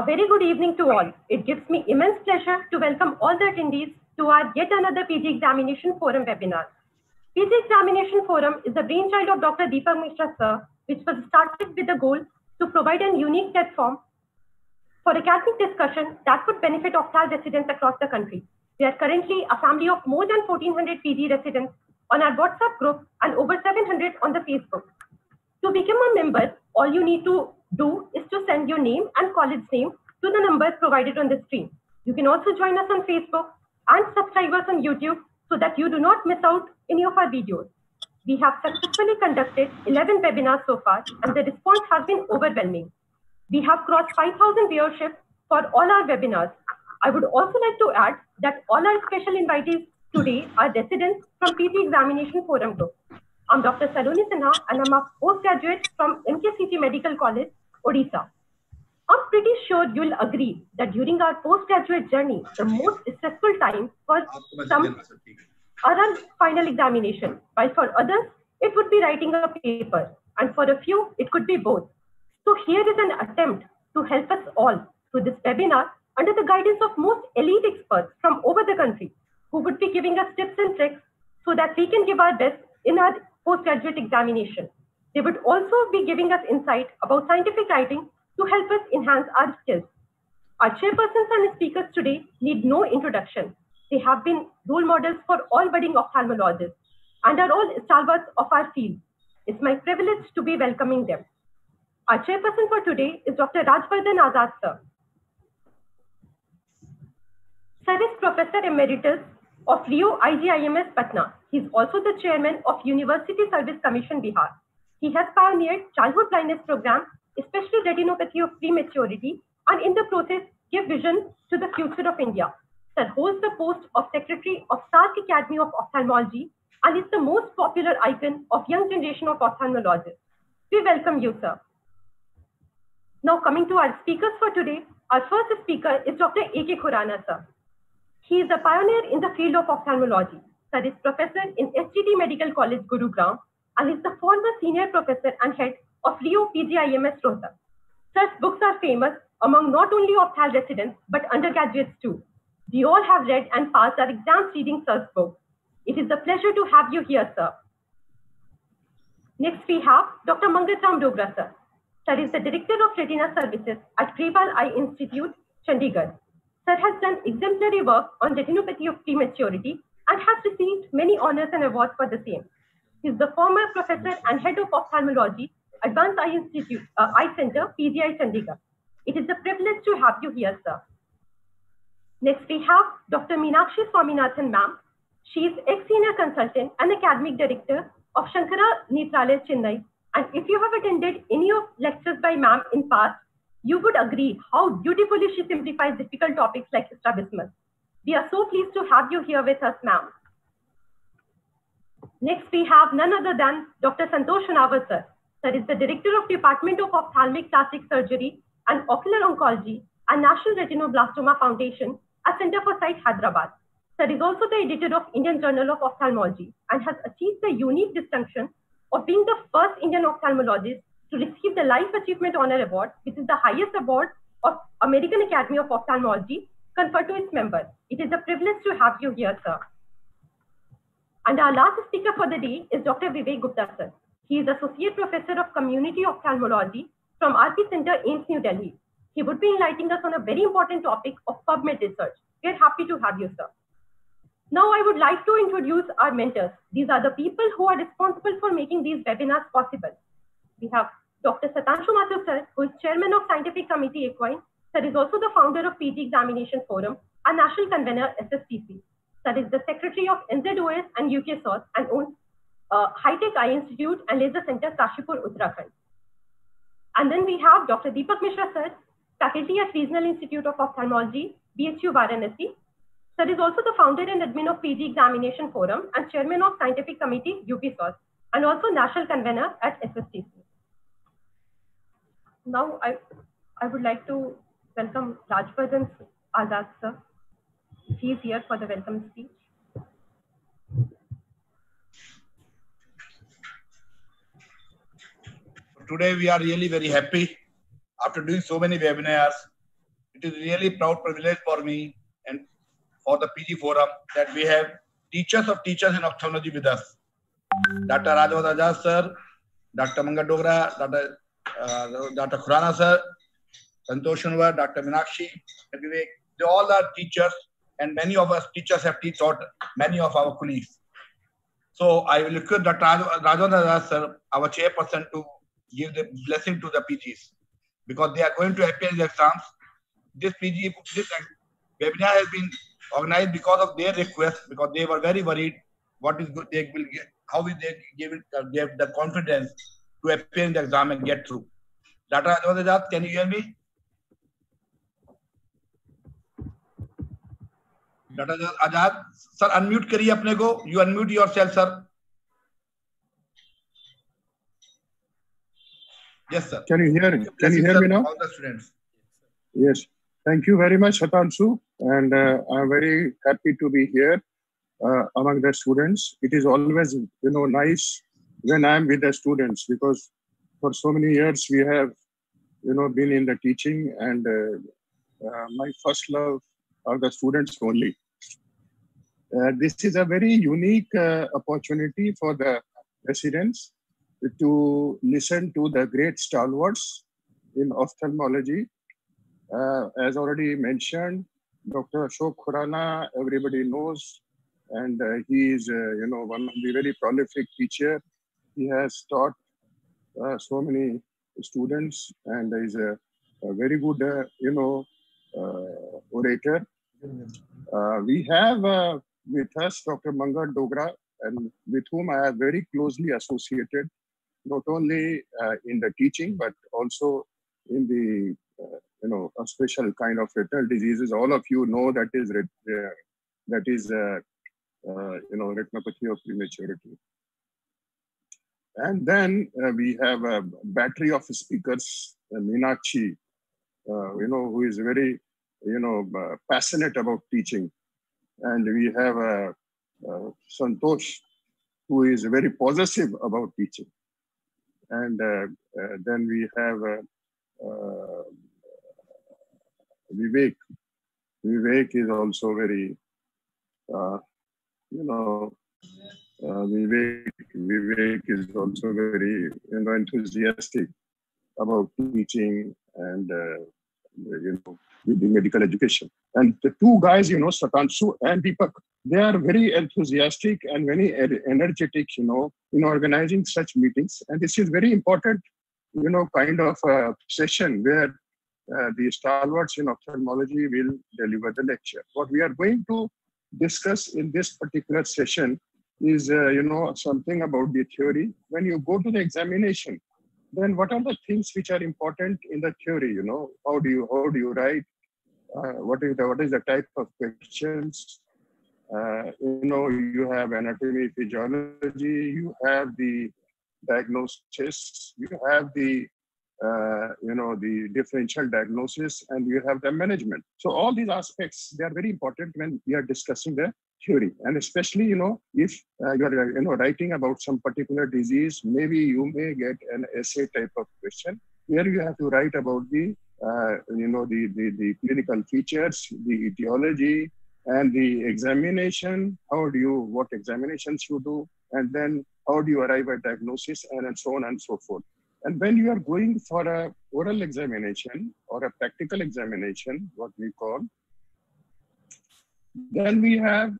A very good evening to all. It gives me immense pleasure to welcome all the attendees to our yet another PG Examination Forum webinar. PG Examination Forum is the brainchild of Dr. Deepak Mishra sir, which was started with the goal to provide a unique platform for academic discussion that would benefit Ophthal residents across the country. We are currently a family of more than 1400 PG residents on our WhatsApp group and over 700 on the Facebook. To become a member, all you need to do is to send your name and college name to the numbers provided on the screen. You can also join us on Facebook and subscribe us on YouTube so that you do not miss out any of our videos. We have successfully conducted 11 webinars so far and the response has been overwhelming. We have crossed 5,000 viewership for all our webinars. I would also like to add that all our special invitees today are residents from PG Examination Forum Group. I'm Dr. Saloni Sinha and I'm a postgraduate from MKCG Medical College, Odisha. I'm pretty sure you'll agree that during our postgraduate journey, the most stressful time for some are our final examination, while for others, it would be writing a paper, and for a few, it could be both. So here is an attempt to help us all through this webinar under the guidance of most elite experts from over the country who would be giving us tips and tricks so that we can give our best in our postgraduate examination. They would also be giving us insight about scientific writing to help us enhance our skills. Our chairpersons and speakers today need no introduction. They have been role models for all budding ophthalmologists and are all stalwarts of our field. It's my privilege to be welcoming them. Our chairperson for today is Dr. Rajvardhan Azad sir. Sir is Professor Emeritus of RIO IGIMS Patna. He is also the chairman of University Service Commission Bihar. He has pioneered childhood blindness program, especially retinopathy of prematurity, and in the process give vision to the future of India. Sir holds the post of Secretary of SAARC Academy of Ophthalmology and is the most popular icon of young generation of ophthalmologists. We welcome you, sir. Now coming to our speakers for today, our first speaker is Dr. A.K. Khurana, sir. He is a pioneer in the field of ophthalmology. Sir is professor in SGT Medical College, Gurugram, and is the former senior professor and head of RIO PGIMS Rohtak. Sir's books are famous among not only opthal residents, but undergraduates too. We all have read and passed our exams reading Sir's book. It is a pleasure to have you here, sir. Next, we have Dr. Mangatram Dogra, sir. Sir is the Director of Retina Services at Grewal Eye Institute, Chandigarh. Sir has done exemplary work on retinopathy of prematurity and has received many honors and awards for the same. He is the former professor and head of ophthalmology, Advanced Eye Institute, uh, Eye Center, PGI Chandigarh. It is a privilege to have you here, sir. Next, we have Dr. Meenakshi Swaminathan, ma'am. She is ex-senior consultant and academic director of Sankara Nethralaya, Chennai. And if you have attended any of lectures by ma'am in past, you would agree how beautifully she simplifies difficult topics like strabismus. We are so pleased to have you here with us, ma'am. Next, we have none other than Dr. Santosh Honavar, sir. Is the Director of Department of Ophthalmic Plastic Surgery and Ocular Oncology and National Retinoblastoma Foundation at Center for Sight, Hyderabad. Sir is also the editor of Indian Journal of Ophthalmology and has achieved the unique distinction of being the first Indian ophthalmologist to receive the Life Achievement Honor Award, which is the highest award of American Academy of Ophthalmology conferred to its members. It is a privilege to have you here, sir. And our last speaker for the day is Dr. Vivek Gupta, sir. He is Associate Professor of Community Ophthalmology from RP Center, AIIMS, New Delhi. He would be enlightening us on a very important topic of PubMed research. We are happy to have you, sir. Now, I would like to introduce our mentors. These are the people who are responsible for making these webinars possible. We have Dr. Satanshu Mathur, sir, who is Chairman of Scientific Committee Equine. Sir is also the founder of PG Examination Forum and National Convener SSTC. Sir is the Secretary of NZOS and UK SOS and owns uh, High Tech Eye Institute and Laser Center, Kashipur, Uttarakhand. And then we have Dr. Deepak Mishra, sir, faculty at Regional Institute of Ophthalmology, BHU Varanasi. Sir is also the founder and admin of PG Examination Forum and chairman of Scientific Committee, UP and also national convener at SSTC. Now, I, I would like to welcome Rajvardhan Azad, sir. He is here for the welcome speech. Today we are really very happy after doing so many webinars it is really proud privilege for me and for the PG Forum that we have teachers of teachers in ophthalmology with us. Dr. Rajawat Azad sir, Dr. Manga Dogra, Dr. Uh, Dr. Khurana sir, Santosh Dr. Minakshi, they all are teachers and many of us teachers have taught many of our colleagues. So I will request Dr. Rajawat sir, our chairperson, to give the blessing to the PGs because they are going to appear in the exams. This PG, this webinar has been organized because of their request because they were very worried what is good they will get, how will they give it uh, give the confidence to appear in the exam and get through. Dr. Azad, can you hear me? Dr. Ajad, sir, unmute करिए अपने को. You unmute yourself, sir. Yes, sir. Can you hear? Can you hear me now? All the students. Yes. Thank you very much, Hatanshu. And uh, I'm very happy to be here uh, among the students. It is always, you know, nice when I'm with the students because for so many years we have, you know, been in the teaching and uh, uh my first love are the students only. Uh, this is a very unique uh, opportunity for the residents to listen to the great stalwarts in ophthalmology. Uh, as already mentioned, Dr. Ashok Khurana, everybody knows, and uh, he is, uh, you know, one of the very prolific teacher. He has taught uh, so many students, and is a, a very good, you know, orator. we have with us Dr. Mangat Dogra, and with whom I am very closely associated not only uh, in the teaching but also in the uh, you know a special kind of retinal diseases. All of you know that is uh, that is uh, uh, you know retinopathy of prematurity. And then uh, we have a battery of speakers, Meenakshi, you know, who is very you know passionate about teaching, and we have a Santosh, who is very possessive about teaching and uh, uh, then we have uh, Vivek. Vivek is also very, you know, uh, Vivek, Vivek is also very you know enthusiastic about teaching and uh, you know medical education. And the two guys, you know, Satanshu and Deepak, they are very enthusiastic and very energetic, you know, in organizing such meetings. And this is very important, you know, kind of a session where uh, the stalwarts in ophthalmology will deliver the lecture. What we are going to discuss in this particular session is, uh, you know, something about the theory. When you go to the examination, then what are the things which are important in the theory? You know, how do you how do you write? Uh, what is the what is the type of questions? Uh, you know, you have anatomy, physiology, you have the diagnosis, you have the uh, you know the differential diagnosis, and you have the management. So all these aspects they are very important when we are discussing the theory, and especially you know if uh, you are you know writing about some particular disease, maybe you may get an essay type of question where you have to write about the you know the, the the clinical features, the etiology, and the examination, how do you, what examinations you do, and then how do you arrive at diagnosis, and, and so on and so forth. And when you are going for a oral examination or a practical examination, what we call, then we have,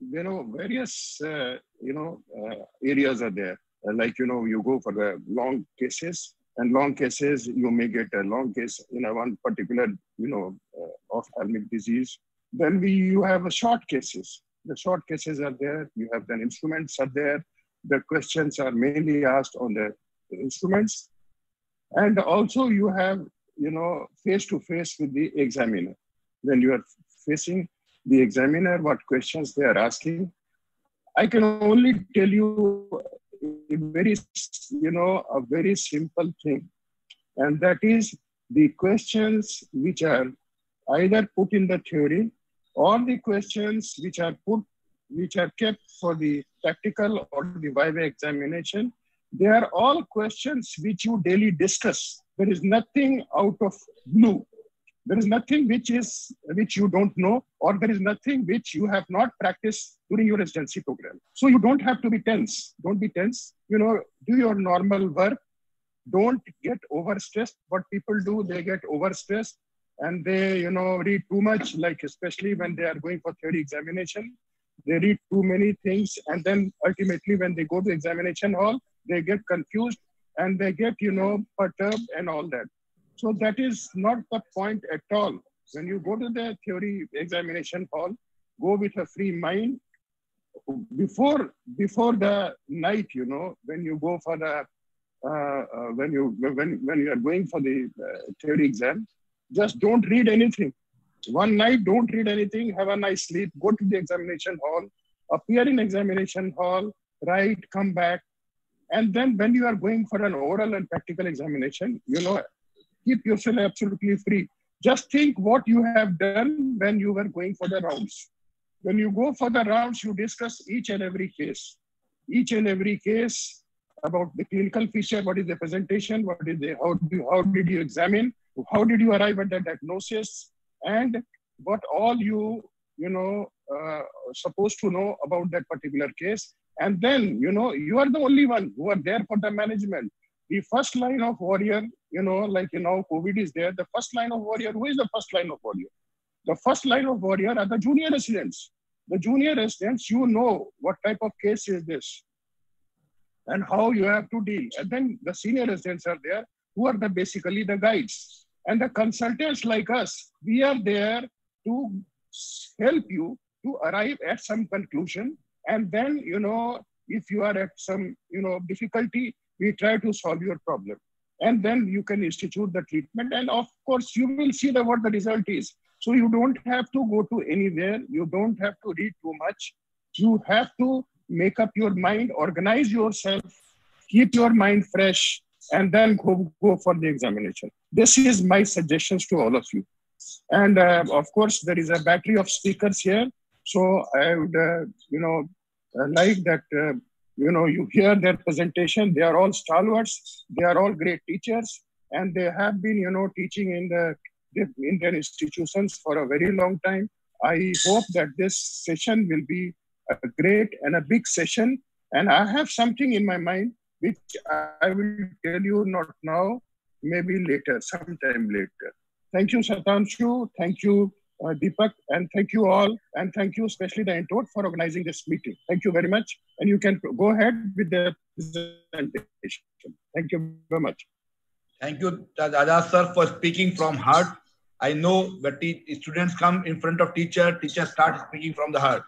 you know, various, uh, you know, uh, areas are there. Uh, like, you know, you go for the long cases, and long cases, you may get a long case in a one particular, you know, uh, ophthalmic disease then we you have a short cases. The short cases are there. You have then instruments are there. The questions are mainly asked on the instruments, and also you have you know face to face with the examiner. When you are facing the examiner, what questions they are asking. I can only tell you very you know a very simple thing, and that is the questions which are either put in the theory or the questions which are put, which are kept for the practical or the Viva examination, they are all questions which you daily discuss. There is nothing out of blue. There is nothing which is which you don't know, or there is nothing which you have not practiced during your residency program. So you don't have to be tense. Don't be tense. You know, do your normal work. Don't get overstressed. What people do, they get overstressed and they, you know, read too much, like especially when they are going for theory examination. They read too many things, and then ultimately, when they go to examination hall, they get confused and they get, you know, perturbed and all that. So that is not the point at all. When you go to the theory examination hall, go with a free mind. Before before the night, you know, when you go for the uh, uh, when you when when you are going for the uh, theory exam, just don't read anything. One night, don't read anything. Have a nice sleep. Go to the examination hall. Appear in examination hall. Write. Come back. And then when you are going for an oral and practical examination, you know, keep yourself absolutely free. Just think what you have done when you were going for the rounds. When you go for the rounds, you discuss each and every case. Each and every case about the clinical feature, what is the presentation, what is the, how, do, how did you examine, how did you arrive at the diagnosis, and what all you, you know, uh, supposed to know about that particular case. And then, you know, you are the only one who are there for the management. The first line of warrior, you know, like, you know, COVID is there. The first line of warrior, who is the first line of warrior? The first line of warrior are the junior residents. The junior residents, you know what type of case is this and how you have to deal. And then the senior residents are there, who are the basically the guides. And the consultants like us, we are there to help you to arrive at some conclusion. And then, you know, if you are at some, you know, difficulty, we try to solve your problem. And then you can institute the treatment. And of course, you will see the, what the result is. So you don't have to go to anywhere. You don't have to read too much. You have to make up your mind, organize yourself, keep your mind fresh, and then go, go for the examination. This is my suggestions to all of you. And uh, of course, there is a battery of speakers here. So I would, uh, you know, uh, like that, uh, you know, you hear their presentation. They are all stalwarts. They are all great teachers. And they have been, you know, teaching in the in their institutions for a very long time. I hope that this session will be a great and a big session. And I have something in my mind which I will tell you not now, maybe later, sometime later. Thank you, Satanshu. Thank you, uh, Deepak. And thank you all. And thank you, especially the Intort, for organizing this meeting. Thank you very much. And you can go ahead with the presentation. Thank you very much. Thank you, Azad sir, for speaking from heart. I know that students come in front of teacher, teacher start speaking from the heart.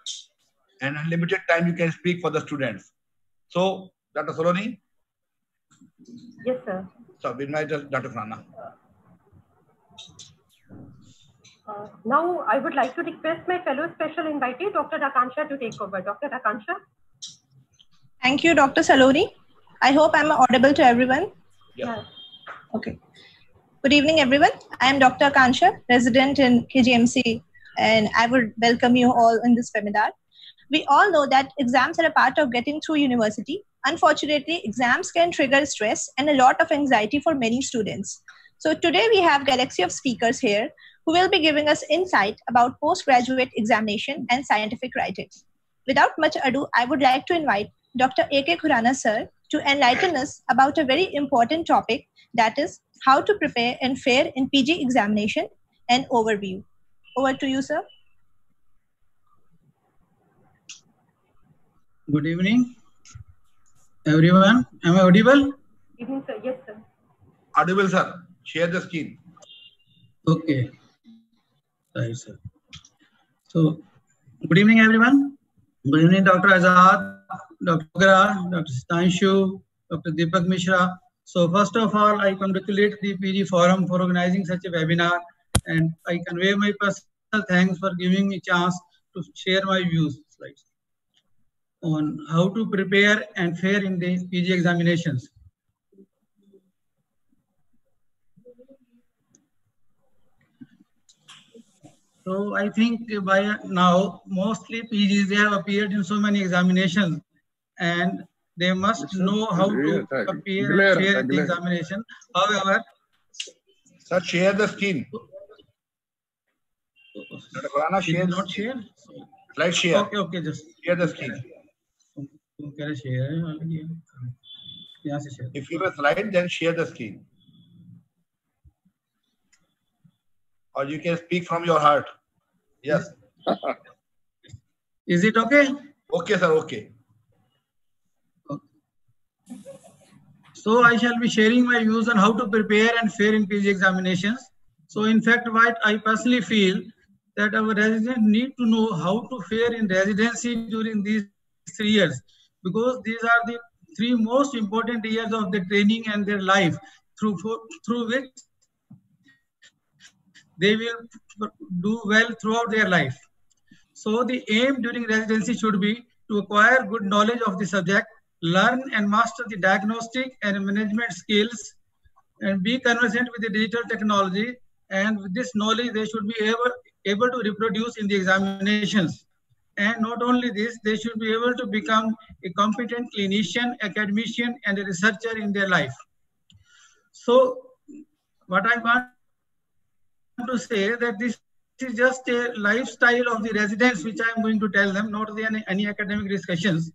And unlimited time you can speak for the students. So Dr. Saloni? Yes, sir. So we invite Dr. Khurana. Uh, now, I would like to request my fellow special invitee, Dr. Akansha, to take over. Dr. Akansha? Thank you, Dr. Saloni. I hope I'm audible to everyone. Yes. Okay. Good evening, everyone. I am Dr. Akansha, resident in KGMC, and I would welcome you all in this webinar. We all know that exams are a part of getting through university, Unfortunately, exams can trigger stress and a lot of anxiety for many students. So today we have galaxy of speakers here who will be giving us insight about postgraduate examination and scientific writing. Without much ado, I would like to invite Dr. A.K. Khurana sir to enlighten us about a very important topic that is how to prepare and fare in PG examination and overview. Over to you, sir. Good evening everyone. Am I audible? Evening, sir. Yes, sir. Audible, sir. Share the screen. Okay. Sorry, sir. So, good evening, everyone. Good evening, Dr. Azad, Dr. Gra, Dr. Satanshu, Dr. Deepak Mishra. So, first of all, I congratulate the PG Forum for organizing such a webinar, and I convey my personal thanks for giving me chance to share my views. Slides on how to prepare and fare in the PG examinations. So I think by now, mostly PGs, they have appeared in so many examinations and they must yes, know how to appear, glare, share the examination. However, Sir, share the screen. Rana, share. Not share? Slide share. Okay, okay, just. Share the screen. Okay, share. If you have a slide, then share the screen. Or you can speak from your heart. Yes. is it okay Okay, sir. Okay. So I shall be sharing my views on how to prepare and fare in PG examinations. So in fact, what I personally feel that our residents need to know how to fare in residency during these three years because these are the three most important years of the training and their life through through which they will do well throughout their life. So the aim during residency should be to acquire good knowledge of the subject, learn and master the diagnostic and management skills, and be conversant with the digital technology. And with this knowledge, they should be able, able to reproduce in the examinations. And not only this, they should be able to become a competent clinician, academician, and a researcher in their life. So what I want to say that this is just a lifestyle of the residents, which I'm going to tell them, not the, any, any academic discussions.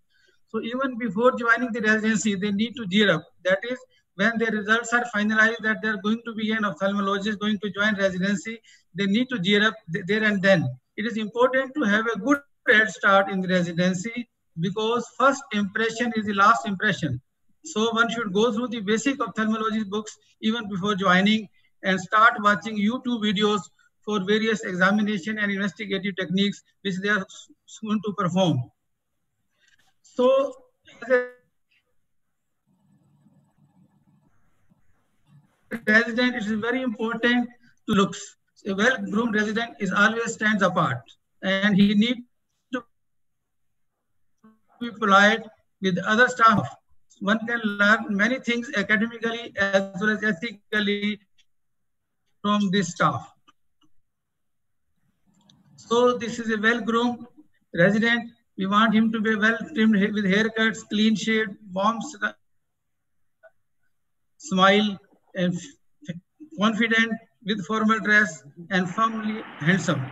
So even before joining the residency, they need to gear up. That is, when their results are finalized that they're going to be an ophthalmologist going to join residency, they need to gear up there and then. It is important to have a good head start in the residency because first impression is the last impression. So one should go through the basic ophthalmology books even before joining and start watching YouTube videos for various examination and investigative techniques which they are soon to perform. So, resident, it is very important to look. A well-groomed resident is always stands apart, and he needs to be polite with other staff. One can learn many things academically as well as ethically from this staff. So this is a well-groomed resident. We want him to be well trimmed with haircuts, clean shaved, warm smile, and confident with formal dress and firmly handsome.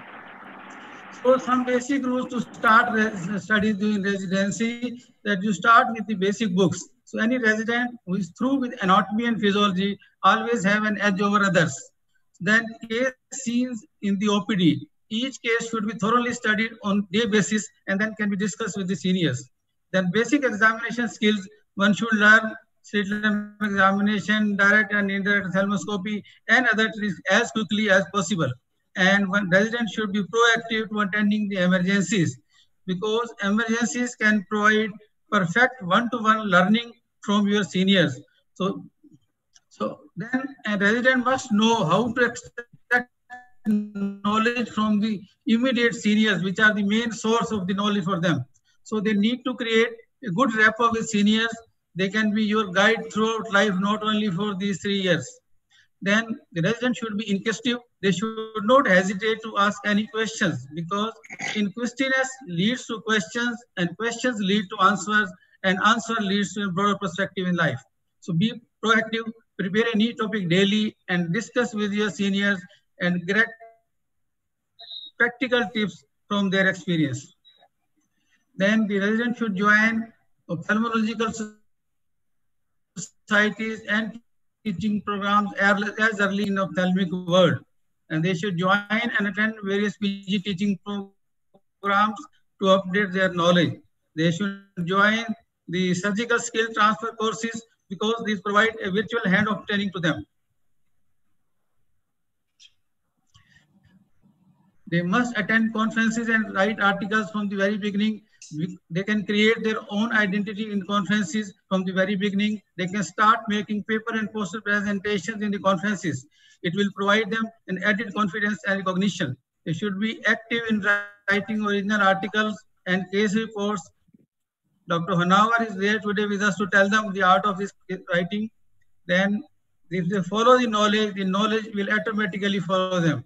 So some basic rules to start study during residency that you start with the basic books. So any resident who is through with anatomy and physiology always have an edge over others. Then case scenes in the OPD. Each case should be thoroughly studied on day basis and then can be discussed with the seniors. Then basic examination skills, one should learn slit lamp examination, direct and indirect ophthalmoscopy, and other as quickly as possible. And one resident should be proactive to attending the emergencies because emergencies can provide perfect one-to-one -one learning from your seniors. So, so then a resident must know how to extract knowledge from the immediate seniors, which are the main source of the knowledge for them. So they need to create a good rapport with seniors. They can be your guide throughout life, not only for these three years. Then the resident should be inquisitive. They should not hesitate to ask any questions because inquisitiveness leads to questions and questions lead to answers and answer leads to a broader perspective in life. So be proactive, prepare a new topic daily and discuss with your seniors and get practical tips from their experience. Then the resident should join ophthalmological societies and teaching programs as early in the ophthalmic world. And they should join and attend various PG teaching programs to update their knowledge. They should join the surgical skill transfer courses because these provide a virtual hand of training to them. They must attend conferences and write articles from the very beginning. They can create their own identity in conferences from the very beginning. They can start making paper and poster presentations in the conferences. It will provide them an added confidence and recognition. They should be active in writing original articles and case reports. Dr. Honavar is there today with us to tell them the art of his writing. Then if they follow the knowledge, the knowledge will automatically follow them.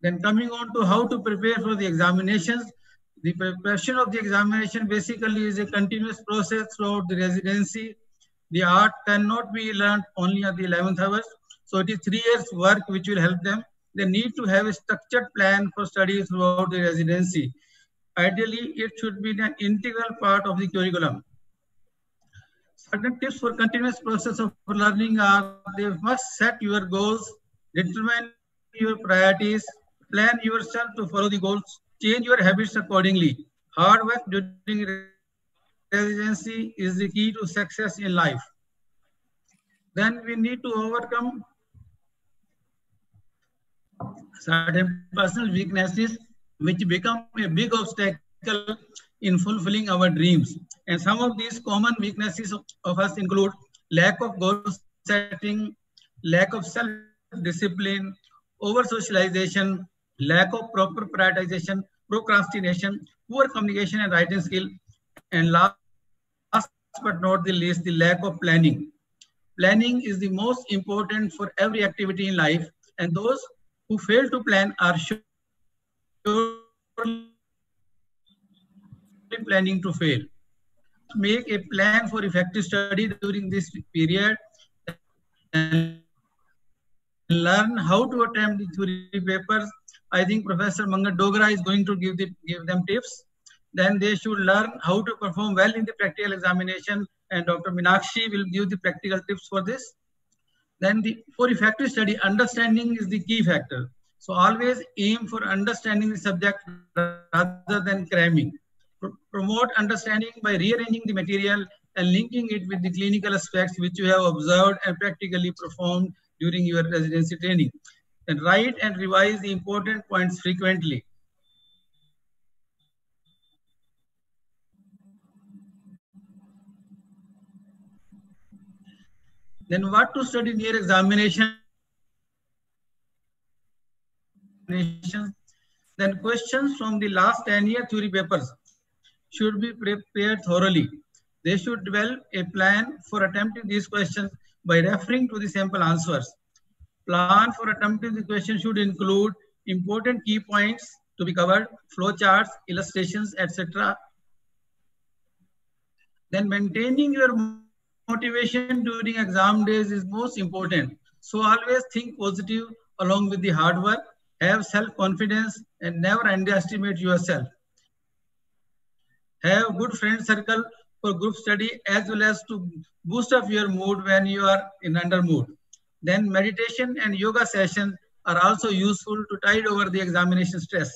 Then coming on to how to prepare for the examinations, the preparation of the examination basically is a continuous process throughout the residency. The art cannot be learned only at the 11th hours. So it is three years work which will help them. they need to have a structured plan for study throughout the residency. Ideally, it should be an integral part of the curriculum. Certain tips for continuous process of learning are they must set your goals, determine your priorities, plan yourself to follow the goals, change your habits accordingly. Hard work during residency is the key to success in life. Then we need to overcome certain personal weaknesses which become a big obstacle in fulfilling our dreams. And some of these common weaknesses of, us include lack of goal setting, lack of self-discipline, over-socialization, lack of proper prioritization, procrastination, poor communication and writing skill, and last but not the least, the lack of planning. Planning is the most important for every activity in life, and those who fail to plan are sure planning to fail. Make a plan for effective study during this period and learn how to attempt the theory papers. I think Professor Mangat Dogra is going to give, the, give them tips. Then they should learn how to perform well in the practical examination and Dr. Meenakshi will give the practical tips for this. Then the, for effective study, understanding is the key factor. So always aim for understanding the subject rather than cramming. Pro promote understanding by rearranging the material and linking it with the clinical aspects which you have observed and practically performed during your residency training. And write and revise the important points frequently. Then what to study near examination? Then questions from the last 10 year theory papers should be prepared thoroughly. They should develop a plan for attempting these questions by referring to the sample answers. Plan for attempting the question should include important key points to be covered, flowcharts, illustrations, etc. Then maintaining your motivation during exam days is most important. So always think positive along with the hard work, have self-confidence and never underestimate yourself. Have good friend circle for group study as well as to boost up your mood when you are in under mood. Then meditation and yoga sessions are also useful to tide over the examination stress.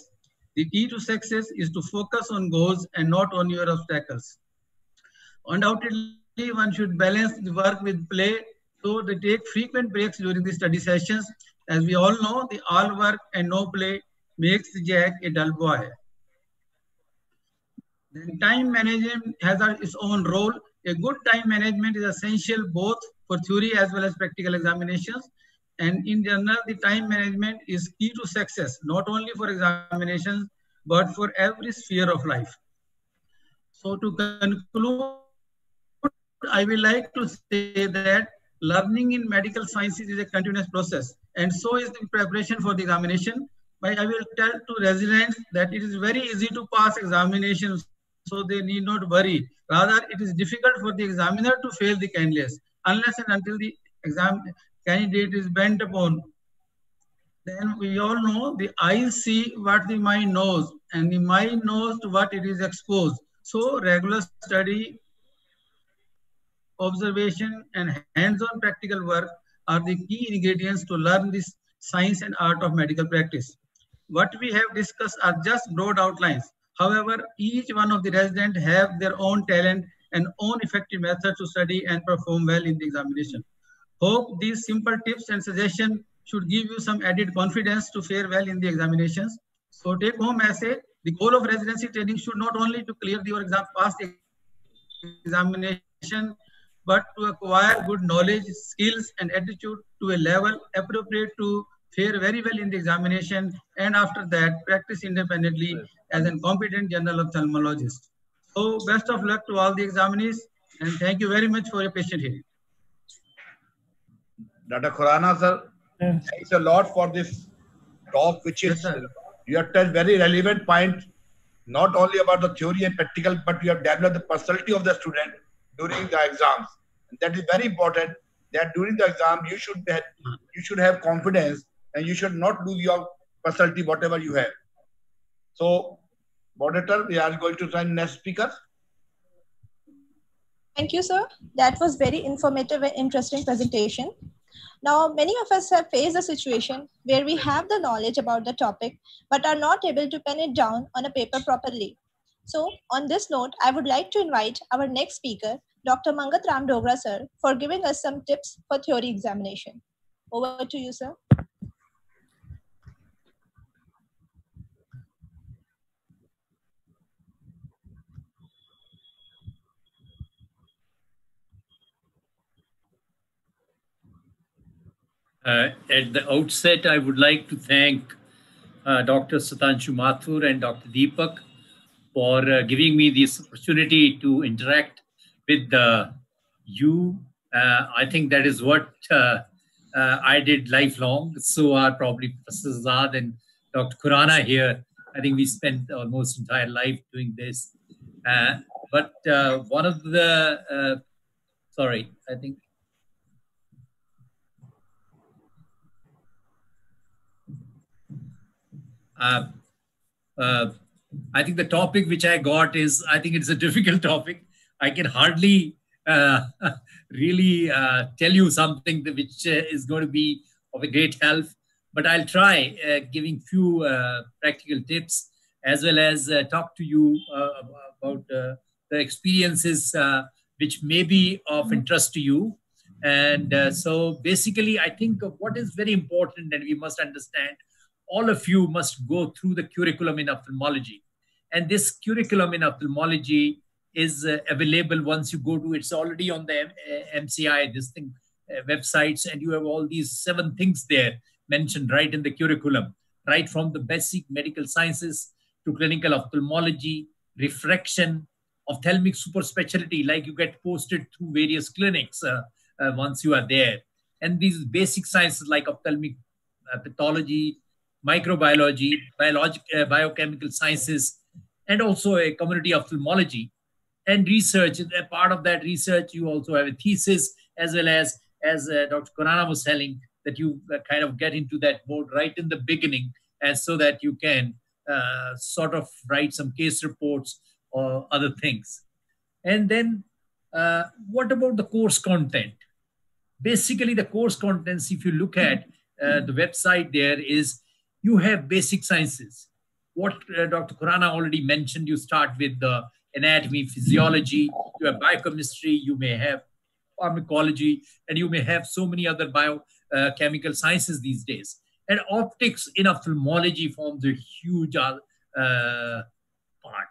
The key to success is to focus on goals and not on your obstacles. Undoubtedly, one should balance the work with play. So they take frequent breaks during the study sessions. As we all know, the all work and no play makes jack a dull boy. Then time management has its own role. A good time management is essential both for theory as well as practical examinations. And in general, the time management is key to success, not only for examinations, but for every sphere of life. So to conclude, I would like to say that learning in medical sciences is a continuous process and so is the preparation for the examination. But I will tell to residents that it is very easy to pass examinations so they need not worry. Rather, it is difficult for the examiner to fail the candidates unless and until the exam candidate is bent upon. Then we all know the eye see what the mind knows and the mind knows to what it is exposed. So regular study observation and hands-on practical work are the key ingredients to learn this science and art of medical practice. What we have discussed are just broad outlines. However, each one of the residents have their own talent and own effective methods to study and perform well in the examination. Hope these simple tips and suggestions should give you some added confidence to fare well in the examinations. So take home essay. The goal of residency training should not only to clear your exam, pass the examination, but to acquire good knowledge, skills, and attitude to a level appropriate to fare very well in the examination, and after that, practice independently as a competent general ophthalmologist. So, best of luck to all the examinees, and thank you very much for your patient hearing. Dr. Khurana, sir, Yes. thanks a lot for this talk, which is sir. you have touched very relevant point, not only about the theory and practical, but you have developed the personality of the student during the exams. And that is very important. That during the exam you should be, you should have confidence and you should not lose your personality, whatever you have. So, moderator, we are going to sign next speaker. Thank you, sir. That was very informative and interesting presentation. Now, many of us have faced a situation where we have the knowledge about the topic, but are not able to pen it down on a paper properly. So on this note, I would like to invite our next speaker, Dr. Mangat Ram Dogra, sir, for giving us some tips for theory examination. Over to you, sir. Uh, at the outset, I would like to thank uh, Dr. Satanshu Mathur and Dr. Deepak for uh, giving me this opportunity to interact with uh, you. Uh, I think that is what uh, I did lifelong. So are probably Professor Azad and Dr. Khurana here. I think we spent almost entire life doing this. but one of the, sorry, I think Uh, uh, I think the topic which I got is, I think it's a difficult topic. I can hardly uh, really uh, tell you something which uh, is going to be of a great help, but I'll try uh, giving few uh, practical tips as well as uh, talk to you about the experiences which may be of interest to you. And so basically, I think what is very important and we must understand all of you must go through the curriculum in ophthalmology. And this curriculum in ophthalmology is uh, available once you go to it's already on the MCI, uh, this thing, uh, websites, and you have all these seven things there mentioned right in the curriculum, right from the basic medical sciences to clinical ophthalmology, refraction, ophthalmic super specialty, like you get posted through various clinics uh, uh, once you are there. And these basic sciences like ophthalmic uh, pathology, microbiology, biologic, biochemical sciences, and also a community ophthalmology and research. A part of that research, you also have a thesis as well as, as uh, Dr. Khurana was telling, that you uh, kind of get into that mode right in the beginning, and so that you can uh, sort of write some case reports or other things. And then, uh, what about the course content? Basically, the course contents, if you look at uh, the website, there is you have basic sciences. What uh, Dr. Khurana already mentioned, you start with the anatomy, physiology, you have biochemistry, you may have pharmacology, and you may have so many other biochemical uh, sciences these days. And optics in ophthalmology forms a huge uh, part.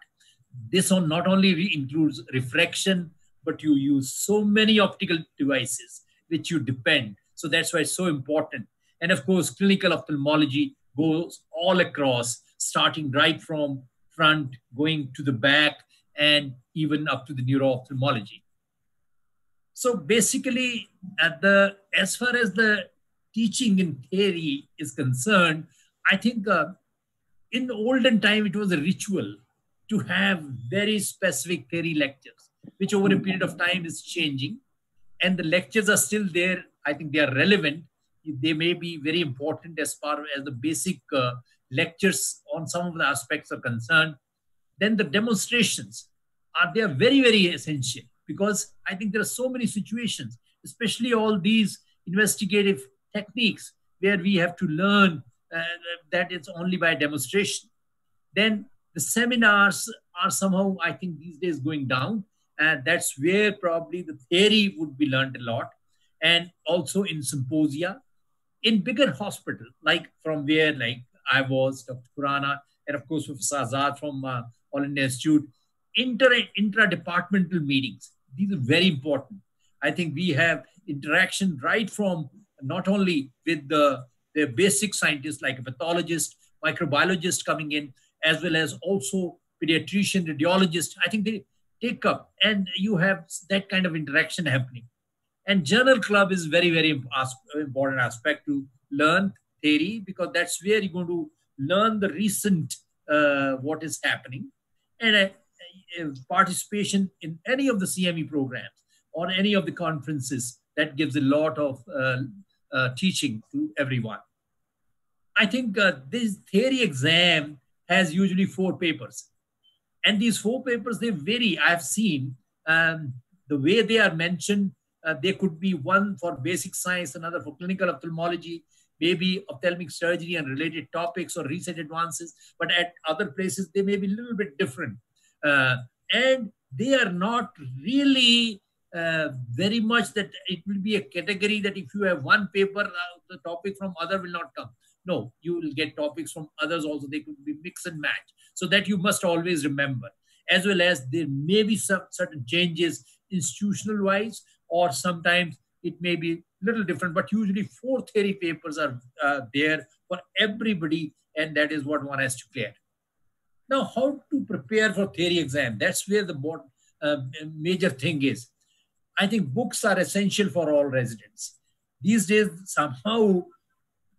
This one not only includes refraction, but you use so many optical devices which you depend. So that's why it's so important. And of course, clinical ophthalmology goes all across, starting right from front, going to the back, and even up to the neuro-ophthalmology. So basically, at the as far as the teaching in theory is concerned, I think uh, in the olden time it was a ritual to have very specific theory lectures, which over a period of time is changing, and the lectures are still there. I think they are relevant, they may be very important as far as the basic uh, lectures on some of the aspects are concerned. Then the demonstrations are they are very very essential because I think there are so many situations, especially all these investigative techniques where we have to learn uh, that it's only by demonstration. Then the seminars are somehow I think these days going down, and that's where probably the theory would be learned a lot, and also in symposia in bigger hospital, like from where like I was, Dr. Khurana, and of course Professor Azad from uh, All India Institute, inter intra-departmental meetings. These are very important. I think we have interaction right from not only with the, the basic scientists like a pathologist, microbiologist coming in, as well as also pediatrician, radiologist. I think they take up and you have that kind of interaction happening. And journal club is very, very important aspect to learn theory because that's where you're going to learn the recent uh, what is happening. And uh, participation in any of the CME programs or any of the conferences that gives a lot of uh, uh, teaching to everyone. I think uh, this theory exam has usually four papers. And these four papers, they vary. I've seen um, the way they are mentioned. Uh, they could be one for basic science, another for clinical ophthalmology, maybe ophthalmic surgery and related topics or research advances. But at other places, they may be a little bit different. Uh, and they are not really uh, very much that it will be a category that if you have one paper, uh, the topic from other will not come. No, you will get topics from others also. They could be mix and match. So that you must always remember, as well as there may be some certain changes institutional wise, or sometimes it may be little different, but usually four theory papers are uh, there for everybody, and that is what one has to clear. Now, how to prepare for theory exam? That's where the uh, major thing is. I think books are essential for all residents. These days, somehow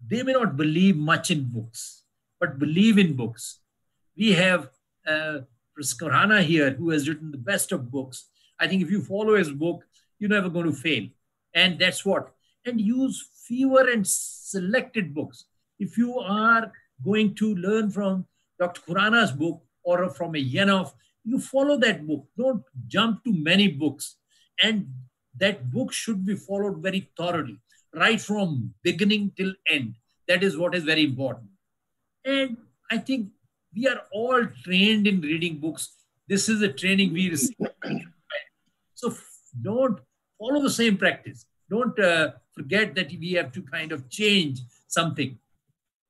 they may not believe much in books, but believe in books. We have uh, here, who has written the best of books. I think if you follow his book, you're never going to fail. And that's what. And use fewer and selected books. If you are going to learn from Dr. Khurana's book or from a Yanoff, you follow that book. Don't jump to many books. And that book should be followed very thoroughly right from beginning till end. That is what is very important. And I think we are all trained in reading books. This is a training we receive. So don't follow the same practice. Don't uh, forget that we have to kind of change something.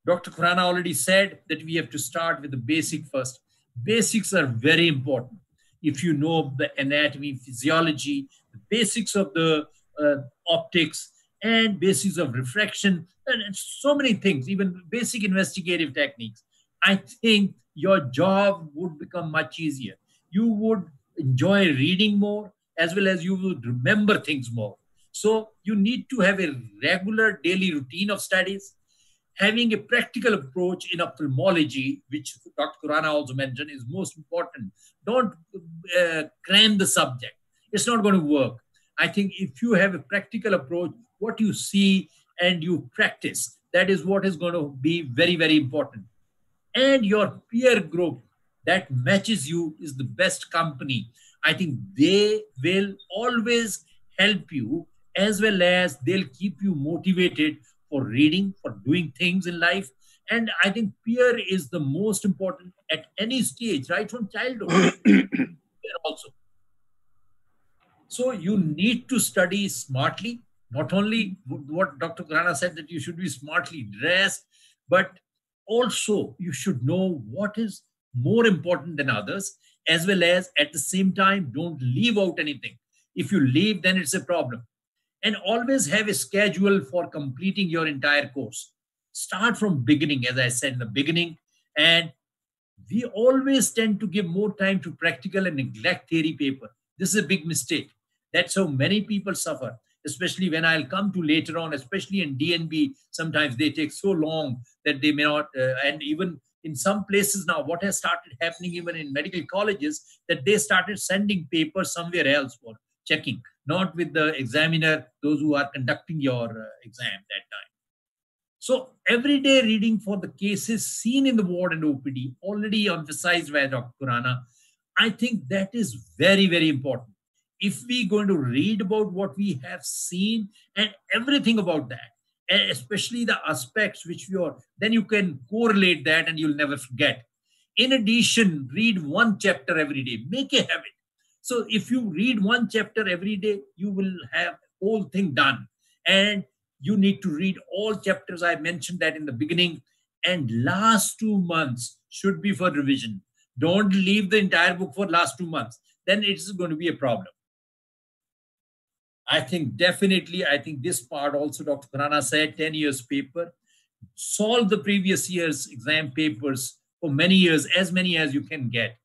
Dr. Khurana already said that we have to start with the basic first. Basics are very important. If you know the anatomy, physiology, the basics of the uh, optics, and basics of refraction and so many things, even basic investigative techniques, I think your job would become much easier. You would enjoy reading more as well as you would remember things more. So you need to have a regular daily routine of studies, having a practical approach in ophthalmology, which Dr. Khurana also mentioned, is most important. Don't uh, cram the subject. It's not going to work. I think if you have a practical approach, what you see and you practice. That is what is going to be very, very important. And your peer group that matches you is the best company. I think they will always help you as well as they'll keep you motivated for reading, for doing things in life. And I think peer is the most important at any stage, right from childhood. also. So you need to study smartly not only what Dr. Khurana said that you should be smartly dressed, but also you should know what is more important than others, as well as at the same time, don't leave out anything. If you leave, then it's a problem. And always have a schedule for completing your entire course. Start from beginning, as I said in the beginning, and we always tend to give more time to practical and neglect theory paper. This is a big mistake. That's how many people suffer especially when I'll come to later on, especially in DNB, sometimes they take so long that they may not, uh, and even in some places now, what has started happening even in medical colleges, that they started sending papers somewhere else for checking, not with the examiner, those who are conducting your uh, exam that time. So everyday reading for the cases seen in the ward and OPD, already emphasized by Dr. Khurana, I think that is very, very important if we going to read about what we have seen and everything about that Eh, especially the aspects which we are then you can correlate that and you'll never forget. In addition read one chapter every day. Make a habit. So if you read one chapter every day you will have whole thing done. And you need to read all chapters. I mentioned that in the beginning. And last two months should be for revision. Don't leave the entire book for last two months. Then it's going to be a problem I think definitely, I think this part also, Dr. Khurana said, 10 years paper, solve the previous year's exam papers for many years, as many as you can get.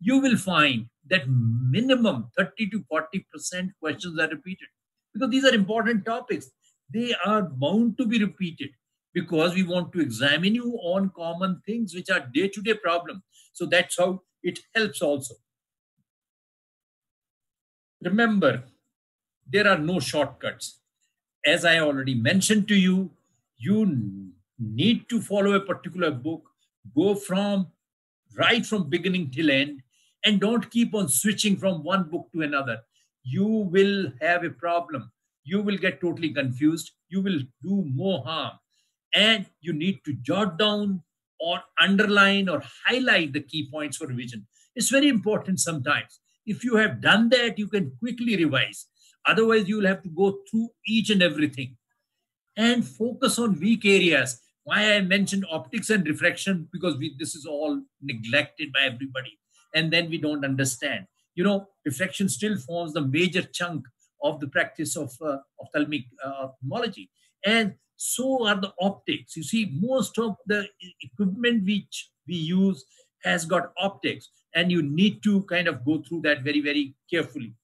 You will find that minimum 30 to 40% questions are repeated because these are important topics. They are bound to be repeated because we want to examine you on common things which are day-to-day problems. So that's how it helps also. Remember, there are no shortcuts. As I already mentioned to you, you need to follow a particular book, go from right from beginning till end, and don't keep on switching from one book to another. You will have a problem. You will get totally confused. You will do more harm. And you need to jot down or underline or highlight the key points for revision. It's very important sometimes. If you have done that, you can quickly revise. Otherwise, you will have to go through each and everything and focus on weak areas. Why I mentioned optics and refraction because we, this is all neglected by everybody, and then we don't understand. You know, refraction still forms the major chunk of the practice of uh, ophthalmic uh, ophthalmology, and so are the optics. You see, most of the equipment which we use has got optics, and you need to kind of go through that very, very carefully.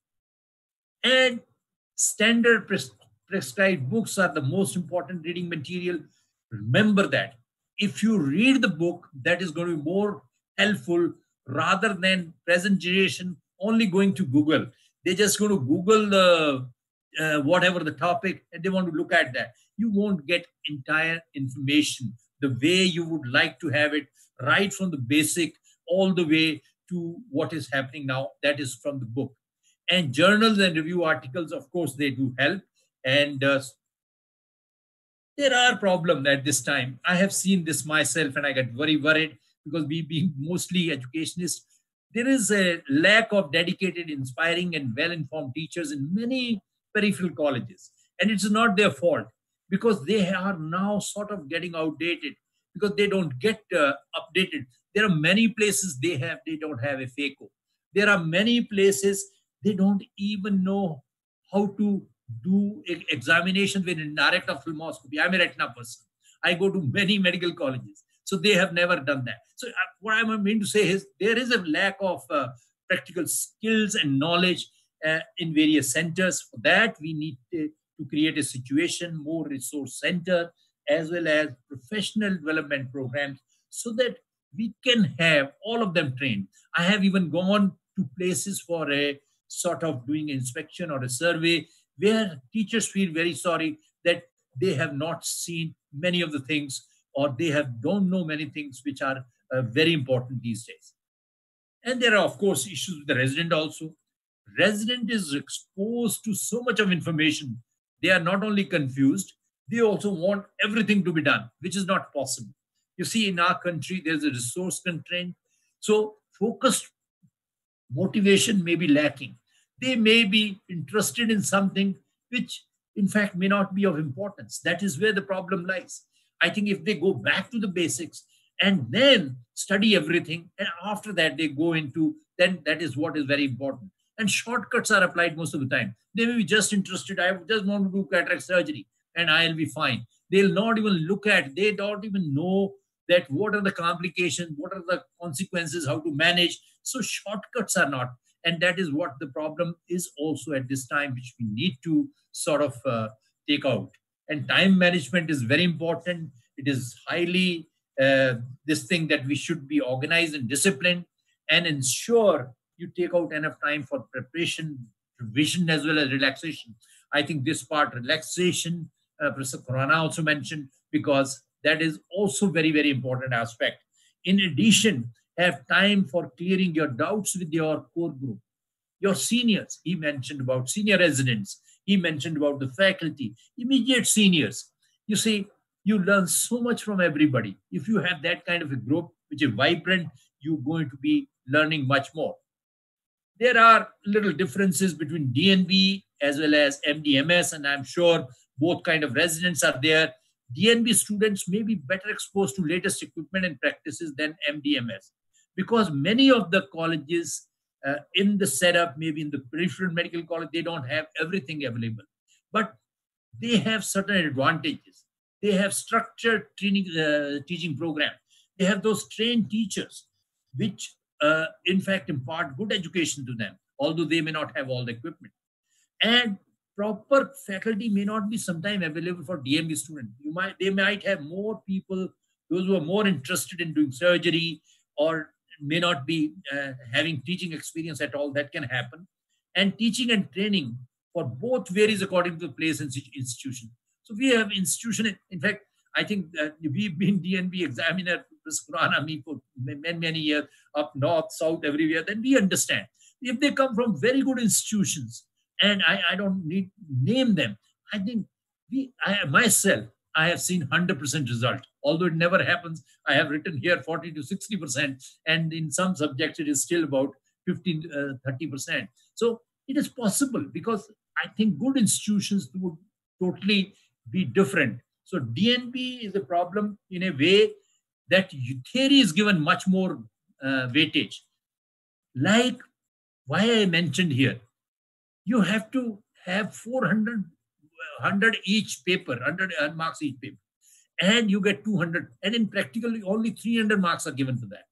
And standard pres- prescribed books are the most important reading material. Remember that. If you read the book, that is going to be more helpful rather than present generation only going to Google. They're just going to Google the uh, whatever the topic and they want to look at that. You won't get entire information the way you would like to have it, right from the basic all the way to what is happening now. That is from the book. And journals and review articles, of course, they do help. And uh, there are problems at this time. I have seen this myself and I get very worried because we being mostly educationists, there is a lack of dedicated, inspiring, and well-informed teachers in many peripheral colleges. And it's not their fault because they are now sort of getting outdated because they don't get uh, updated. There are many places they have, they don't have a phaco. There are many places they don't even know how to do examination with indirect ophthalmoscopy. I'm a retina person. I go to many medical colleges. So they have never done that. So uh, what I'm mean to say is there is a lack of uh, practical skills and knowledge uh, in various centers. For that, we need to, to create a situation, more resource center, as well as professional development programs so that we can have all of them trained. I have even gone to places for a sort of doing inspection or a survey where teachers feel very sorry that they have not seen many of the things or they have don't know many things which are uh, very important these days. And there are of course issues with the resident also. Resident is exposed to so much of information. They are not only confused they also want everything to be done which is not possible. You see in our country there's a resource constraint. So focused motivation may be lacking. They may be interested in something which in fact may not be of importance. That is where the problem lies. I think if they go back to the basics and then study everything and after that they go into then that is what is very important. And shortcuts are applied most of the time. They may be just interested i just want to do cataract surgery and i'll be fine. They'll not even look at they don't even know that what are the complications what are the consequences how to manage. So shortcuts are not. And that is what the problem is also at this time which we need to sort of uh, take out. And time management is very important. It is highly uh, this thing that we should be organized and disciplined and ensure you take out enough time for preparation revision as well as relaxation. I think this part relaxation uh, professor Khurana also mentioned because that is also very very important aspect in addition have time for clearing your doubts with your core group. Your seniors, he mentioned about senior residents, he mentioned about the faculty, immediate seniors. You see, you learn so much from everybody. If you have that kind of a group which is vibrant, you're going to be learning much more. There are little differences between DNB as well as MDMS, and I'm sure both kind of residents are there. DNB students may be better exposed to latest equipment and practices than MDMS because many of the colleges uh, in the setup, maybe in the peripheral medical college, they don't have everything available. But they have certain advantages. They have structured training, uh, teaching program. They have those trained teachers, which uh, in fact impart good education to them, although they may not have all the equipment. And proper faculty may not be sometime available for DNB student. You might they might have more people, those who are more interested in doing surgery or may not be uh, having teaching experience at all. That can happen. And teaching and training for both varies according to the place and institution. So we have institution. In fact, I think that we've been DNB examiner, me for many, many years, up north, south, everywhere, then we understand. If they come from very good institutions, and I, I don't need name them, I think we, I myself, I have seen 100% result. Although it never happens, I have written here 40 to 60%, and in some subjects it is still about 15, uh, 30%. So it is possible because I think good institutions would totally be different. So DNB is a problem in a way that theory is given much more uh, weightage. Like why I mentioned here, you have to have 400 100 each paper, 100 uh, marks each paper, and you get 200. And in practically only 300 marks are given for that,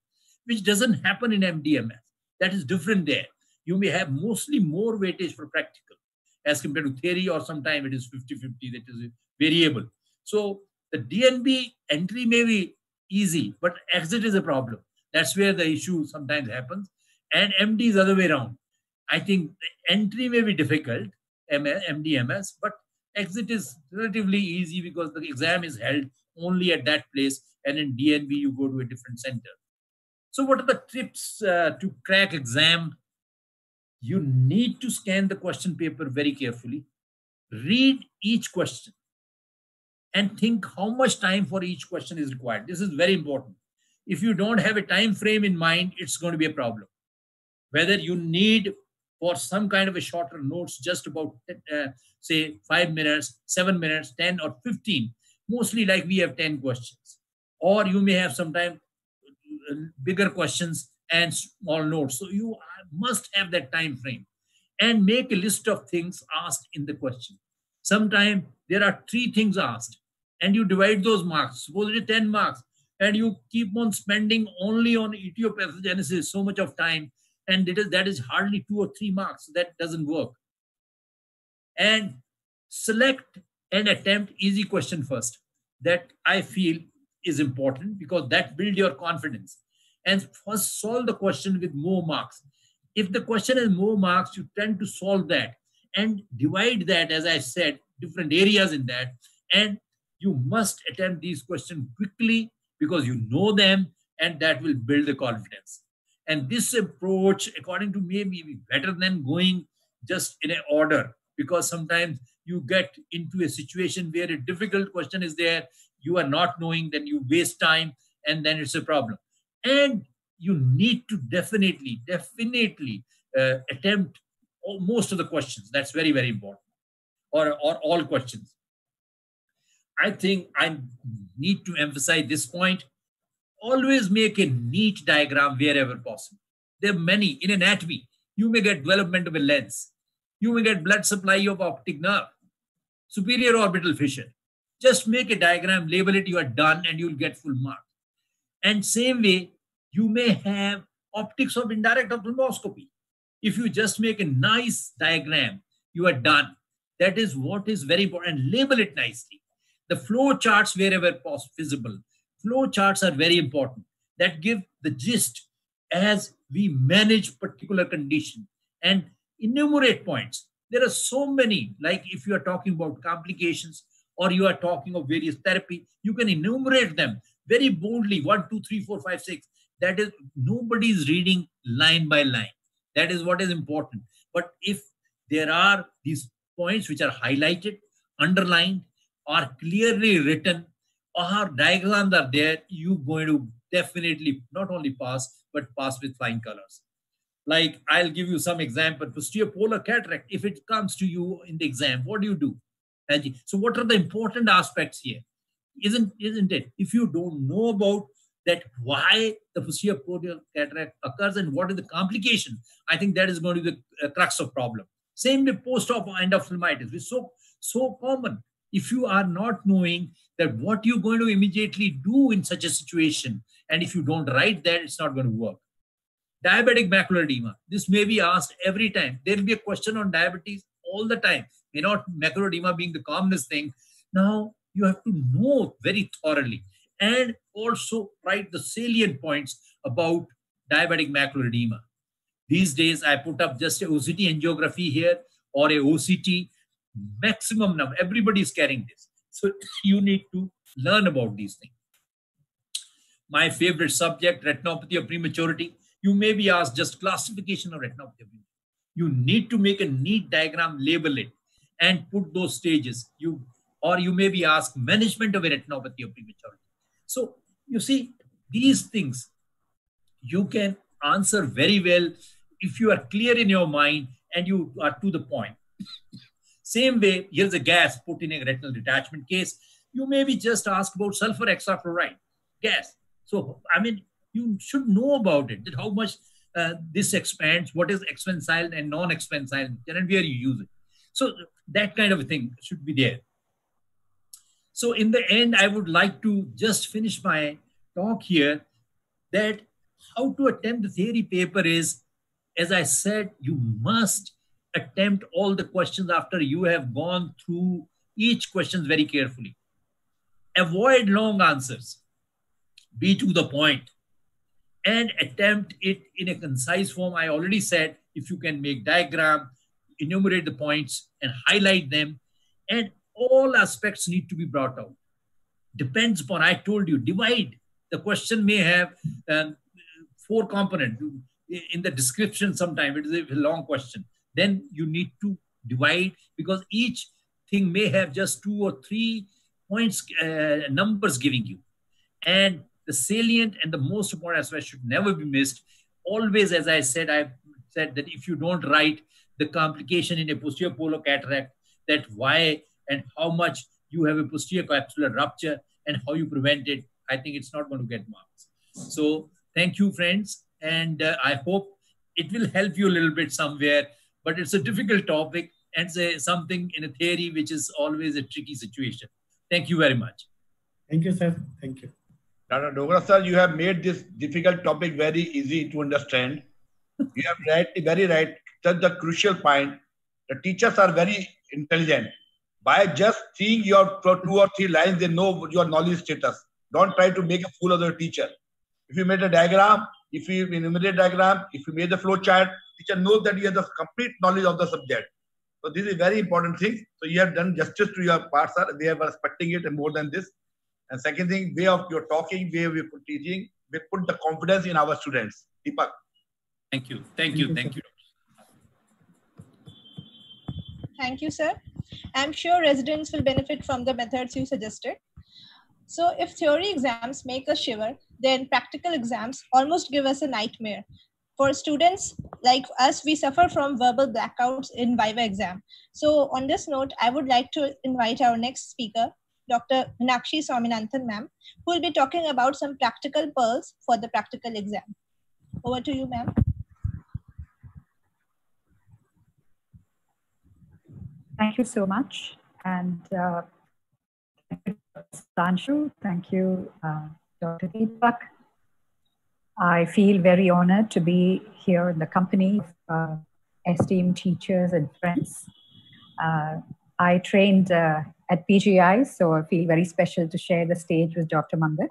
which doesn't happen in MDMS. That is different there. You may have mostly more weightage for practical as compared to theory, or sometimes it is 50 50, that is variable. So the DNB entry may be easy, but exit is a problem. That's where the issue sometimes happens. And MD is the other way around. I think entry may be difficult, MDMS, but exit is relatively easy because the exam is held only at that place, and in DNB you go to a different center. So, what are the tips uh, to crack exam? You need to scan the question paper very carefully, read each question, and think how much time for each question is required. This is very important. If you don't have a time frame in mind, it's going to be a problem. Whether you need for some kind of a shorter notes, just about uh, say five minutes, seven minutes, 10 or 15, mostly like we have 10 questions. Or you may have sometimes uh, bigger questions and small notes. So you must have that time frame and make a list of things asked in the question. Sometimes there are three things asked and you divide those marks. Suppose it is 10 marks and you keep on spending only on etiopathogenesis so much of time and it is that is hardly two or three marks. That doesn't work. And select and attempt easy question first. That I feel is important because that build your confidence. And first solve the question with more marks. If the question has more marks, you tend to solve that and divide that, as I said, different areas in that. And you must attempt these questions quickly because you know them and that will build the confidence. And this approach, according to me, may be better than going just in an order because sometimes you get into a situation where a difficult question is there, you are not knowing, then you waste time, and then it's a problem. And you need to definitely, definitely uh, attempt most of the questions. That's very, very important, or, or all questions. I think I need to emphasize this point always make a neat diagram wherever possible. There are many in anatomy. You may get development of a lens. You may get blood supply of optic nerve, superior orbital fissure. Just make a diagram, label it, you are done, and you'll get full mark. And same way, you may have optics of indirect ophthalmoscopy. If you just make a nice diagram, you are done. That is what is very important. Label it nicely. The flow charts wherever possible, flow charts are very important that give the gist as we manage particular condition. And enumerate points. There are so many like if you are talking about complications or you are talking of various therapy you can enumerate them very boldly. One two three four five six. That is nobody is reading line by line. That is what is important. But if there are these points which are highlighted underlined or clearly written or diagrams are there, you're going to definitely not only pass, but pass with flying colors. Like I'll give you some example. Posterior polar cataract, if it comes to you in the exam, what do you do? So what are the important aspects here? Isn't, isn't it? If you don't know about that why the posterior polar cataract occurs and what is the complication, I think that is going to be the uh, crux of problem. Same with post-op endophthalmitis, which is so, so common. If you are not knowing that what you're going to immediately do in such a situation. And if you don't write that, it's not going to work. Diabetic macular edema. This may be asked every time. There will be a question on diabetes all the time. May not macular edema being the commonest thing. Now you have to know very thoroughly and also write the salient points about diabetic macular edema. These days, I put up just a OCT angiography here or a OCT maximum number. Everybody is carrying this So you need to learn about these things. My favorite subject, retinopathy of prematurity. You may be asked just classification of retinopathy. You need to make a neat diagram, label it, and put those stages. You or you may be asked management of retinopathy of prematurity. So you see these things you can answer very well if you are clear in your mind and you are to the point. Same way, here's a gas put in a retinal detachment case. You may be just asked about sulfur hexafluoride gas. So, I mean, you should know about it, that how much uh, this expands, what is expansile and non-expansile, and where you use it. So that kind of thing should be there. So in the end, I would like to just finish my talk here that how to attempt the theory paper is, as I said, you must attempt all the questions after you have gone through each question very carefully. Avoid long answers. Be to the point and attempt it in a concise form. I already said if you can make diagram, enumerate the points and highlight them, and all aspects need to be brought out. Depends upon, I told you, divide. The question may have um, four component in the description sometime it is a long question then you need to divide because each thing may have just two or three points uh, numbers giving you and the salient and the most important aspect should never be missed always as i said i said that if you don't write the complication in a posterior polar cataract that why and how much you have a posterior capsular rupture and how you prevent it i think it's not going to get marks so Thank you, friends. And uh, I hope it will help you a little bit somewhere. But it's a difficult topic and say something in a theory which is always a tricky situation. Thank you very much. Thank you, sir. Thank you. Dr. Dogra, sir, you have made this difficult topic very easy to understand. you have right, very right, That's the crucial point. The teachers are very intelligent. By just seeing your two or three lines, they know your knowledge status. Don't try to make a fool of the teacher. If you made a diagram, if you enumerate diagram, if you made the flow chart, teacher knows that you have the complete knowledge of the subject. So this is very important thing. So you have done justice to your part, sir. They are respecting it and more than this. And second thing, way of your talking, way of your teaching, we put the confidence in our students. Deepak. Thank you. Thank you. Thank you. Thank you, sir. I'm sure residents will benefit from the methods you suggested. So if theory exams make us shiver, then practical exams almost give us a nightmare. For students like us, we suffer from verbal blackouts in Viva exam. So on this note, I would like to invite our next speaker, Dr. Meenakshi Swaminathan ma'am, who will be talking about some practical pearls for the practical exam. Over to you, ma'am. Thank you so much. And uh, Sanshu. Thank you, uh, Dr. Deepak. I feel very honored to be here in the company of uh, esteemed teachers and friends. Uh, I trained uh, at PGI, so I feel very special to share the stage with Dr. Mangat.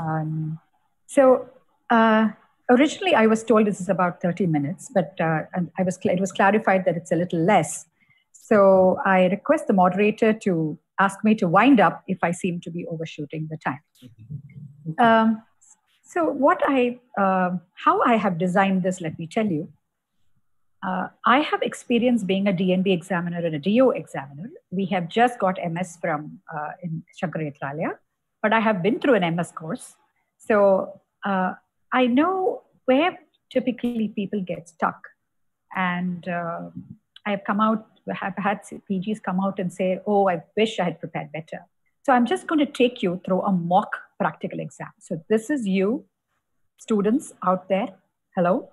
Um, so uh, originally I was told this is about 30 minutes, but uh, I was it was clarified that it's a little less. So I request the moderator to ask me to wind up if I seem to be overshooting the time. Um, so what I, uh, how I have designed this, let me tell you. Uh, I have experience being a DNB examiner and a DO examiner. We have just got MS from uh, in Sankara but I have been through an MS course. So uh, I know where typically people get stuck. And uh, I have come out have had PGs come out and say, oh, I wish I had prepared better. So I'm just going to take you through a mock practical exam. So this is you, students out there. Hello.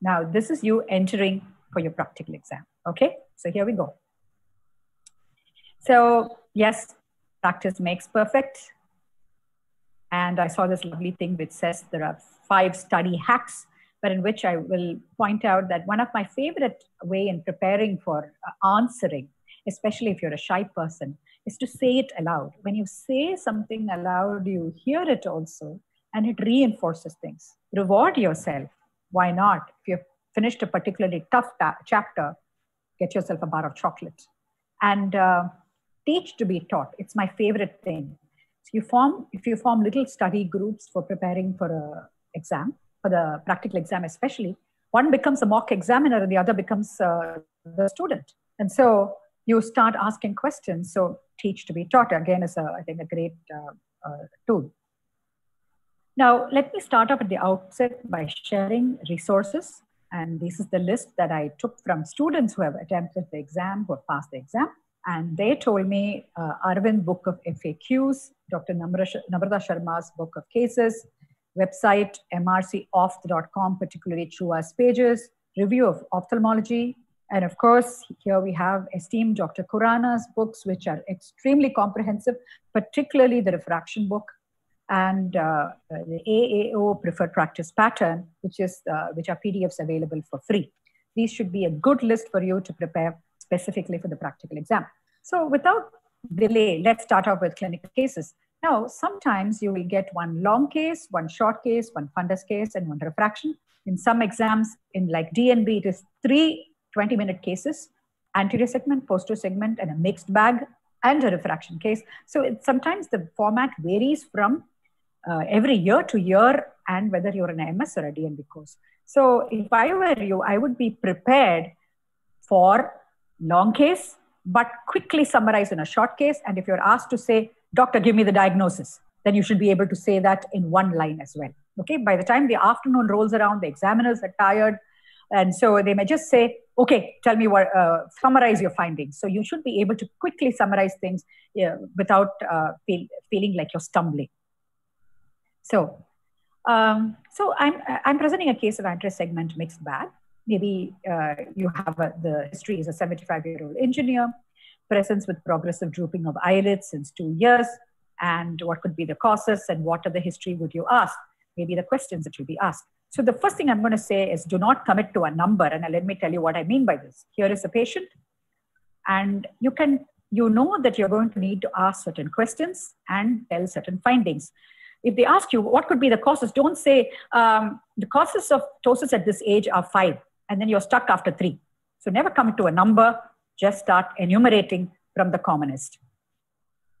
Now this is you entering for your practical exam. Okay. So here we go. So yes, practice makes perfect. And I saw this lovely thing which says there are five study hacks but in which I will point out that one of my favorite way in preparing for uh, answering, especially if you're a shy person, is to say it aloud. When you say something aloud, you hear it also, and it reinforces things. Reward yourself. Why not? If you've finished a particularly tough ta- chapter, get yourself a bar of chocolate. And uh, teach to be taught. It's my favorite thing. So you form, if you form little study groups for preparing for a exam, for the practical exam especially, one becomes a mock examiner and the other becomes uh, the student. And so you start asking questions. So teach to be taught again is, a, I think, a great uh, uh, tool. Now, let me start off at the outset by sharing resources. And this is the list that I took from students who have attempted the exam, who have passed the exam. And they told me uh, Arvind book of FAQs, Dr. Namrata Sharma's book of cases, website mrcophth.com, particularly Trua's pages, review of ophthalmology, and of course, here we have esteemed Dr. Khurana's books, which are extremely comprehensive, particularly the refraction book and uh, the AAO preferred practice pattern, which, is, uh, which are PDFs available for free. These should be a good list for you to prepare specifically for the practical exam. So without delay, let's start off with clinical cases. Now, sometimes you will get one long case, one short case, one fundus case, and one refraction. In some exams, in like DNB, it is three 20 minute cases, anterior segment, posterior segment, and a mixed bag and a refraction case. So it, sometimes the format varies from uh, every year to year and whether you're an MS or a DNB course. So if I were you, I would be prepared for long case, but quickly summarize in a short case. And if you're asked to say, doctor, give me the diagnosis, then you should be able to say that in one line as well. Okay, by the time the afternoon rolls around, the examiners are tired, and so they may just say, okay, tell me what, uh, summarize your findings. So you should be able to quickly summarize things uh, without uh, feel, feeling like you're stumbling. So, um, so I'm, I'm presenting a case of anterior segment mixed bag. Maybe uh, you have a, the history is a 75 year old engineer, presence with progressive drooping of eyelids since two years, and what could be the causes and what are the history would you ask? Maybe the questions that you'll be asked. So the first thing I'm going to say is do not commit to a number. And let me tell you what I mean by this. Here is a patient, and you can you know that you're going to need to ask certain questions and tell certain findings. If they ask you what could be the causes, don't say um, the causes of ptosis at this age are five, and then you're stuck after three. So never commit to a number. Just start enumerating from the commonest.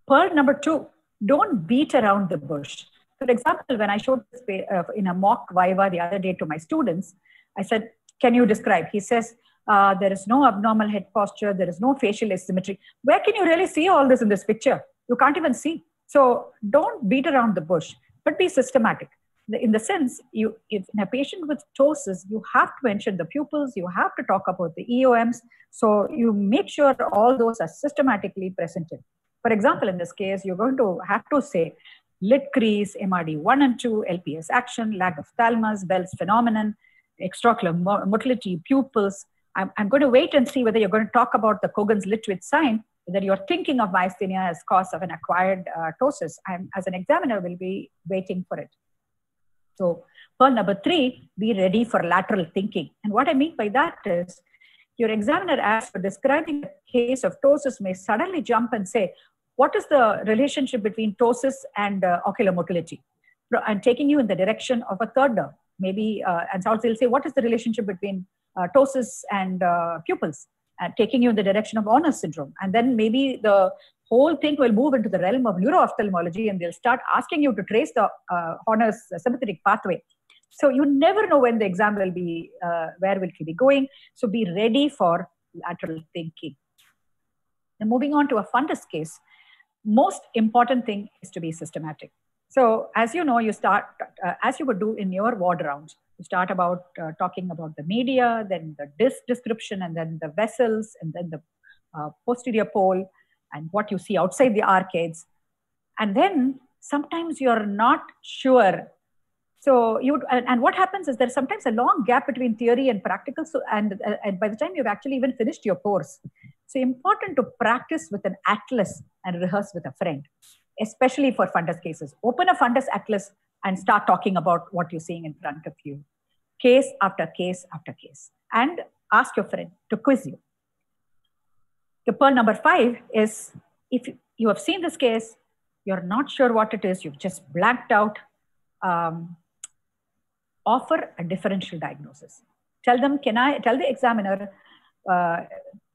Pearl number two: don't beat around the bush. For example, when I showed this uh, in a mock viva the other day to my students, I said, can you describe? He says, uh, there is no abnormal head posture, there is no facial asymmetry. Where can you really see all this in this picture? You can't even see. So don't beat around the bush, but be systematic. In the sense, you, if in a patient with ptosis, you have to mention the pupils, you have to talk about the EOMs. So you make sure all those are systematically presented. For example, in this case, you're going to have to say lid crease, MRD1 and 2, LPS action, lag of thalamus, Bell's phenomenon, extraocular motility, pupils. I'm, I'm going to wait and see whether you're going to talk about the Cogan's lid twitch sign, whether you're thinking of myasthenia as cause of an acquired uh, ptosis. I'm, as an examiner, will be waiting for it. So pearl number three, be ready for lateral thinking. And what I mean by that is, your examiner, as for describing a case of ptosis, may suddenly jump and say, what is the relationship between ptosis and uh, ocular motility? And taking you in the direction of a third nerve. Maybe, uh, and also they'll say, what is the relationship between uh, ptosis and uh, pupils? And taking you in the direction of Horner's syndrome. And then maybe the whole thing will move into the realm of neuro-ophthalmology and they'll start asking you to trace the uh, Horner's sympathetic pathway. So you never know when the exam will be, uh, where will it be going. So be ready for lateral thinking. Now moving on to a fundus case, most important thing is to be systematic. So as you know, you start, uh, as you would do in your ward rounds, you start about uh, talking about the media, then the disc description, and then the vessels, and then the uh, posterior pole, and what you see outside the arcades. And then sometimes you're not sure. So you and, and what happens is there's sometimes a long gap between theory and practical. So and, uh, and by the time you've actually even finished your course, so important to practice with an atlas and rehearse with a friend, especially for fundus cases. Open a fundus atlas and start talking about what you're seeing in front of you, case after case after case, and ask your friend to quiz you. The pearl number five is if you have seen this case, you're not sure what it is, you've just blanked out, um, offer a differential diagnosis. Tell them, can I, tell the examiner, uh,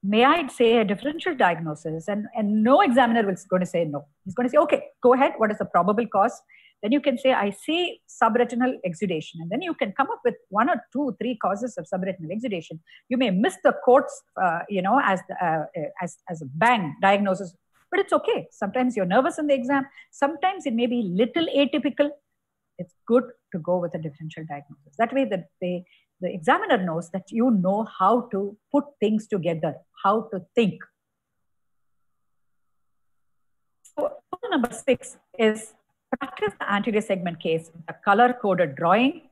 may I say a differential diagnosis? And, and no examiner is going to say no. He's going to say, okay, go ahead. What is the probable cause? Then you can say, I see subretinal exudation. And then you can come up with one or two, three causes of subretinal exudation. You may miss the courts, uh, you know, as, the, uh, as, as a bang diagnosis, but it's okay. Sometimes you're nervous in the exam. Sometimes it may be little atypical. It's good to go with a differential diagnosis. That way the, the, the examiner knows that you know how to put things together, how to think. So number six is practice the anterior segment case with a color-coded drawing.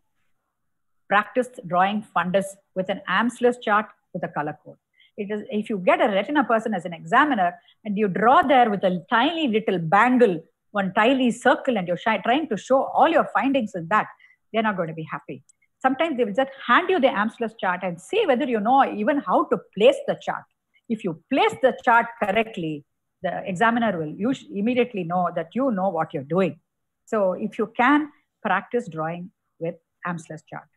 Practice drawing fundus with an Amsler's chart with a color code. It is, if you get a retina person as an examiner and you draw there with a tiny little bangle, one tiny circle, and you're trying to show all your findings in that, they're not going to be happy. Sometimes they will just hand you the Amsler's chart and see whether you know even how to place the chart. If you place the chart correctly, the examiner will immediately know that you know what you're doing. So if you can practice drawing with Amsler's chart.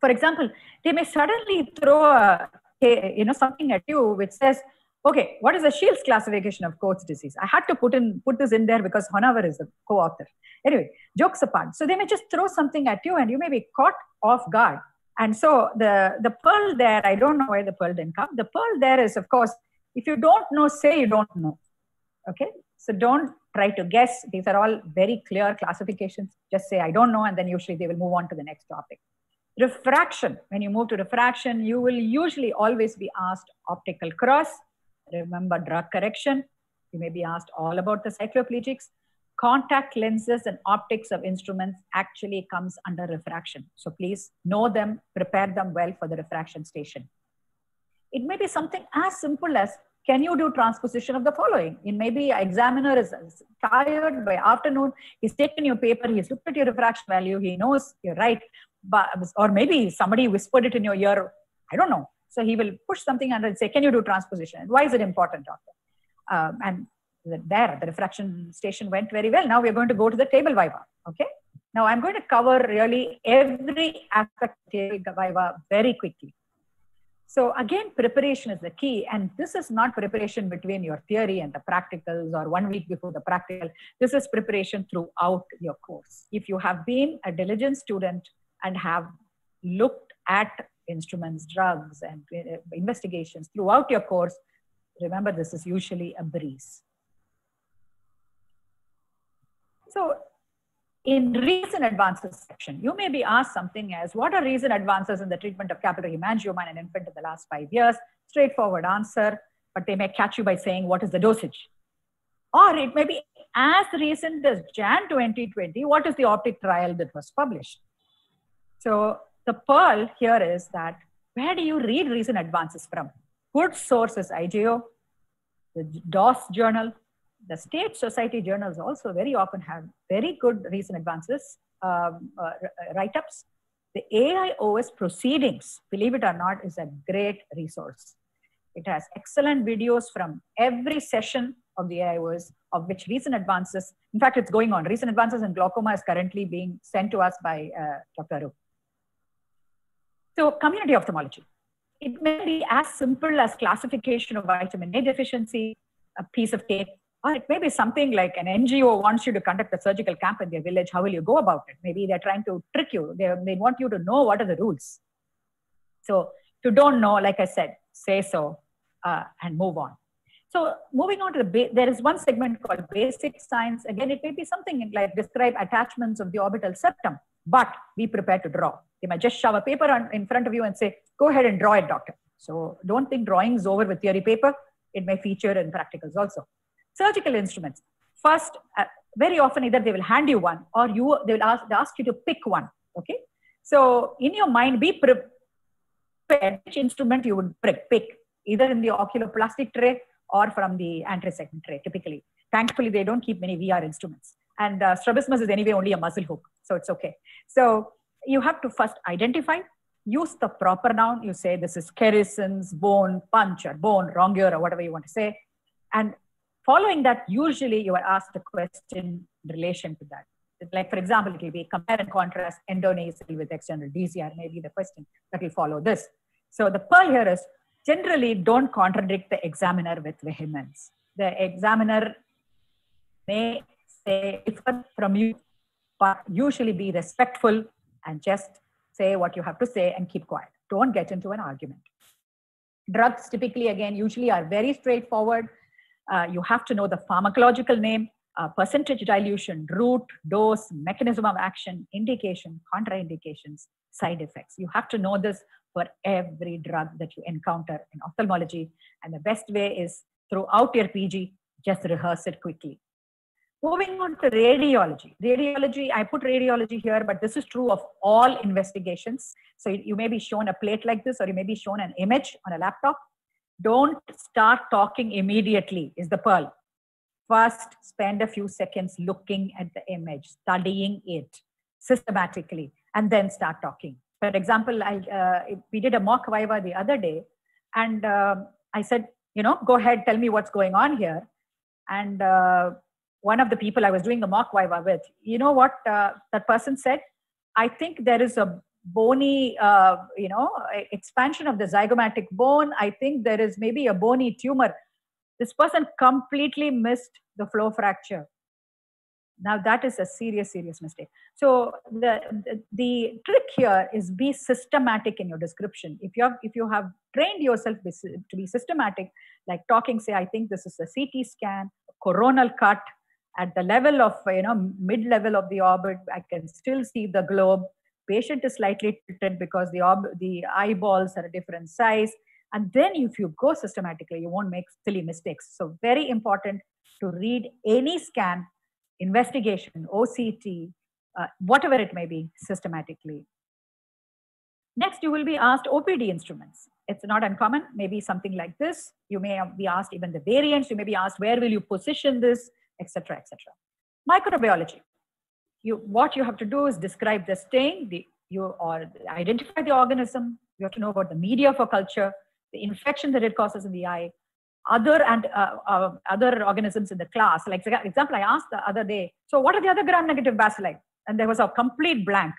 For example, they may suddenly throw a, you know, something at you which says, okay, what is the Shields classification of Coats disease? I had to put in put this in there because Honavar is the co-author. Anyway, jokes apart. So they may just throw something at you and you may be caught off guard. And so the, the pearl there, I don't know why the pearl didn't come. The pearl there is, of course, if you don't know, say you don't know. Okay. So don't try to guess. These are all very clear classifications. Just say, I don't know. And then usually they will move on to the next topic. Refraction. When you move to refraction, you will usually always be asked optical cross. Remember drug correction. You may be asked all about the cycloplegics. Contact lenses and optics of instruments actually comes under refraction. So please know them, prepare them well for the refraction station. It may be something as simple as can you do transposition of the following? It may be examiner is tired by afternoon, he's taken your paper, he's looked at your refraction value, he knows you're right, but or maybe somebody whispered it in your ear, I don't know. So he will push something under and say, can you do transposition? Why is it important, doctor? Um, and there, the refraction station went very well. Now we're going to go to the table viva, okay? Now I'm going to cover really every aspect of table viva very quickly. So again, preparation is the key. And this is not preparation between your theory and the practicals or one week before the practical. This is preparation throughout your course. If you have been a diligent student and have looked at instruments, drugs, and investigations throughout your course, remember this is usually a breeze. So in recent advances section, you may be asked something as, what are recent advances in the treatment of capillary hemangioma in an infant in the last five years? Straightforward answer, but they may catch you by saying, what is the dosage? Or it may be as recent as Jan 2020, what is the optic trial that was published? So the pearl here is that where do you read recent advances from? Good sources, IJO, the DOS journal, the state society journals also very often have very good recent advances, um, uh, write-ups. The AIOS proceedings, believe it or not, is a great resource. It has excellent videos from every session of the AIOS, of which recent advances, in fact, it's going on. Recent advances in glaucoma is currently being sent to us by uh, Dr. Aru. So community ophthalmology. It may be as simple as classification of vitamin A deficiency, a piece of tape, or it may be something like an NGO wants you to conduct a surgical camp in their village. How will you go about it? Maybe they're trying to trick you. They, they want you to know what are the rules. So if you don't know, like I said, say so uh, and move on. So moving on to the, there is one segment called basic science. Again, it may be something like describe attachments of the orbital septum, but be prepared to draw. They might just shove a paper on, in front of you and say, go ahead and draw it, doctor. So don't think drawing is over with theory paper. It may feature in practicals also surgical instruments. First, uh, very often either they will hand you one or you they will ask, they ask you to pick one. Okay. So in your mind, be prepared which instrument you would pick, either in the oculoplastic tray or from the anterior segment tray, typically. Thankfully, they don't keep many VR instruments. And uh, strabismus is anyway only a muscle hook, so it's okay. So you have to first identify, use the proper noun. You say this is Kerrison's bone punch or bone rongeur or whatever you want to say. And Following that, usually you are asked a question in relation to that. Like, for example, it will be compare and contrast endonasal with external DCR, maybe the question that will follow this. So the pearl here is generally don't contradict the examiner with vehemence. The examiner may say different from you, but usually be respectful and just say what you have to say and keep quiet. Don't get into an argument. Drugs typically, again, usually are very straightforward. Uh, you have to know the pharmacological name, uh, percentage dilution, route, dose, mechanism of action, indication, contraindications, side effects. You have to know this for every drug that you encounter in ophthalmology. And the best way is throughout your PG, just rehearse it quickly. Moving on to radiology. Radiology, I put radiology here, but this is true of all investigations. So you may be shown a plate like this, or you may be shown an image on a laptop. Don't start talking immediately, is the pearl. First, spend a few seconds looking at the image, studying it systematically, and then start talking. For example, I, uh, we did a mock viva the other day, and uh, I said, you know, go ahead, tell me what's going on here. And uh, one of the people I was doing the mock viva with, you know what uh, that person said? I think there is a bony, uh, you know, expansion of the zygomatic bone. I think there is maybe a bony tumor. This person completely missed the floor fracture. Now that is a serious, serious mistake. So the, the, the trick here is be systematic in your description. If you have if you have trained yourself to be systematic, like talking, say, I think this is a CT scan, coronal cut, at the level of you know mid level of the orbit i can still see the globe. Patient is slightly tilted because the orb- the eyeballs are a different size. And then if you go systematically you won't make silly mistakes. So very important to read any scan investigation oct uh, whatever it may be systematically. Next you will be asked opd instruments. It's not uncommon. Maybe something like this. You may be asked even the variants. You may be asked where will you position this etc., etc. Microbiology. You, what you have to do is describe the stain, the, you or identify the organism. You have to know about the media for culture, the infection that it causes in the eye, other and uh, uh, other organisms in the class. Like example, I asked the other day. So, what are the other gram-negative bacilli? And there was a complete blank.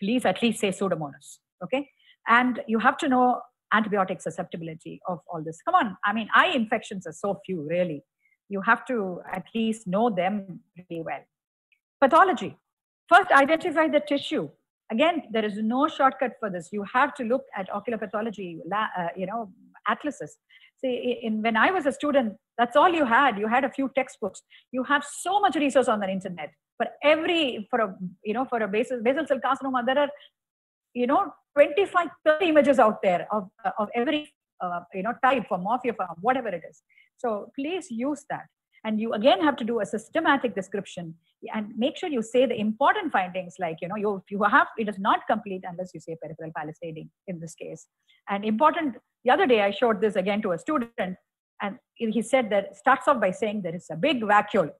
Please at least say Pseudomonas. Okay, and you have to know antibiotic susceptibility of all this. Come on, I mean, eye infections are so few, really you have to at least know them really well. Pathology. First, identify the tissue. Again, there is no shortcut for this. You have to look at ocular pathology, uh, you know, atlases. See, in, when I was a student, that's all you had. You had a few textbooks. You have so much resource on the internet. For every, for a, you know, for a basal, basal cell carcinoma, there are, you know, 25, 30 images out there of, of every, uh, you know, type for morpheaform, whatever it is. So please use that. And you again have to do a systematic description and make sure you say the important findings like, you know, you, you have, it is not complete unless you say peripheral palisading in this case. And important, the other day I showed this again to a student and he said that starts off by saying there is a big vacuole.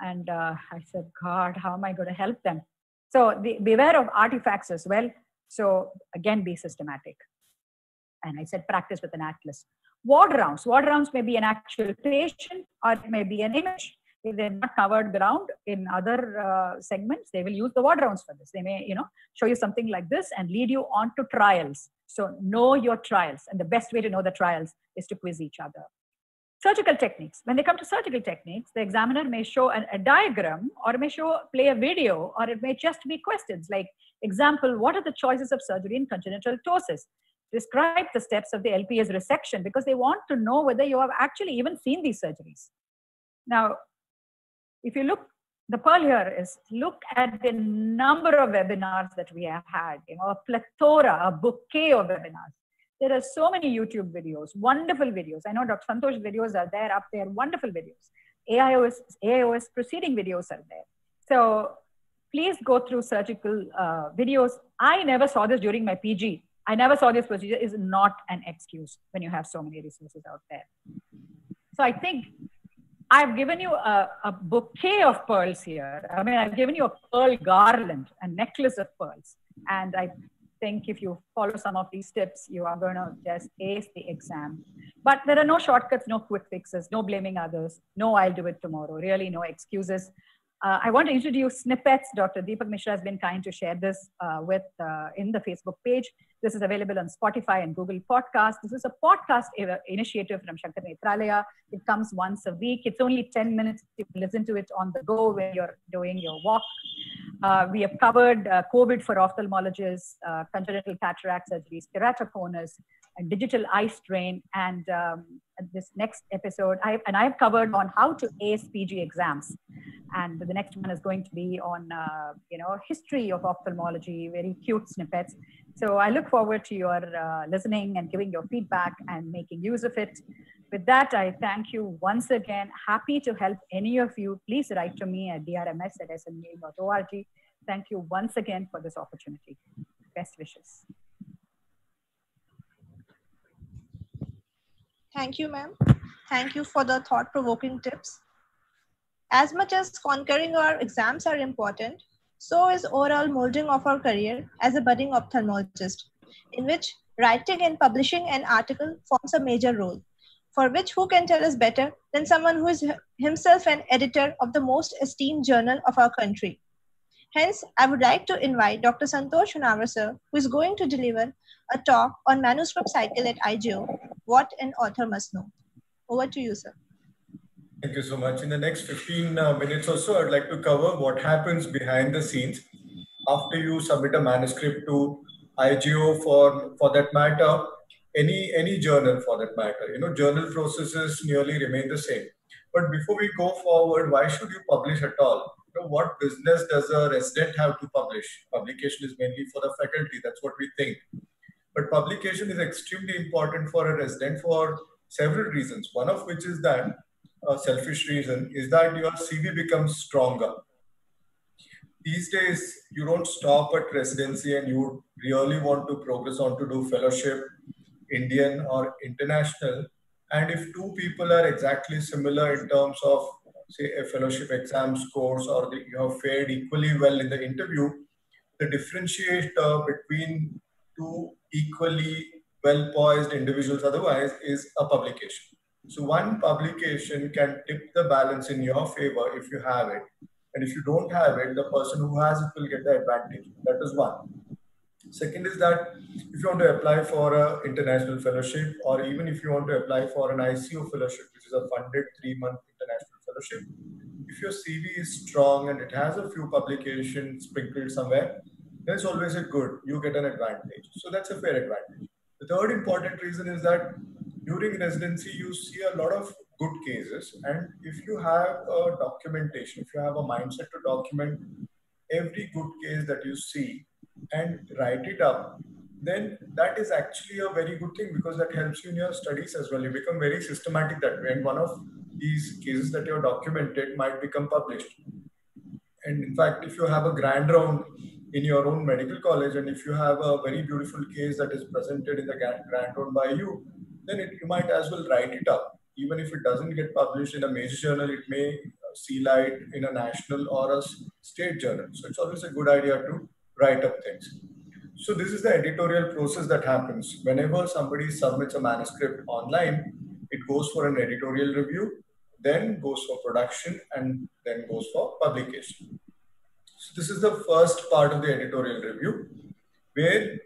And uh, I said, God, how am I going to help them? So the, beware of artifacts as well. So again, be systematic. And I said, practice with an atlas. Ward rounds. Ward rounds may be an actual patient or it may be an image. If they're not covered ground in other uh, segments, they will use the ward rounds for this. They may, you know, show you something like this and lead you on to trials. So know your trials. And the best way to know the trials is to quiz each other. Surgical techniques. When they come to surgical techniques, the examiner may show an, a diagram or may show play a video or it may just be questions like, example, what are the choices of surgery in congenital ptosis? Describe the steps of the LPS resection because they want to know whether you have actually even seen these surgeries. Now, if you look, the pearl here is look at the number of webinars that we have had, you know, a plethora, a bouquet of webinars. There are so many YouTube videos, wonderful videos. I know Dr. Santosh videos are there up there, wonderful videos. AIOS, AIOS proceeding videos are there. So please go through surgical uh, videos. I never saw this during my PG I never saw this procedure is not an excuse when you have so many resources out there. So I think I've given you a, a, bouquet of pearls here. I mean, I've given you a pearl garland, a necklace of pearls. And I think if you follow some of these tips, you are going to just ace the exam. But there are no shortcuts, no quick fixes, no blaming others, no I'll do it tomorrow, really no excuses. Uh, I want to introduce snippets. Dr. Deepak Mishra has been kind to share this uh, with uh, in the Facebook page. This is available on Spotify and Google Podcast. This is a podcast initiative from Sankara Nethralaya. It comes once a week. It's only 10 minutes. You listen to it on the go when you're doing your walk. Uh, we have covered uh, COVID for ophthalmologists, uh, congenital cataract surgeries, keratoconus, digital eye strain. And um, this next episode, I, and I've covered on how to ace PG exams. And the next one is going to be on, uh, you know, history of ophthalmology, very cute snippets. So I look forward to your uh, listening and giving your feedback and making use of it. With that, I thank you once again. Happy to help any of you. Please write to me at drms at smea.org. Thank you once again for this opportunity. Best wishes. Thank you, ma'am. Thank you for the thought-provoking tips. As much as conquering our exams are important, so is overall molding of our career as a budding ophthalmologist, in which writing and publishing an article forms a major role for which who can tell us better than someone who is himself an editor of the most esteemed journal of our country. Hence, I would like to invite Dr. Santosh Honavar sir, who is going to deliver a talk on manuscript cycle at IJO, what an author must know. Over to you, sir. Thank you so much. In the next 15 uh, minutes or so, I'd like to cover what happens behind the scenes after you submit a manuscript to IJO for, for that matter, any any journal for that matter. You know, journal processes nearly remain the same. But before we go forward, why should you publish at all? You know, what business does a resident have to publish? Publication is mainly for the faculty. That's what we think. Publication is extremely important for a resident for several reasons. One of which is that a selfish reason is that your CV becomes stronger. These days, you don't stop at residency and you really want to progress on to do fellowship Indian or international. And if two people are exactly similar in terms of, say, a fellowship exam scores or the, you have fared equally well in the interview, the differentiator between two equally well poised individuals otherwise is a publication. So one publication can tip the balance in your favor if you have it. And if you don't have it, the person who has it will get the advantage. That is one. Second is that if you want to apply for an international fellowship, or even if you want to apply for an ICO fellowship, which is a funded three-month international fellowship, if your CV is strong and it has a few publications sprinkled somewhere, then it's always a good. You get an advantage. So that's a fair advantage. The third important reason is that during residency, you see a lot of good cases. And if you have a documentation, if you have a mindset to document every good case that you see, and write it up, then that is actually a very good thing because that helps you in your studies as well. You become very systematic that way. And one of these cases that you have documented might become published. And in fact, if you have a grand round in your own medical college and if you have a very beautiful case that is presented in the grant round by you, then it, you might as well write it up. Even if it doesn't get published in a major journal, it may see light in a national or a state journal. So it's always a good idea to write up things. So this is the editorial process that happens. Whenever somebody submits a manuscript online, it goes for an editorial review, then goes for production, and then goes for publication. So this is the first part of the editorial review, where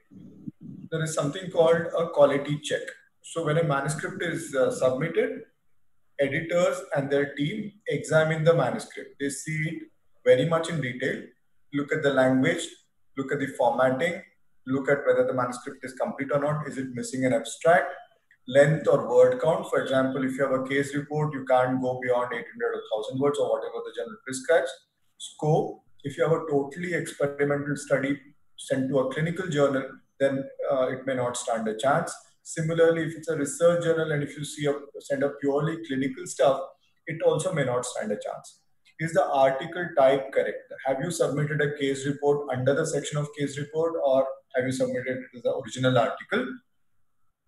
there is something called a quality check. So when a manuscript is uh, submitted, editors and their team examine the manuscript. They see it very much in detail, look at the language, look at the formatting, look at whether the manuscript is complete or not. Is it missing an abstract? Length or word count. For example, if you have a case report, you can't go beyond 800 or 1000 words or whatever the journal prescribes. Scope. If you have a totally experimental study sent to a clinical journal, then uh, it may not stand a chance. Similarly, if it's a research journal and if you see a, send a purely clinical stuff, it also may not stand a chance is the article type correct? Have you submitted a case report under the section of case report or have you submitted it as the original article?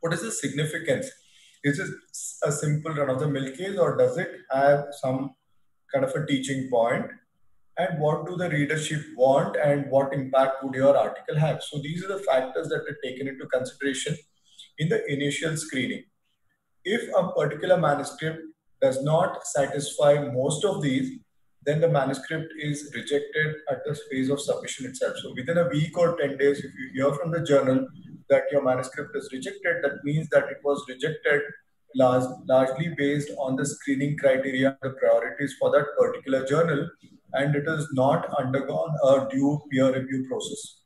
What is the significance? Is it a simple run of the mill case or does it have some kind of a teaching point? And what do the readership want and what impact would your article have? So these are the factors that are taken into consideration in the initial screening. If a particular manuscript does not satisfy most of these, then the manuscript is rejected at the phase of submission itself. So within a week or 10 days, if you hear from the journal that your manuscript is rejected, that means that it was rejected large, largely based on the screening criteria, the priorities for that particular journal, and it has not undergone a due peer review process.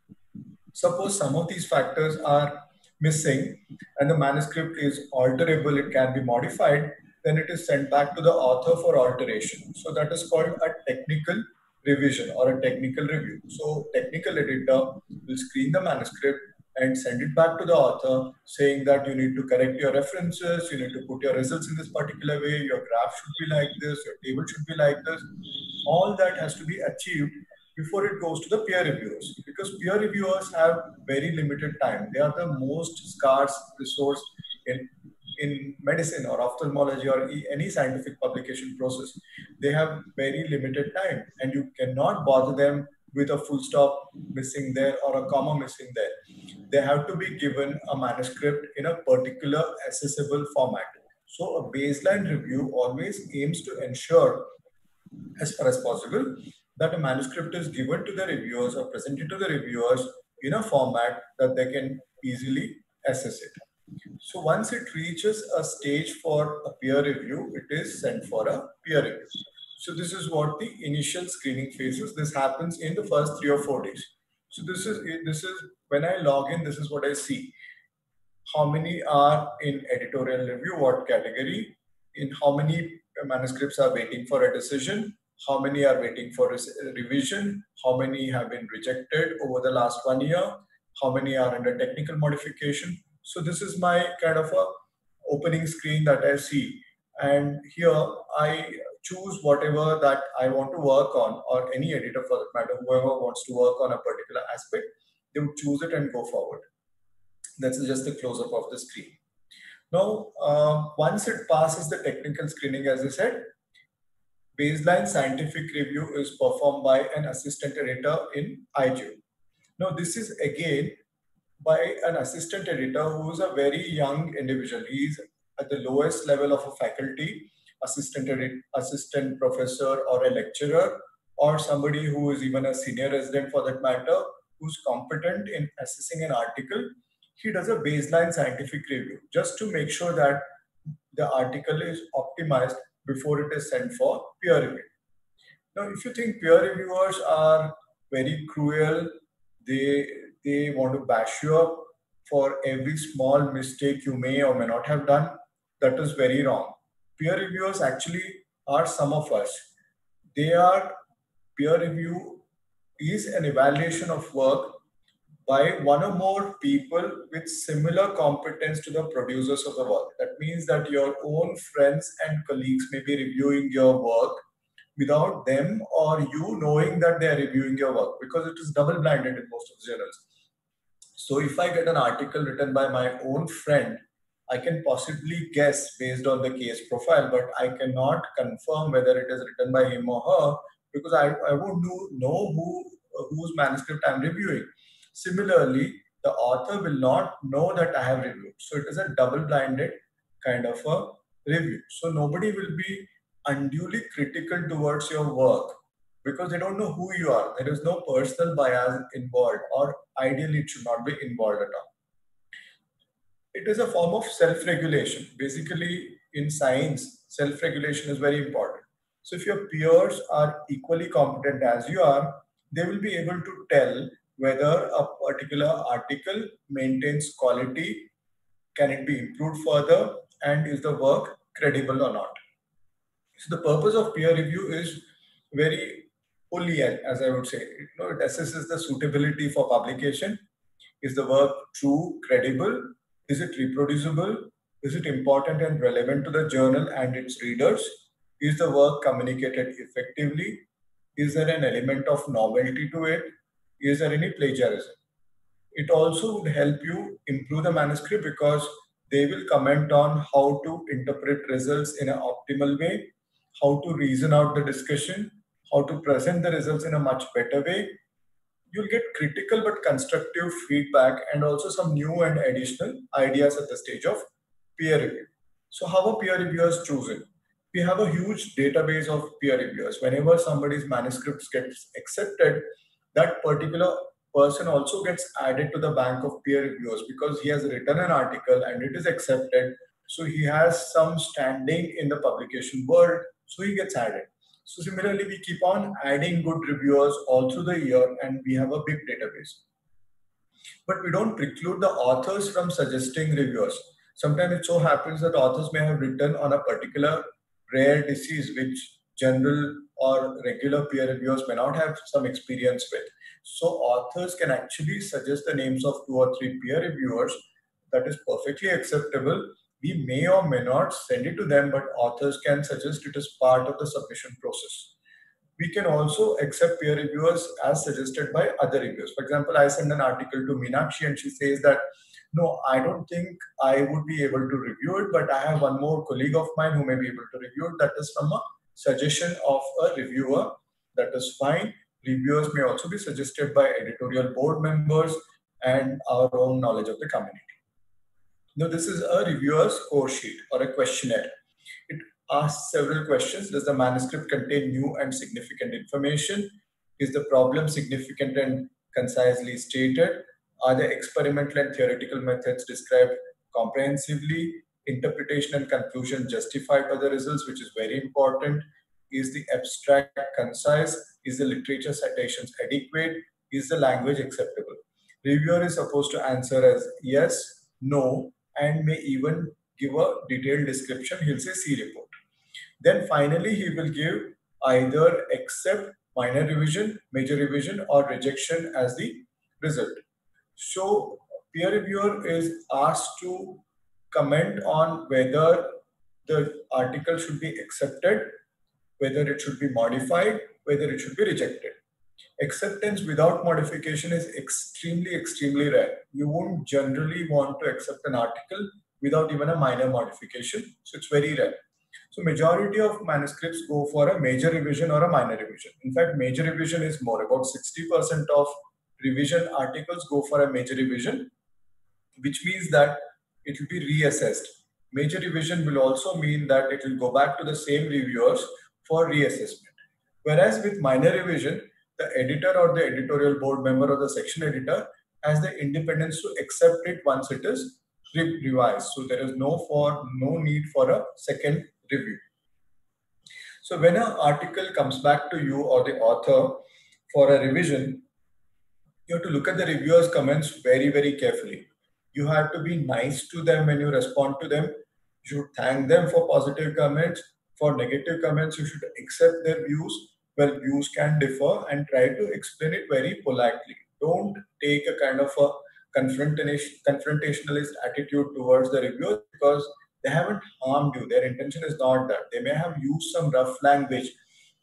Suppose some of these factors are missing and the manuscript is alterable, it can be modified, then it is sent back to the author for alteration. So that is called a technical revision or a technical review. So technical editor will screen the manuscript and send it back to the author saying that you need to correct your references, you need to put your results in this particular way, your graph should be like this, your table should be like this. All that has to be achieved before it goes to the peer reviewers because peer reviewers have very limited time. They are the most scarce resource in in medicine or ophthalmology or any scientific publication process, they have very limited time and you cannot bother them with a full stop missing there or a comma missing there. They have to be given a manuscript in a particular accessible format. So a baseline review always aims to ensure as far as possible that a manuscript is given to the reviewers or presented to the reviewers in a format that they can easily assess it. So once it reaches a stage for a peer review, it is sent for a peer review. So this is what the initial screening phase is. This happens in the first three or four days. So this is this is when I log in, this is what I see. How many are in editorial review, what category, in how many manuscripts are waiting for a decision, how many are waiting for a revision, how many have been rejected over the last one year, how many are under technical modification, so this is my kind of a opening screen that I see. And here I choose whatever that I want to work on or any editor for that matter, whoever wants to work on a particular aspect, they would choose it and go forward. That's just the close-up of the screen. Now, uh, once it passes the technical screening, as I said, baseline scientific review is performed by an assistant editor in IJO. Now, this is again by an assistant editor who is a very young individual. He's at the lowest level of a faculty, assistant assistant professor or a lecturer, or somebody who is even a senior resident for that matter, who's competent in assessing an article. He does a baseline scientific review just to make sure that the article is optimized before it is sent for peer review. Now, if you think peer reviewers are very cruel, they they want to bash you up for every small mistake you may or may not have done, that is very wrong. Peer reviewers actually are some of us. They are peer review is an evaluation of work by one or more people with similar competence to the producers of the work. That means that your own friends and colleagues may be reviewing your work without them or you knowing that they are reviewing your work because it is double blinded in most of the journals. So if I get an article written by my own friend, I can possibly guess based on the case profile, but I cannot confirm whether it is written by him or her because I, I won't know who whose manuscript I'm reviewing. Similarly, the author will not know that I have reviewed. So it is a double-blinded kind of a review. So nobody will be unduly critical towards your work because they don't know who you are. There is no personal bias involved, or ideally, it should not be involved at all. It is a form of self regulation. Basically, in science, self regulation is very important. So, if your peers are equally competent as you are, they will be able to tell whether a particular article maintains quality, can it be improved further, and is the work credible or not. So, the purpose of peer review is very fully, as I would say. You know, it assesses the suitability for publication. Is the work true, credible? Is it reproducible? Is it important and relevant to the journal and its readers? Is the work communicated effectively? Is there an element of novelty to it? Is there any plagiarism? It also would help you improve the manuscript because they will comment on how to interpret results in an optimal way, how to reason out the discussion, how to present the results in a much better way. You'll get critical but constructive feedback and also some new and additional ideas at the stage of peer review. So, how are peer reviewers chosen? we have a huge database of peer reviewers. Whenever somebody's manuscripts gets accepted, that particular person also gets added to the bank of peer reviewers because he has written an article and it is accepted. So he has some standing in the publication world, so he gets added. So similarly, we keep on adding good reviewers all through the year and we have a big database. But we don't preclude the authors from suggesting reviewers. Sometimes it so happens that authors may have written on a particular rare disease which general or regular peer reviewers may not have some experience with. So authors can actually suggest the names of two or three peer reviewers. That is perfectly acceptable. We may or may not send it to them, but authors can suggest it as part of the submission process. We can also accept peer reviewers as suggested by other reviewers. For example, I send an article to Meenakshi and she says that, no, I don't think I would be able to review it, but I have one more colleague of mine who may be able to review it. That is from a suggestion of a reviewer. That is fine. Reviewers may also be suggested by editorial board members and our own knowledge of the community. Now, this is a reviewer's score sheet or a questionnaire. It asks several questions. Does the manuscript contain new and significant information? Is the problem significant and concisely stated? Are the experimental and theoretical methods described comprehensively? Interpretation and conclusion justified by the results, which is very important. Is the abstract concise? Is the literature citations adequate? Is the language acceptable? Reviewer is supposed to answer as yes, no, and may even give a detailed description. He'll say see report. Then finally, he will give either accept, minor revision, major revision, or rejection as the result. So peer reviewer is asked to comment on whether the article should be accepted, whether it should be modified, whether it should be rejected. Acceptance without modification is extremely, extremely rare. You won't generally want to accept an article without even a minor modification. So it's very rare. So majority of manuscripts go for a major revision or a minor revision. In fact, major revision is more. About 60% of revision articles go for a major revision, which means that it will be reassessed. Major revision will also mean that it will go back to the same reviewers for reassessment. Whereas with minor revision, the editor or the editorial board member or the section editor has the independence to accept it once it is re revised. So there is no for no need for a second review. So when an article comes back to you or the author for a revision, you have to look at the reviewer's comments very, very carefully. You have to be nice to them when you respond to them. You should thank them for positive comments. For negative comments, you should accept their views. Well, views can differ and try to explain it very politely. Don't take a kind of a confrontationalist attitude towards the reviewer because they haven't harmed you. Their intention is not that. They may have used some rough language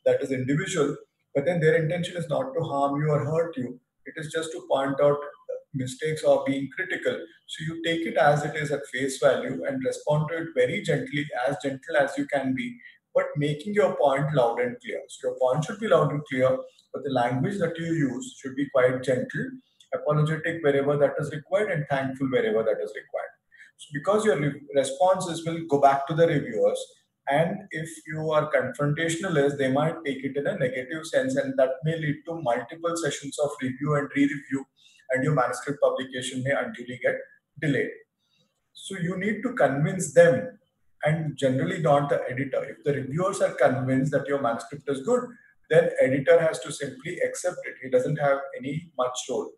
that is individual, but then their intention is not to harm you or hurt you. It is just to point out mistakes or being critical. So you take it as it is at face value and respond to it very gently, as gentle as you can be, but making your point loud and clear. So your point should be loud and clear, but the language that you use should be quite gentle, apologetic wherever that is required, and thankful wherever that is required. So because your re- responses will go back to the reviewers, and if you are confrontationalist, they might take it in a negative sense, and that may lead to multiple sessions of review and re-review, and your manuscript publication may unduly get delayed. So you need to convince them, and generally not the editor. If the reviewers are convinced that your manuscript is good, then editor has to simply accept it. He doesn't have any much role.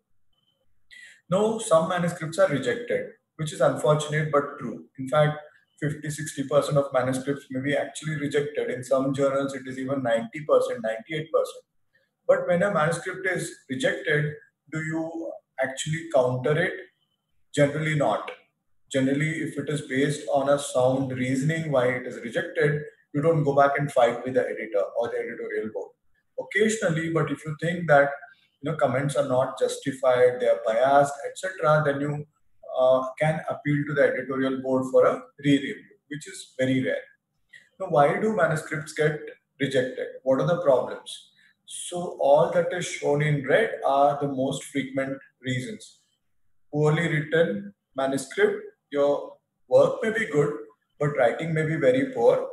No, some manuscripts are rejected, which is unfortunate but true. In fact, 50 60% of manuscripts may be actually rejected. In some journals, it is even 90%, 98%. But when a manuscript is rejected, do you actually counter it? Generally, not. Generally, if it is based on a sound reasoning why it is rejected, you don't go back and fight with the editor or the editorial board. Occasionally, but if you think that you know comments are not justified, they are biased, etc., then you uh, can appeal to the editorial board for a re-review, which is very rare. Now, why do manuscripts get rejected? What are the problems? So all that is shown in red are the most frequent reasons. Poorly written manuscript, your work may be good, but writing may be very poor.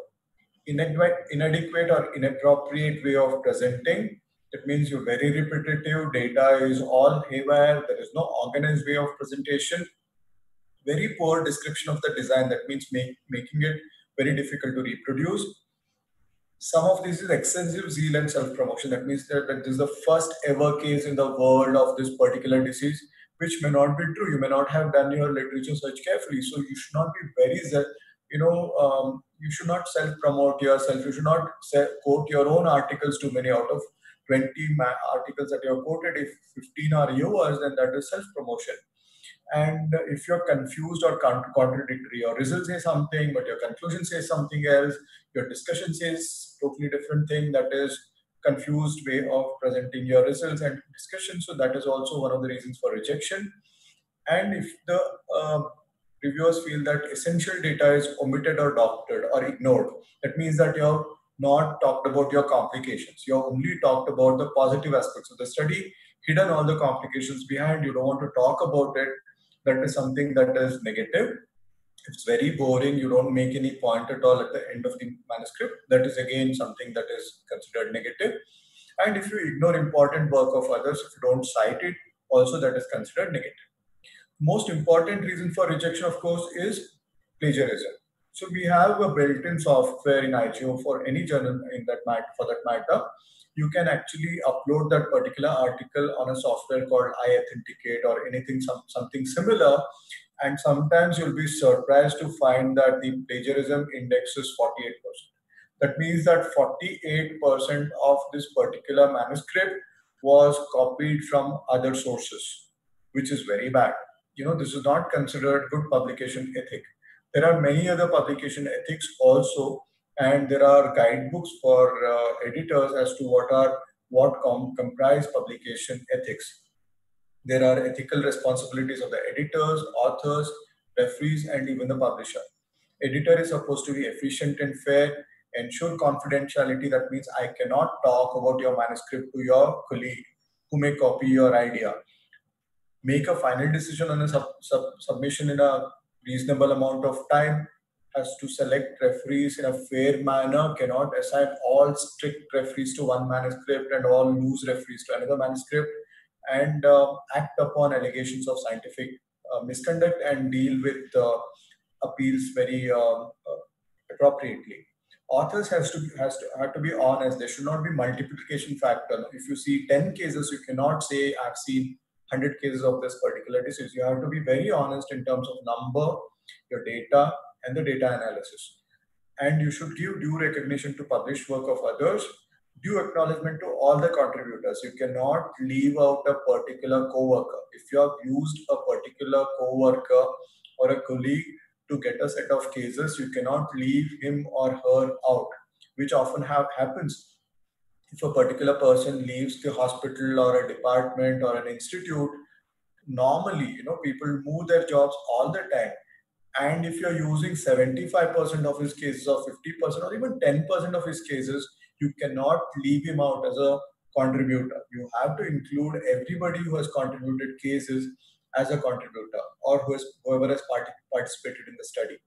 inadequate or inappropriate way of presenting. It means you're very repetitive, data is all haywire, there is no organized way of presentation. Very poor description of the design, that means make, making it very difficult to reproduce. Some of this is excessive zeal and self-promotion. That means that, that this is the first ever case in the world of this particular disease, which may not be true. You may not have done your literature search carefully. So you should not be very you know, um, you should not self-promote yourself. You should not quote your own articles too many out of 20 articles that you have quoted. If 15 are yours, then that is self-promotion. And if you're confused or contradictory, your results say something, but your conclusion says something else, your discussion says totally different thing, that is confused way of presenting your results and discussion. So that is also one of the reasons for rejection. And if the uh, reviewers feel that essential data is omitted or doctored or ignored. That means that you have not talked about your complications. You have only talked about the positive aspects of the study, hidden all the complications behind. You don't want to talk about it. That is something that is negative. It's very boring. You don't make any point at all at the end of the manuscript. That is again something that is considered negative. And if you ignore important work of others, if you don't cite it, also that is considered negative most important reason for rejection, of course, is plagiarism. So we have a built-in software in IJO for any journal in that matter, for that matter. You can actually upload that particular article on a software called iThenticate or anything, some, something similar. And sometimes you'll be surprised to find that the plagiarism index is 48%. That means that 48% of this particular manuscript was copied from other sources, which is very bad you know, this is not considered good publication ethic. There are many other publication ethics also, and there are guidebooks for uh, editors as to what are what com comprise publication ethics. There are ethical responsibilities of the editors, authors, referees, and even the publisher. Editor is supposed to be efficient and fair, ensure confidentiality. That means I cannot talk about your manuscript to your colleague who may copy your idea make a final decision on a sub, sub, submission in a reasonable amount of time, has to select referees in a fair manner, cannot assign all strict referees to one manuscript and all loose referees to another manuscript, and uh, act upon allegations of scientific uh, misconduct and deal with uh, appeals very appropriately. Authors has to has to have to be honest. There should not be multiplication factor. If you see ten cases, you cannot say I've seen 100 cases of this particular disease. You have to be very honest in terms of number, your data, and the data analysis. And you should give due recognition to published work of others, due acknowledgement to all the contributors. You cannot leave out a particular co-worker. If you have used a particular co-worker or a colleague to get a set of cases, you cannot leave him or her out, which often have happens if a particular person leaves the hospital or a department or an institute, normally, you know, people move their jobs all the time. And if you're using 75% of his cases or 50% or even 10% of his cases, you cannot leave him out as a contributor. You have to include everybody who has contributed cases as a contributor or who has, whoever has part- participated in the study.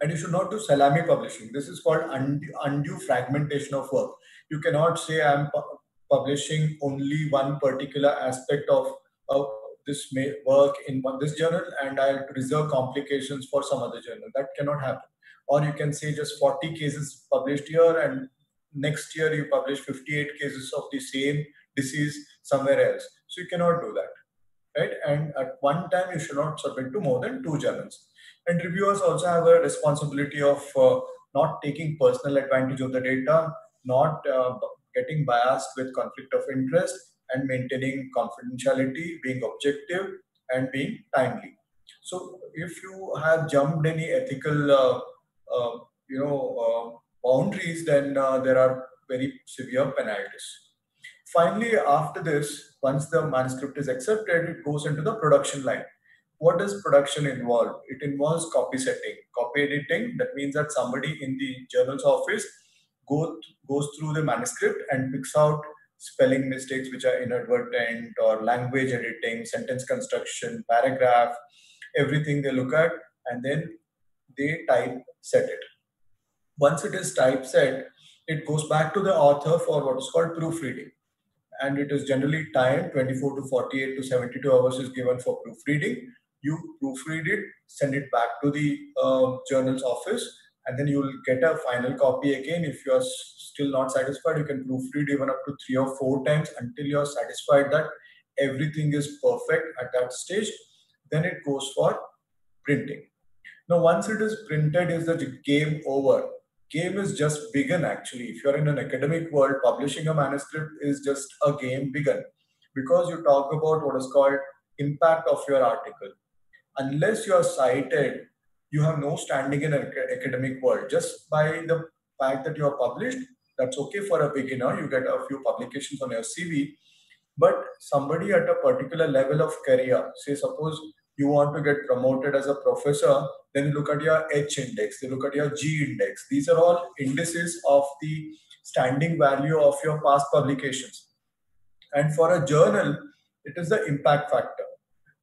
And you should not do salami publishing. This is called undue, fragmentation of work you cannot say I'm pu- publishing only one particular aspect of, of this may work in one, this journal and I'll reserve complications for some other journal. That cannot happen. Or you can say just 40 cases published here and next year you publish 58 cases of the same disease somewhere else. So you cannot do that. Right? And at one time you should not submit to more than two journals. And reviewers also have a responsibility of uh, not taking personal advantage of the data, not uh, getting biased with conflict of interest and maintaining confidentiality, being objective and being timely. So if you have jumped any ethical, uh, uh, you know, uh, boundaries, then uh, there are very severe penalties. Finally, after this, once the manuscript is accepted, it goes into the production line. What does production involve? It involves copy setting, copy editing. That means that somebody in the journal's office go, goes through the manuscript and picks out spelling mistakes which are inadvertent or language editing, sentence construction, paragraph, everything they look at, and then they type set it. Once it is typeset, it goes back to the author for what is called proofreading. And it is generally timed 24 to 48 to 72 hours is given for proofreading. You proofread it, send it back to the uh, journal's office, and then you will get a final copy again. If you are still not satisfied, you can proofread even up to three or four times until you are satisfied that everything is perfect at that stage. Then it goes for printing. Now, once it is printed, is the game over? Game is just begun actually. If you're in an academic world, publishing a manuscript is just a game begun because you talk about what is called impact of your article. Unless you are cited, you have no standing in an academic world. Just by the fact that you are published, that's okay for a beginner. You get a few publications on your CV. But somebody at a particular level of career, say, suppose you want to get promoted as a professor, then you look at your H index, you look at your G index. These are all indices of the standing value of your past publications. And for a journal, it is the impact factor.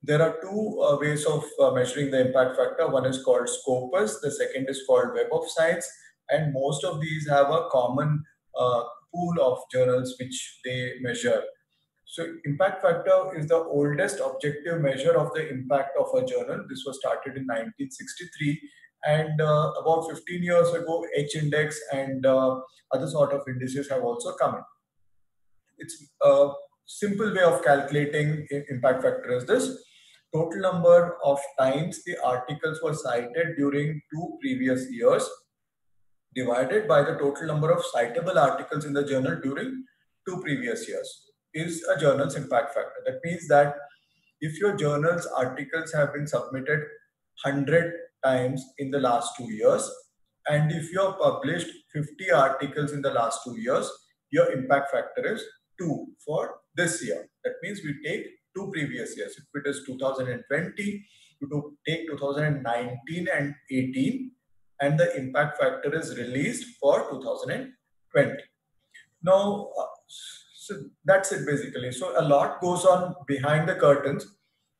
There are two uh, ways of uh, measuring the impact factor. One is called Scopus, the second is called Web of Science, and most of these have a common uh, pool of journals which they measure. So impact factor is the oldest objective measure of the impact of a journal. This was started in 1963 and uh, about 15 years ago, H index and uh, other sort of indices have also come in. It's a simple way of calculating impact factor is this. Total number of times the articles were cited during two previous years divided by the total number of citable articles in the journal during two previous years is a journal's impact factor. That means that if your journal's articles have been submitted 100 times in the last two years, and if you have published 50 articles in the last two years, your impact factor is 2 for this year. That means we take two previous years. If it is 2020, you take 2019 and 18, and the impact factor is released for 2020. Now, so that's it basically. So a lot goes on behind the curtains.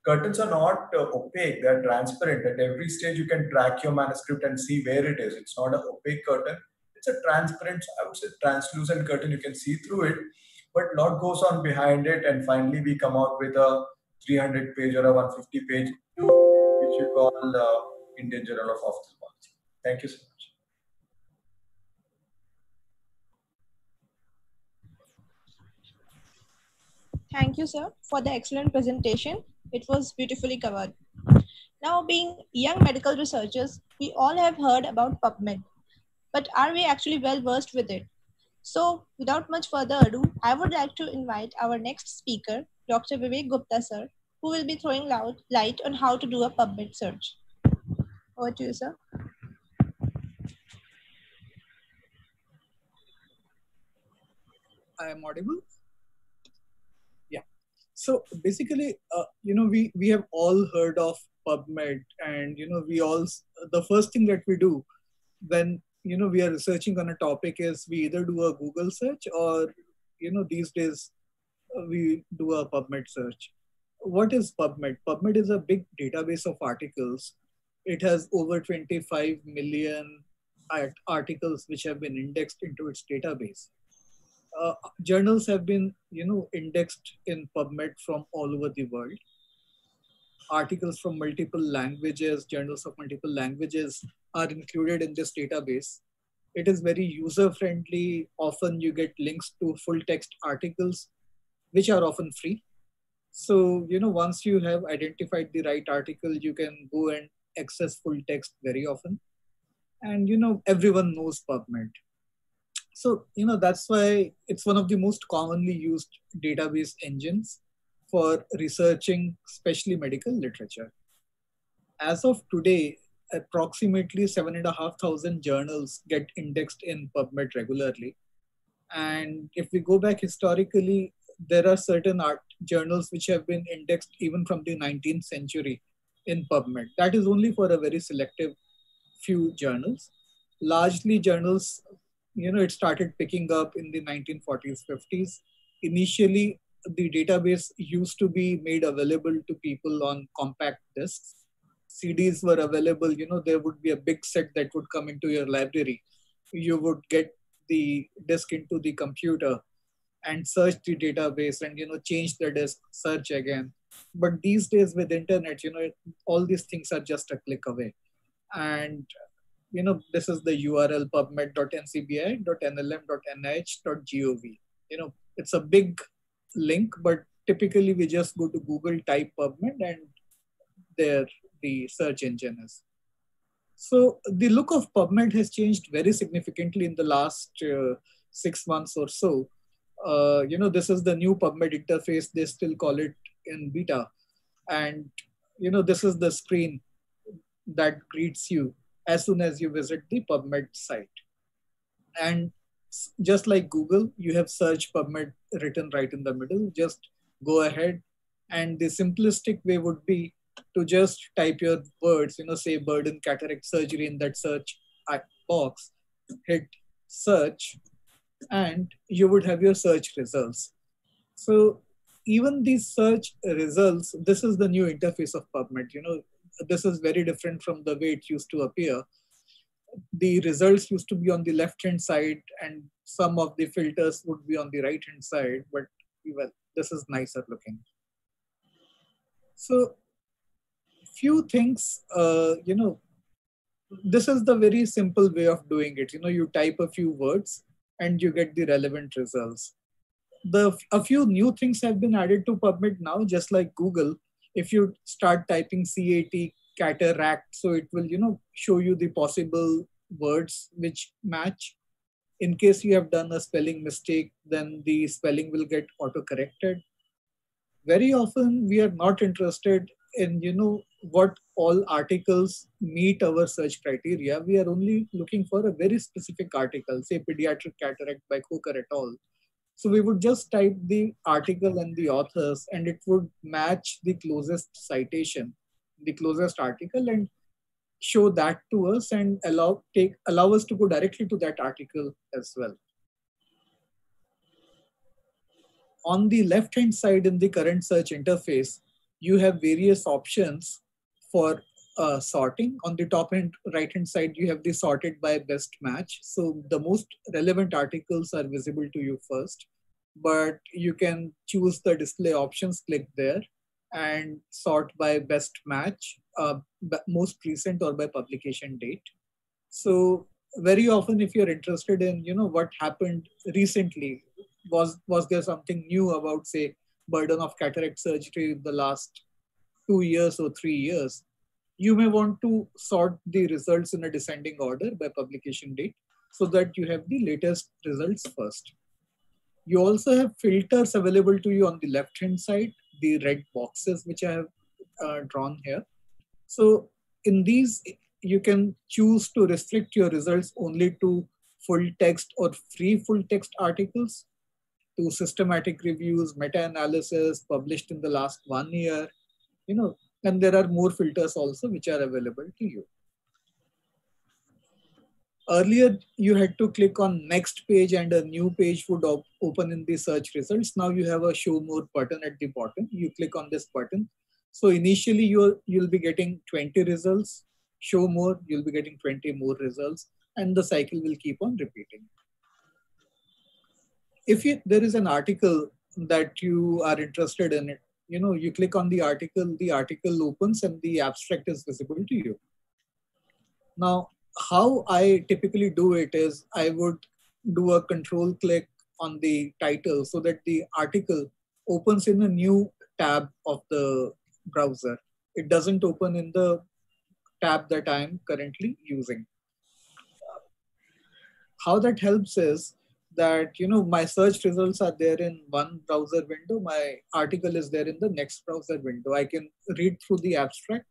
Curtains are not uh, opaque, they're transparent. At every stage, you can track your manuscript and see where it is. It's not an opaque curtain, it's a transparent, I would say, translucent curtain. You can see through it, but a lot goes on behind it. And finally, we come out with a 300 page or a 150 page, which you call uh, Indian Journal of Ophthalmology. Thank you so much. Thank you, sir, for the excellent presentation. It was beautifully covered. Now, being young medical researchers, we all have heard about PubMed, but are we actually well versed with it? So, without much further ado, I would like to invite our next speaker, Dr. Vivek Gupta, sir, who will be throwing light on how to do a PubMed search. Over to you, sir. I am audible? So basically uh, you know we we have all heard of pubmed and you know we all the first thing that we do when you know we are researching on a topic is we either do a google search or you know these days uh, we do a pubmed search. What is pubmed? Pubmed is a big database of articles. It has over 25 million articles which have been indexed into its database uh, journals have been, you know, indexed in PubMed from all over the world. Articles from multiple languages, journals of multiple languages are included in this database. It is very user friendly. Often you get links to full text articles, which are often free. So, you know, once you have identified the right article, you can go and access full text very often. And, you know, everyone knows PubMed so, you know, that's why it's one of the most commonly used database engines for researching, especially medical literature. As of today, approximately seven and a half thousand journals get indexed in PubMed regularly. And if we go back historically, there are certain art journals which have been indexed even from the 19th century in PubMed. That is only for a very selective few journals. Largely journals you know, it started picking up in the 1940s, 50s. Initially, the database used to be made available to people on compact discs. CDs were available, you know, there would be a big set that would come into your library. you would get the disk into the computer and search the database and you know change the disk search again but these days with internet you know all these things are just a click away and you know this is the url pubmed.ncbi.nlm.nih.gov you know it's a big link but typically we just go to google type pubmed and there the search engine is. So the look of pubmed has changed very significantly in the last uh, six months or so. Uh, you know this is the new pubmed interface. They still call it in beta. And you know this is the screen that greets you as soon as you visit the pubmed site. And just like google you have search pubmed written right in the middle. Just go ahead. And the simplistic way would be to just type your words you know say burden cataract surgery in that search box hit search and you would have your search results. So even these search results, this is the new interface of PubMed. You know, this is very different from the way it used to appear. The results used to be on the left-hand side and some of the filters would be on the right-hand side, but well, this is nicer looking. So few things, uh, you know, this is the very simple way of doing it. You know, you type a few words and you get the relevant results the a few new things have been added to PubMed now, just like Google. If you start typing CAT cataract, so it will you know show you the possible words which match. In case you have done a spelling mistake, then the spelling will get auto corrected. Very often we are not interested in you know what all articles meet our search criteria. We are only looking for a very specific article, say pediatric cataract by Coker et al so we would just type the article and the authors and it would match the closest citation, the closest article and show that to us and allow take allow us to go directly to that article as well. On the left hand side in the current search interface, you have various options for uh, sorting. On the top and right hand side, you have the sorted by best match. So the most relevant articles are visible to you first, but you can choose the display options, click there and sort by best match, uh, most recent or by publication date. So very often if you're interested in, you know, what happened recently, was, was there something new about say burden of cataract surgery in the last two years or three years, you may want to sort the results in a descending order by publication date so that you have the latest results first. You also have filters available to you on the left hand side, the red boxes which I have uh, drawn here. So in these, you can choose to restrict your results only to full text or free full text articles, to systematic reviews, meta-analysis published in the last one year, you know, and there are more filters also which are available to you. Earlier, you had to click on next page and a new page would op open in the search results. Now you have a show more button at the bottom. You click on this button. So initially you you'll be getting 20 results. Show more, you'll be getting 20 more results and the cycle will keep on repeating. If you, there is an article that you are interested in it, you know, you click on the article, the article opens and the abstract is visible to you. Now, how I typically do it is I would do a control click on the title so that the article opens in a new tab of the browser. It doesn't open in the tab that I'm currently using. How that helps is that you know my search results are there in one browser window. My article is there in the next browser window. I can read through the abstract.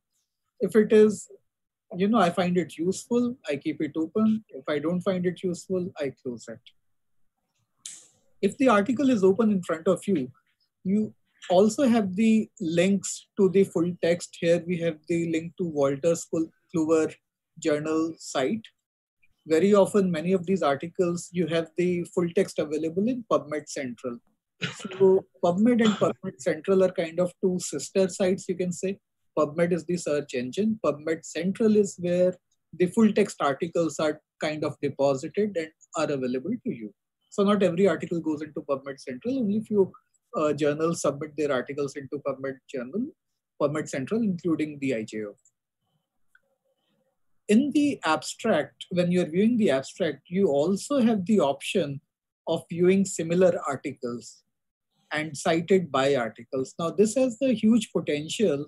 If it is you know i find it useful i keep it open. If i don't find it useful i close it. If the article is open in front of you you also have the links to the full text. Here we have the link to Wolters Kluwer journal site very often many of these articles you have the full text available in PubMed Central. So PubMed and PubMed Central are kind of two sister sites, you can say. PubMed is the search engine. PubMed Central is where the full text articles are kind of deposited and are available to you. So not every article goes into PubMed Central. Only few uh, journals submit their articles into PubMed Journal, PubMed Central, including the IJO. In the abstract, when you're viewing the abstract, you also have the option of viewing similar articles and cited by articles. Now, this has the huge potential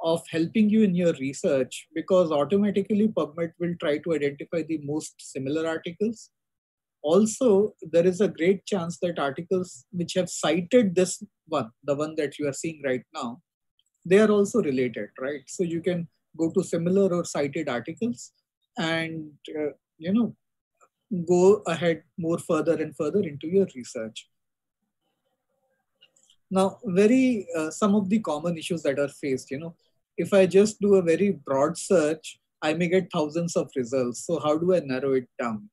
of helping you in your research because automatically PubMed will try to identify the most similar articles. Also, there is a great chance that articles which have cited this one, the one that you are seeing right now, they are also related, right? So you can go to similar or cited articles and, uh, you know, go ahead more further and further into your research. Now, very uh, some of the common issues that are faced, you know, if I just do a very broad search, I may get thousands of results. So how do I narrow it down?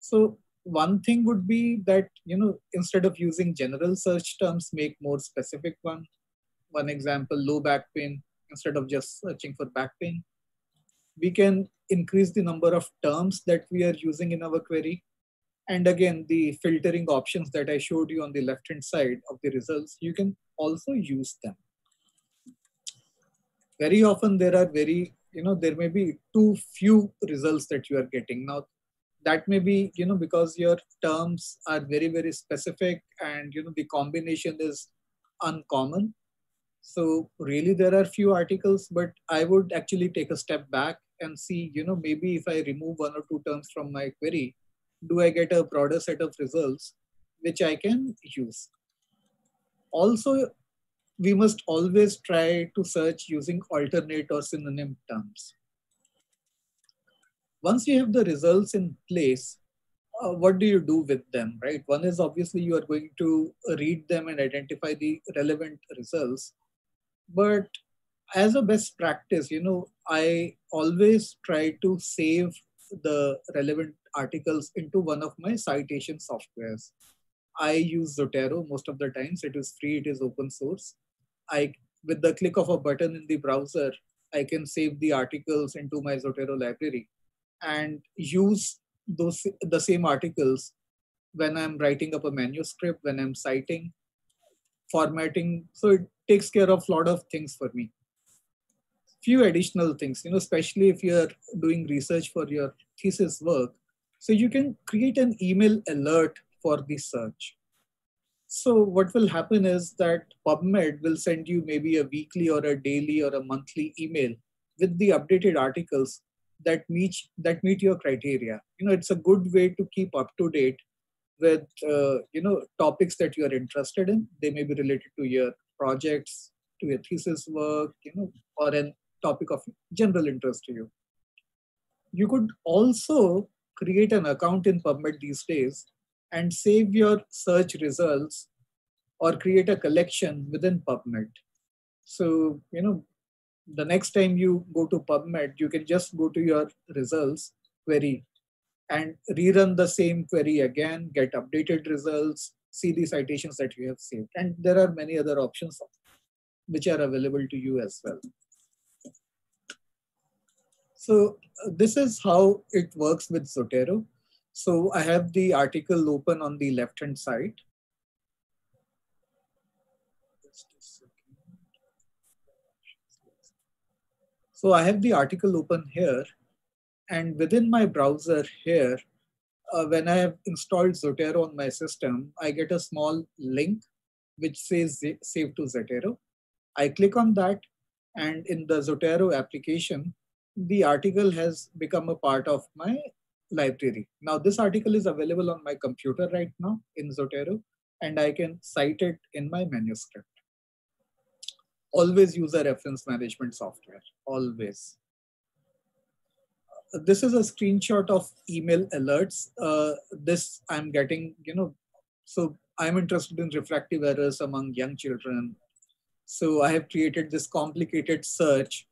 So one thing would be that, you know, instead of using general search terms, make more specific one. One example, low back pain, instead of just searching for back pain. We can increase the number of terms that we are using in our query. And again, the filtering options that I showed you on the left-hand side of the results, you can also use them very often there are very you know there may be too few results that you are getting now that may be you know because your terms are very very specific and you know the combination is uncommon so really there are few articles but i would actually take a step back and see you know maybe if i remove one or two terms from my query do i get a broader set of results which i can use also we must always try to search using alternate or synonym terms. Once you have the results in place, uh, what do you do with them, right? One is obviously you are going to read them and identify the relevant results. But as a best practice, you know, I always try to save the relevant articles into one of my citation softwares. I use Zotero most of the times. It is free, it is open source. I with the click of a button in the browser, I can save the articles into my Zotero library and use those the same articles when I'm writing up a manuscript, when I'm citing, formatting. So it takes care of a lot of things for me. Few additional things, you know, especially if you're doing research for your thesis work. So you can create an email alert for the search. So what will happen is that PubMed will send you maybe a weekly or a daily or a monthly email with the updated articles that meet that meet your criteria. You know, it's a good way to keep up to date with uh, you know topics that you are interested in. They may be related to your projects, to your thesis work, you know, or a topic of general interest to you. You could also create an account in PubMed these days and save your search results or create a collection within PubMed. So, you know, the next time you go to PubMed, you can just go to your results query and rerun the same query again, get updated results, see the citations that you have saved. And there are many other options which are available to you as well. So uh, this is how it works with Zotero. So I have the article open on the left hand side. So I have the article open here and within my browser here, uh, when I have installed Zotero on my system, I get a small link which says save to Zotero. I click on that and in the Zotero application, the article has become a part of my library. Now this article is available on my computer right now in Zotero and I can cite it in my manuscript. Always use a reference management software, always. This is a screenshot of email alerts. Uh, this I'm getting, you know, so I'm interested in refractive errors among young children. So I have created this complicated search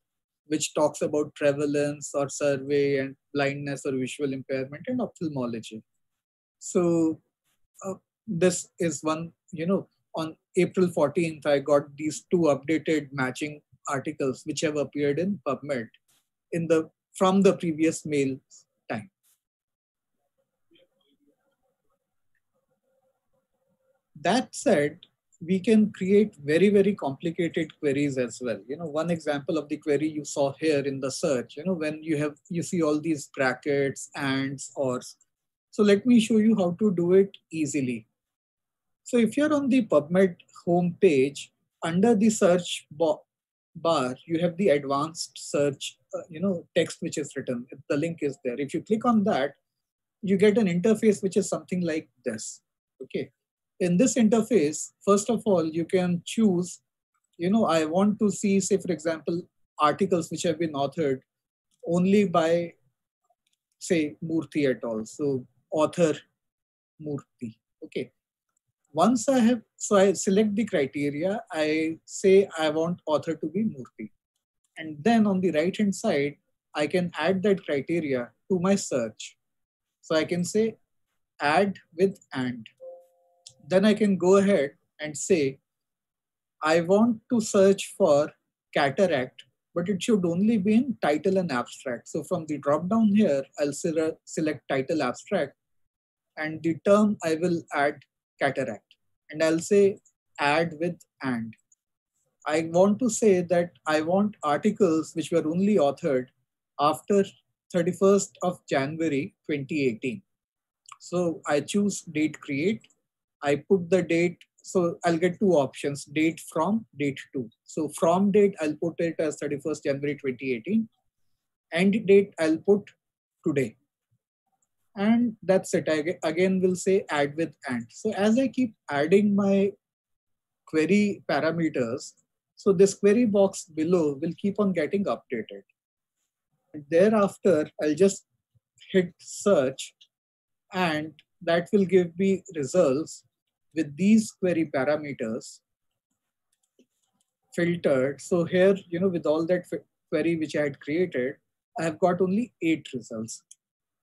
which talks about prevalence or survey and blindness or visual impairment and ophthalmology. So uh, this is one, you know, on April 14th, I got these two updated matching articles which have appeared in PubMed in the from the previous mail time. That said, we can create very, very complicated queries as well. You know, one example of the query you saw here in the search, you know, when you have, you see all these brackets, ands, ors. So let me show you how to do it easily. So if you're on the PubMed homepage, under the search bar, you have the advanced search you know, text which is written. The link is there. If you click on that, you get an interface which is something like this. Okay. In this interface, first of all, you can choose, you know, I want to see, say, for example, articles which have been authored only by, say, Murthy et al. So author Murthy. Okay. Once I have, so I select the criteria, I say I want author to be Murthy. And then on the right hand side, I can add that criteria to my search. So I can say add with and. Then I can go ahead and say, I want to search for cataract, but it should only be in title and abstract. So from the drop down here, I'll select title abstract and the term I will add cataract and I'll say add with and. I want to say that I want articles which were only authored after 31st of January 2018. So I choose date create. I put the date. So I'll get two options, date from, date to. So from date, I'll put it as 31st January 2018. End date, I'll put today and that's it. I again will say add with and. So as I keep adding my query parameters, so this query box below will keep on getting updated. And thereafter, I'll just hit search and that will give me results with these query parameters filtered. So here, you know, with all that query which I had created, I have got only eight results.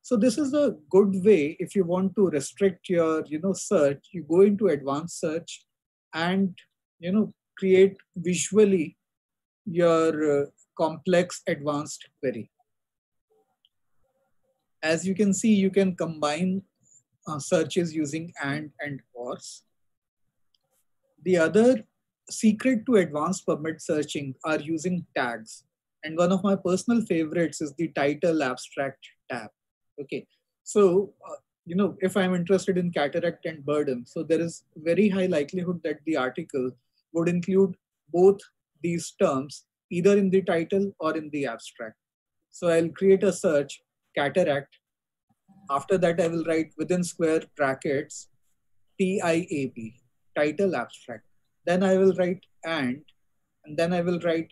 So this is a good way if you want to restrict your, you know, search, you go into advanced search and, you know, create visually your uh, complex advanced query. As you can see, you can combine uh, searches using AND and ORs. The other secret to advanced PubMed searching are using tags. And one of my personal favorites is the title abstract tab. Okay, so uh, you know if I'm interested in cataract and burden, so there is very high likelihood that the article would include both these terms either in the title or in the abstract. So I'll create a search cataract. After that, I will write within square brackets TIAB, title abstract. Then I will write and, and then I will write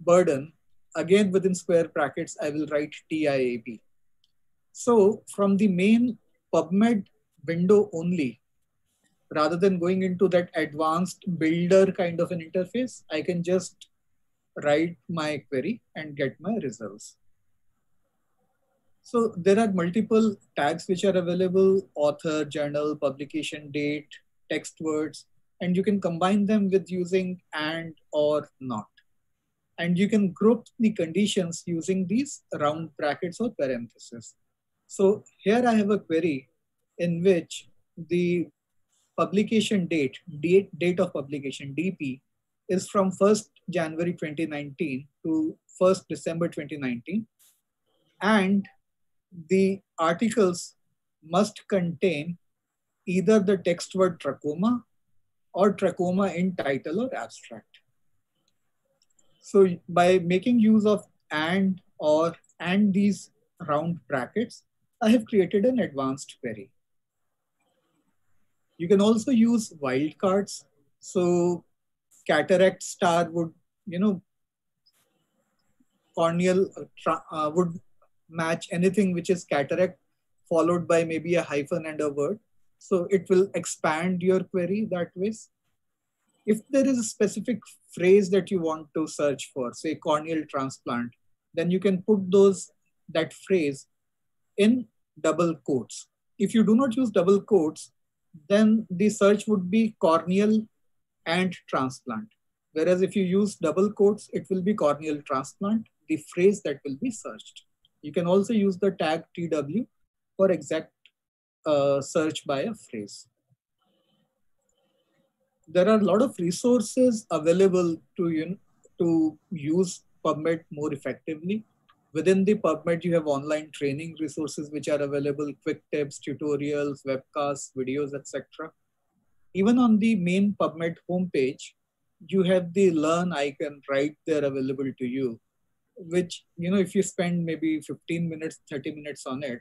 burden. Again, within square brackets, I will write TIAB. So from the main PubMed window only, rather than going into that advanced builder kind of an interface, I can just write my query and get my results. So there are multiple tags which are available, author, journal, publication date, text words, and you can combine them with using and or not. And you can group the conditions using these round brackets or parentheses. So here I have a query in which the publication date, date, date of publication, DP, is from 1st January 2019 to 1st December 2019. And the articles must contain either the text word trachoma or trachoma in title or abstract. So by making use of and or and these round brackets, I have created an advanced query. You can also use wildcards. So cataract star would, you know, corneal uh, would match anything which is cataract followed by maybe a hyphen and a word. So it will expand your query that way. If there is a specific phrase that you want to search for, say corneal transplant, then you can put those that phrase in double quotes. If you do not use double quotes, then the search would be corneal and transplant. Whereas if you use double quotes, it will be corneal transplant, the phrase that will be searched. You can also use the tag TW for exact uh, search by a phrase. there are a lot of resources available to you know, to use PubMed more effectively. Within the PubMed, you have online training resources which are available, quick tips, tutorials, webcasts, videos, etc. Even on the main PubMed homepage, you have the learn icon right there available to you, which, you know, if you spend maybe 15 minutes, 30 minutes on it,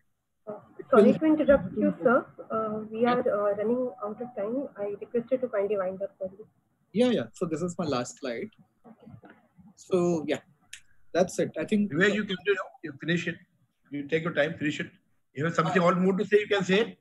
Sorry to interrupt you, sir. Uh, we are uh, running out of time. I request you to kindly wind up for you. Yeah, yeah. So this is my last slide. So yeah, that's it. I think. Where you can do, you finish it. You take your time, finish it. You have something uh, more to say, you can say it.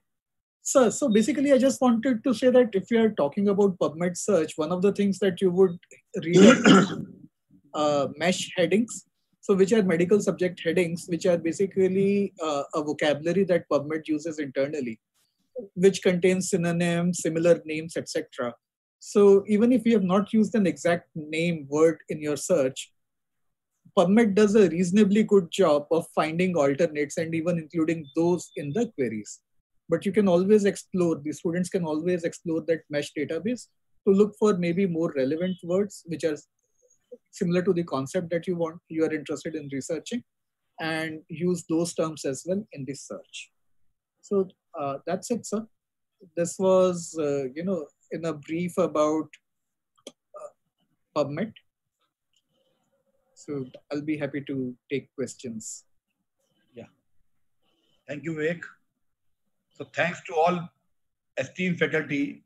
So, so basically, I just wanted to say that if you are talking about PubMed search, one of the things that you would read uh, MeSH headings so which are medical subject headings, which are basically uh, a vocabulary that PubMed uses internally, which contains synonyms, similar names, etc. So even if you have not used an exact name word in your search, PubMed does a reasonably good job of finding alternates and even including those in the queries. But you can always explore, the students can always explore that MeSH database to look for maybe more relevant words which are similar to the concept that you want, you are interested in researching and use those terms as well in the search. So uh, that's it, sir. This was, uh, you know, in a brief about uh, PubMed. So I'll be happy to take questions. Yeah. Thank you, Vivek. So thanks to all esteemed faculty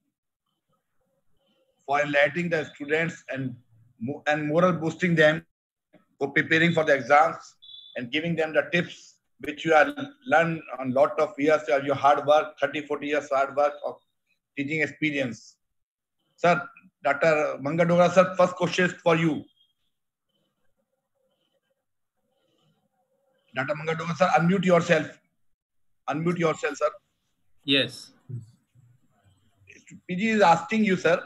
for enlightening the students and and moral boosting them for preparing for the exams and giving them the tips which you have learned on lot of years of your hard work, 30, 40 years hard work of teaching experience. Sir, Dr. Mangat Dogra, sir, first question is for you. Dr. Mangat Dogra, sir, unmute yourself. Unmute yourself, sir. Yes. PG is asking you, sir,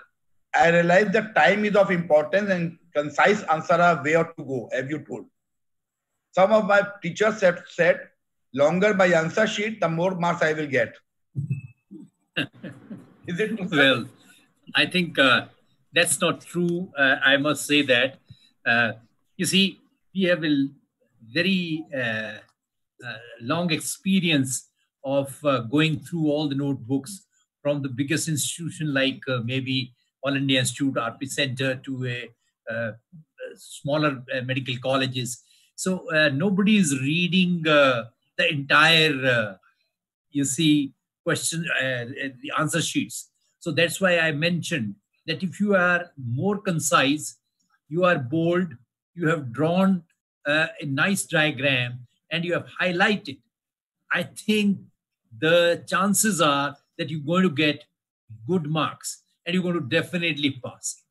I realize that time is of importance and concise answer are where to go, have you told. Some of my teachers have said, longer my answer sheet, the more marks I will get. is it true? Well, I think uh, that's not true. Uh, I must say that. Uh, you see, we have a very uh, uh, long experience of uh, going through all the notebooks from the biggest institution like uh, maybe all India Institute, RP Center to a, uh, uh, smaller medical colleges. So nobody is reading the entire, you see, question, the answer sheets. So that's why I mentioned that if you are more concise, you are bold, you have drawn a nice diagram, and you have highlighted, I think the chances are that you're going to get good marks and you're going to definitely pass.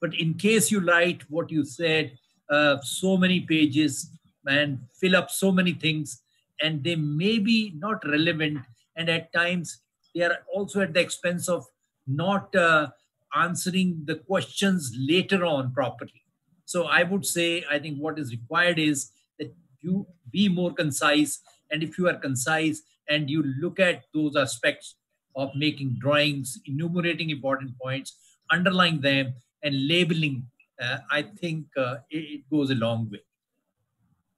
But in case you write what you said, uh, so many pages and fill up so many things, and they may be not relevant, and at times they are also at the expense of not uh, answering the questions later on properly. So I would say, I think what is required is that you be more concise. And if you are concise and you look at those aspects of making drawings, enumerating important points, underlying them, and labeling, uh, I think uh, it, it, goes a long way.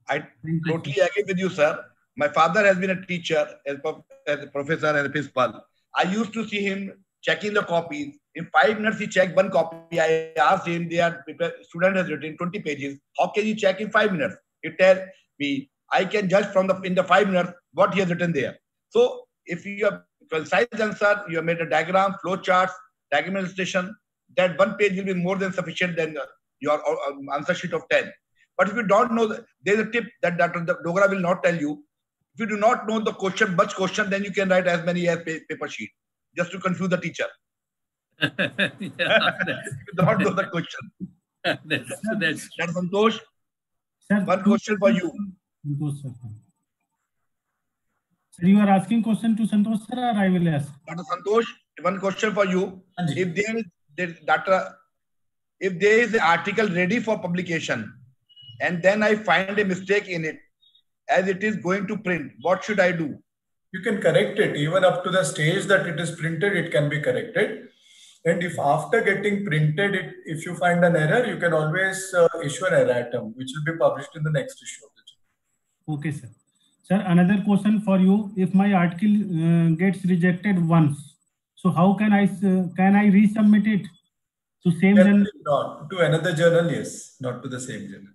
I totally agree with you, sir. My father has been a teacher, as, a professor, and a principal. I used to see him checking the copies. In five minutes, he checked one copy. I asked him, "Their student has written 20 pages. How can you check in five minutes?" He tells me, "I can judge from the in the five minutes what he has written there." So if you have concise answer, you have made a diagram, flow charts, diagram illustration, that one page will be more than sufficient than your uh, answer sheet of 10. But if you don't know, there's a tip that Dr. Dogra will not tell you. If you do not know the question, much question, then you can write as many as paper sheet, just to confuse the teacher. yeah, don't know the question. that's, that's, that's Santosh. One question for you. Sir, you are asking question to Santosh sir or I will ask? Dr. Santosh, one question for you. If there is there, Dr. If there is an article ready for publication and then I find a mistake in it as it is going to print, what should I do? You can correct it even up to the stage that it is printed, it can be corrected. And if after getting printed, it, if you find an error, you can always uh, issue an erratum, which will be published in the next issue of the journal. Okay, sir. Sir, another question for you. If my article uh, gets rejected once, so how can I uh, can I resubmit it to same journal? Not to another journal, yes, not to the same journal.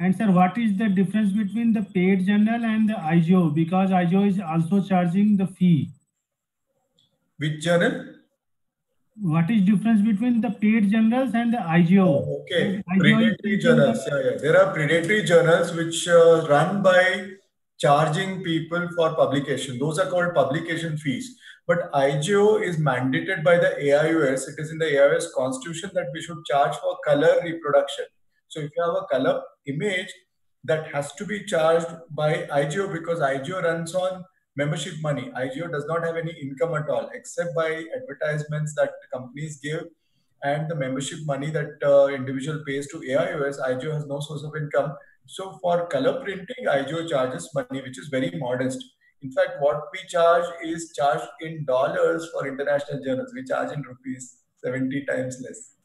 And sir, what is the difference between the paid journal and the IJO? Because IJO is also charging the fee. Which journal? What is difference between the paid journals and the IJO? Oh, okay, IJO predatory journals. Yeah, yeah. There are predatory journals which uh, run by charging people for publication. Those are called publication fees. But IJO is mandated by the AIOS. It is in the AIOS constitution that we should charge for color reproduction. So if you have a color image, that has to be charged by IJO because IJO runs on membership money. IJO does not have any income at all except by advertisements that companies give and the membership money that uh, individual pays to AIOS. IJO has no source of income. So for color printing, IJO charges money, which is very modest. In fact, what we charge is charged in dollars for international journals. We charge in rupees 70 times less.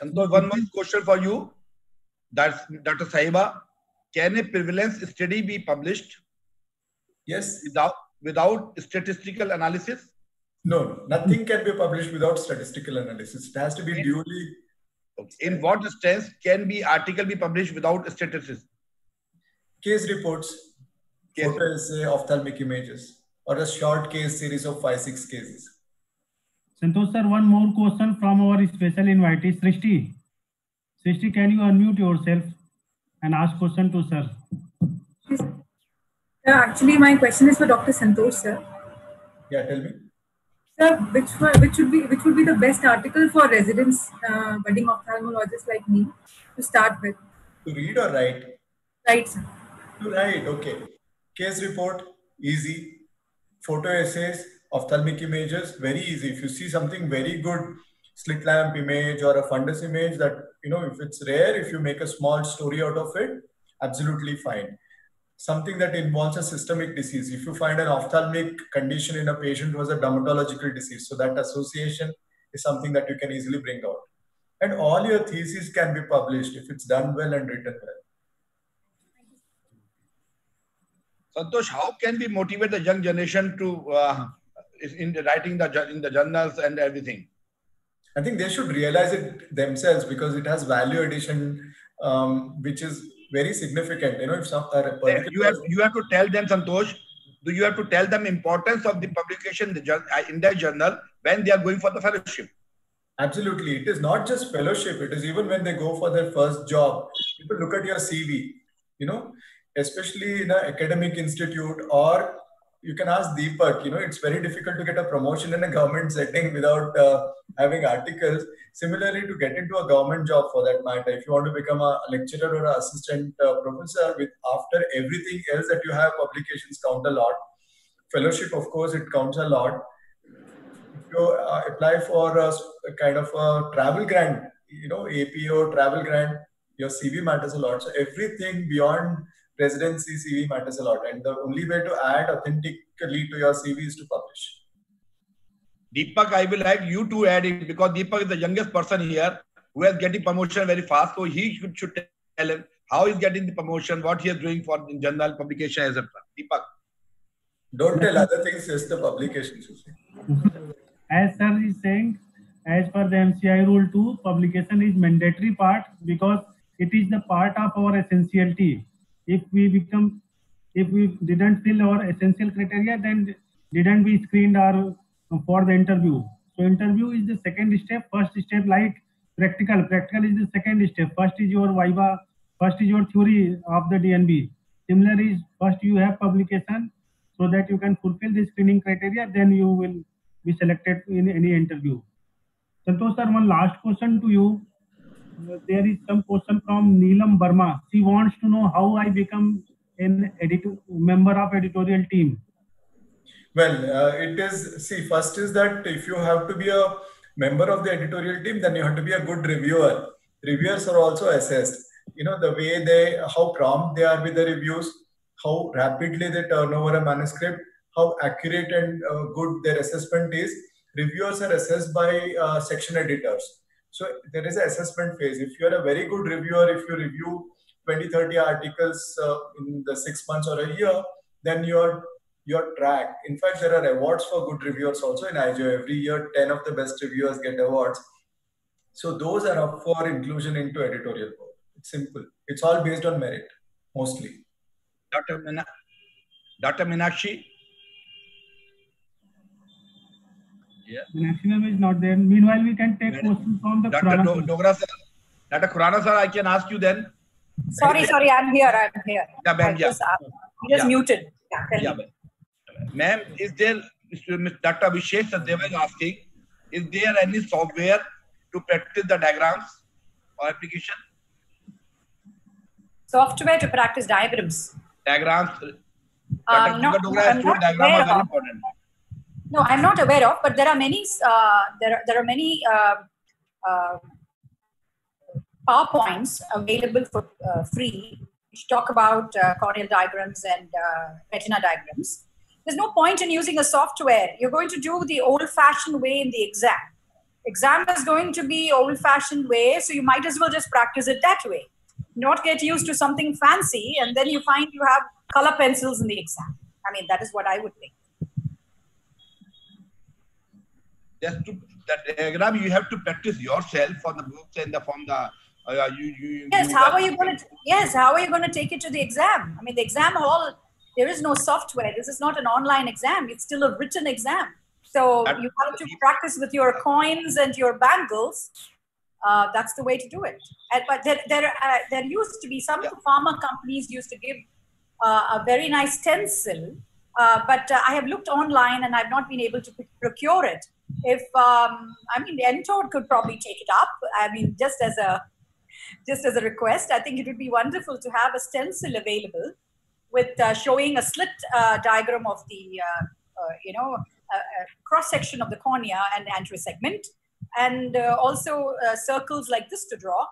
And so one more question for you. That's Dr. Sahiba. Can a prevalence study be published? Yes. Without without statistical analysis? No, nothing can be published without statistical analysis. It has to be duly. In what sense can be article be published without statistics? Case reports, case photo essay, ophthalmic images, or a short case series of five, six cases. Santosh sir, one more question from our special invitee, Srishti. Srishti, can you unmute yourself and ask question to sir? Yes. Uh, actually, my question is for Dr. Santosh, sir. Yeah, tell me. Sir, which which would be which would be the best article for residents, uh, budding ophthalmologists like me, to start with? To read or write? Write, sir. To write, okay. Case report, easy. Photo essays, ophthalmic images, very easy. If you see something very good, slit lamp image or a fundus image that, you know, if it's rare, if you make a small story out of it, absolutely fine something that involves a systemic disease. If you find an ophthalmic condition in a patient who has a dermatological disease, so that association is something that you can easily bring out. And all your theses can be published if it's done well and written well. Santosh, how can we motivate the young generation to uh, in the writing the in the journals and everything? I think they should realize it themselves because it has value addition, um, which is very significant. You know, if some you have you have to tell them, Santosh. Do you have to tell them importance of the publication in their journal when they are going for the fellowship? Absolutely, it is not just fellowship. It is even when they go for their first job. People look at your CV. You know, especially in an academic institute or you can ask Deepak, you know, it's very difficult to get a promotion in a government setting without uh, having articles. Similarly, to get into a government job for that matter, if you want to become a lecturer or an assistant uh, professor, with after everything else that you have, publications count a lot. Fellowship, of course, it counts a lot. If you uh, apply for a, a kind of a travel grant, you know, APO travel grant, your CV matters a lot. So everything beyond residency CV matters a lot. And the only way to add authentically to your CV is to publish. Deepak, I will like you to add it because Deepak is the youngest person here who is getting promotion very fast. So he should, should tell him how he's getting the promotion, what he is doing for in journal publication, etc. Deepak. Don't tell other things, just the publications. As sir is saying, as per the MCI rule 2, publication is mandatory part because it is the part of our essentiality if we become if we didn't fill our essential criteria then didn't be screened or um, for the interview? So interview is the second step. First step like practical. Practical is the second step. First is your viva first is your theory of the dnb similar is first you have publication so that you can fulfill the screening criteria then you will be selected in any interview. Santosh sir one last question to you there is some question from Neelam Verma. She wants to know how I become an editor, member of editorial team. Well, uh, it is, see, first is that if you have to be a member of the editorial team, then you have to be a good reviewer. Reviewers are also assessed. You know, the way they, how prompt they are with the reviews, how rapidly they turn over a manuscript, how accurate and uh, good their assessment is. reviewers are assessed by uh, section editors. So there is an assessment phase. If you are a very good reviewer, if you review 20, 30 articles uh, in the six months or a year, then you're you're tracked. In fact, there are awards for good reviewers also in IJO. Every year, 10 of the best reviewers get awards. So those are up for inclusion into editorial board. It's simple. It's all based on merit, mostly. Dr. Mina, Dr. Meenakshi. Yeah. Maximum is not there. Meanwhile, we can take questions from the Dr. Do Dogra sir. Dr. Khurana sir, I can ask you then. Sorry, sorry, I'm here. I'm here. Yeah, ma'am. Yeah. Just, uh, just Yeah. muted. Yeah, Yeah, me. Ma'am, is there, Dr. Abhishek Sadeva is asking, is there any software to practice the diagrams or application? Software to practice diagrams. Diagrams. Uh, Dr. no, Dogra has I'm told not diagram are very important. No, I'm not aware of, but there are many. Uh, there, are- there are many uh, uh, PowerPoints available for uh, free, which talk about uh, corneal diagrams and uh, retina diagrams. There's no point in using a software. You're going to do the old-fashioned way in the exam. Exam is going to be old-fashioned way, so you might as well just practice it that way. Not get used to something fancy, and then you find you have color pencils in the exam. I mean, that is what I would think. Just to the diagram, you have to practice yourself from the books and the from the uh, you you. Yes, you how are you going to? Yes, how are you going to take it to the exam? I mean, the exam hall. There is no software. This is not an online exam. It's still a written exam. So That- you have to practice with your coins and your bangles. Uh, that's the way to do it. And, but there, there, uh, there used to be some pharma companies used to give uh, a very nice stencil, uh, but uh, I have looked online and I've not been able to procure it. If um, I mean, Entod could probably take it up. I mean, just as a just as a request, I think it would be wonderful to have a stencil available with uh, showing a slit uh, diagram of the, uh, uh, you know, cross section of the cornea and anterior segment, and uh, also uh, circles like this to draw,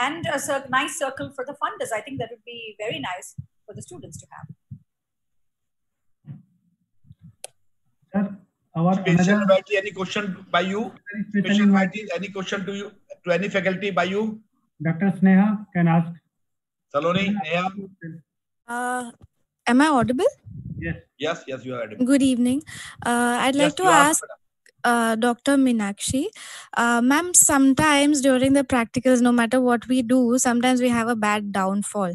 and a cir- nice circle for the fundus. I think that would be very nice for the students to have. Sir, our Special another invitee, any question by you? special Special invite, invitee, any question to you to any faculty by you? Dr. Sneha can ask. Saloni, Neha? Uh, am I audible? Yes. Yes, yes, you are ready. Good evening. Uh, I'd like Yes, to ask, ask uh, Dr. Meenakshi. Uh, Ma'am, sometimes during the practicals, no matter what we do, sometimes we have a bad downfall.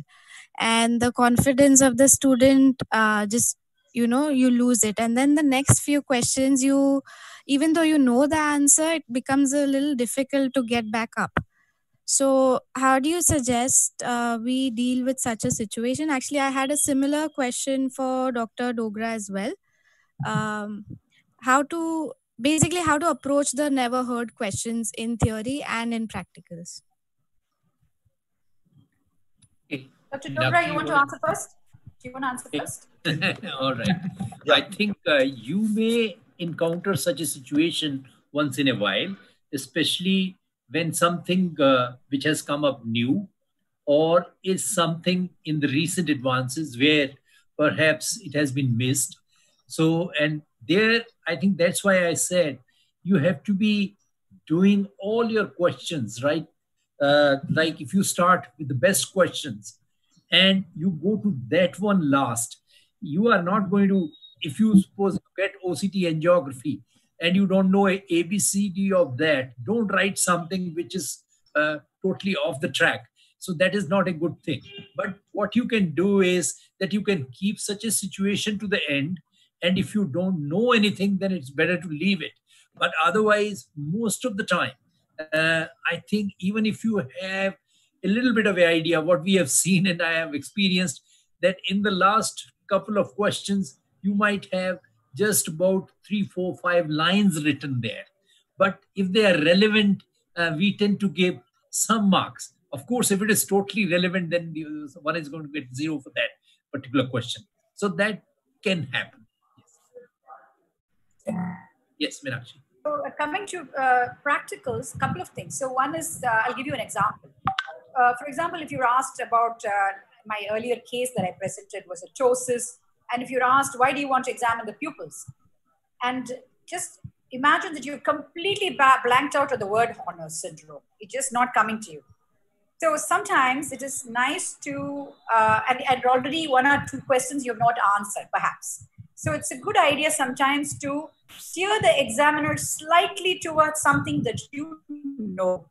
And the confidence of the student uh, just, you know, you lose it. And then the next few questions, you, even though you know the answer, it becomes a little difficult to get back up. So, how do you suggest uh, we deal with such a situation? Actually, I had a similar question for Dr. Dogra as well. Um, how to basically how to approach the never heard questions in theory and in practicals. Dr. Dogra, you you want to answer first? Do you want to answer first? All right. I think uh, you may encounter such a situation once in a while, especially when something uh, which has come up new or is something in the recent advances where perhaps it has been missed. So, and there, I think that's why I said you have to be doing all your questions, right? Uh, like if you start with the best questions and you go to that one last, you are not going to, if you suppose get OCT angiography and you don't know ABCD of that, don't write something which is uh, totally off the track. So that is not a good thing. But what you can do is that you can keep such a situation to the end. And if you don't know anything, then it's better to leave it. But otherwise, most of the time, uh, I think even if you have a little bit of an idea what we have seen and I have experienced, that in the last couple of questions, you might have just about three, four, five lines written there. But if they are relevant, uh, we tend to give some marks. Of course, if it is totally relevant, then one is going to get zero for that particular question. So that can happen. Yes, Meenakshi. So uh, coming to uh, practicals, couple of things. So one is, uh, I'll give you an example. Uh, for example, if you're asked about uh, my earlier case that I presented was a ptosis, and if you're asked, why do you want to examine the pupils? And just imagine that you're completely blanked out of the word Horner syndrome. It's just not coming to you. So sometimes it is nice to, uh, and, and already one or two questions you have not answered, perhaps. So it's a good idea sometimes to steer the examiner slightly towards something that you know.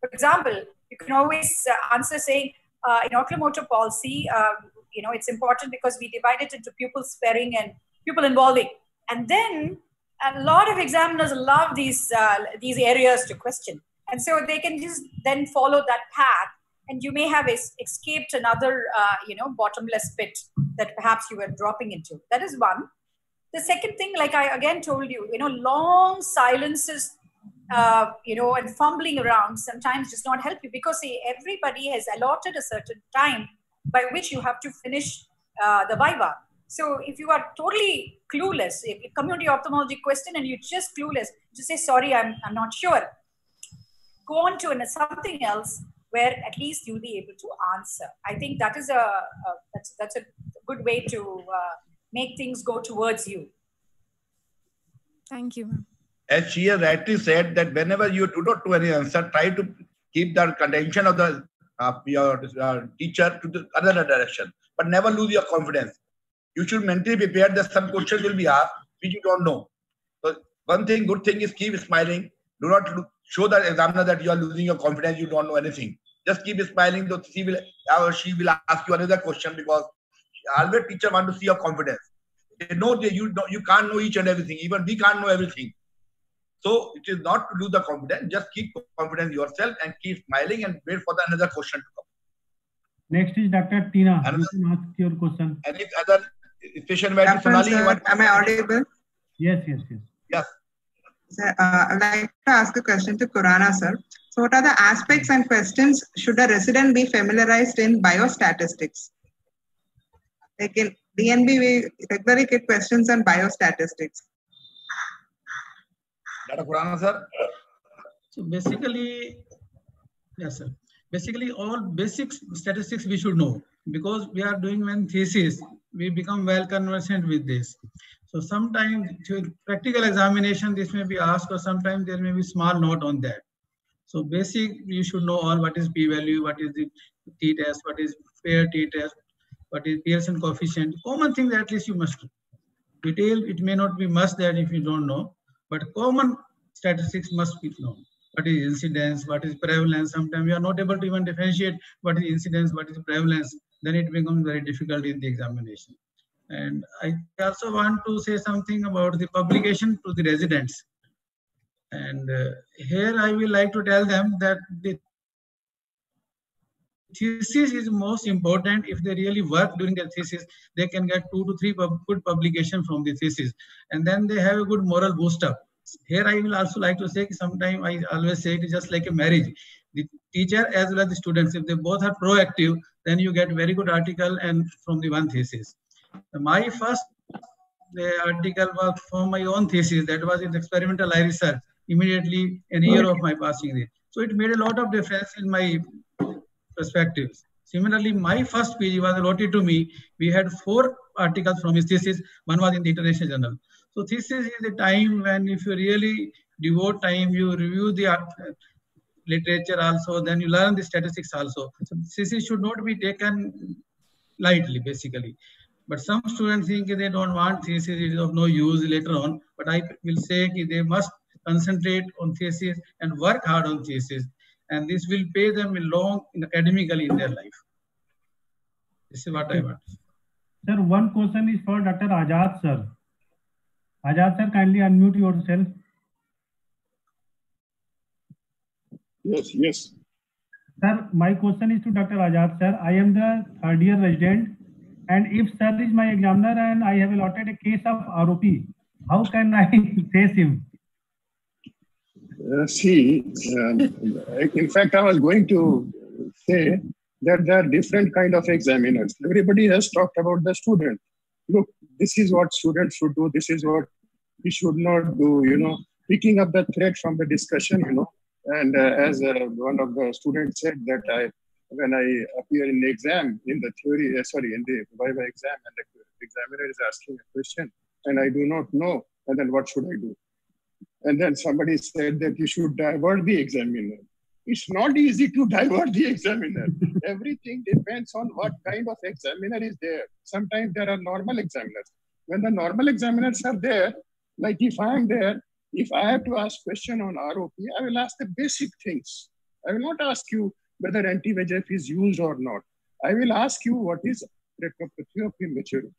For example, you can always uh, answer saying, uh, in oculomotor palsy, uh, you know, it's important because we divide it into pupil sparing and pupil involving. And then a lot of examiners love these, uh, these areas to question. And so they can just then follow that path and you may have es- escaped another, uh, you know, bottomless pit that perhaps you were dropping into. That is one. The second thing, like I again told you, you know, long silences uh, you know, and fumbling around sometimes does not help you because see, everybody has allotted a certain time by which you have to finish uh, the viva. So if you are totally clueless, if community ophthalmology question and you're just clueless, just say, sorry, I'm, I'm not sure. Go on to an, something else where at least you'll be able to answer. I think that is a, a that's, that's a good way to uh, make things go towards you. Thank you, as she has rightly said, that whenever you do not do any answer, try to keep the attention of the uh, your uh, teacher to the other direction, but never lose your confidence. You should mentally prepare that some questions will be asked which you don't know. So one thing, good thing is keep smiling. Do not show the examiner that you are losing your confidence. You don't know anything. Just keep smiling. So she will or she will ask you another question because always teacher want to see your confidence. They know that you know, you can't know each and everything. Even we can't know everything. So it is not to lose the confidence. Just keep confidence yourself and keep smiling and wait for the another question to come. Next is Dr. Tina. Another, you can ask your question. Any other station where Sonali, Am I audible? Yes, yes, yes. Yes. Sir, uh, I'd like to ask a question to Khurana, sir. So what are the aspects and questions should a resident be familiarized in biostatistics? Like in DNB, we regularly get questions on biostatistics. Khurana, sir? So basically, yes, sir. Basically, all basic statistics we should know because we are doing one thesis, we become well conversant with this. So sometimes practical examination, this may be asked, or sometimes there may be small note on that. So basic, you should know all what is p-value, what is the t-test, what is fair t-test, what is Pearson coefficient. Common things at least you must. Detail, it may not be must that if you don't know, but common statistics must be known. What is incidence? What is prevalence? Sometimes we are not able to even differentiate what is incidence, what is prevalence. Then it becomes very difficult in the examination. And I also want to say something about the publication to the residents. And uh, here I will like to tell them that the thesis is most important. If they really work during their thesis, they can get two to three pub good publication from the thesis. And then they have a good moral boost up. Here I will also like to say, sometimes I always say it is just like a marriage. The teacher as well as the students, if they both are proactive, then you get very good article and from the one thesis. My first the article was from my own thesis, that was in experimental eye research, immediately in a year of my passing it. So it made a lot of difference in my perspectives. Similarly, my first PG was allotted to me. We had four articles from his thesis. One was in the International Journal. So thesis is a time when if you really devote time, you review the literature also, then you learn the statistics also. So thesis should not be taken lightly, basically. But some students think they don't want thesis, it is of no use later on. But I will say they must concentrate on thesis and work hard on thesis. And this will pay them long in academically in their life. This is what I want. Sir, one question is for Dr. Ajad, sir. Ajad, sir, kindly unmute yourself. Yes, yes. Sir, my question is to Dr. Ajad, sir. I am the third year resident and if sir is my examiner and I have allotted a case of ROP, how can I face him? Uh, see, um, in fact, I was going to say that there are different kind of examiners. Everybody has talked about the student. Look, this is what students should do. This is what we should not do. You know, picking up the thread from the discussion. You know, and uh, as uh, one of the students said that I, when I appear in the exam in the theory, uh, sorry, in the Viva exam, and the examiner is asking a question, and I do not know, and then what should I do? And then somebody said that you should divert the examiner. It's not easy to divert the examiner. Everything depends on what kind of examiner is there. Sometimes there are normal examiners. When the normal examiners are there, like if I am there, if I have to ask question on ROP, I will ask the basic things. I will not ask you whether anti-VEGF is used or not. I will ask you what is retinopathy of prematurity,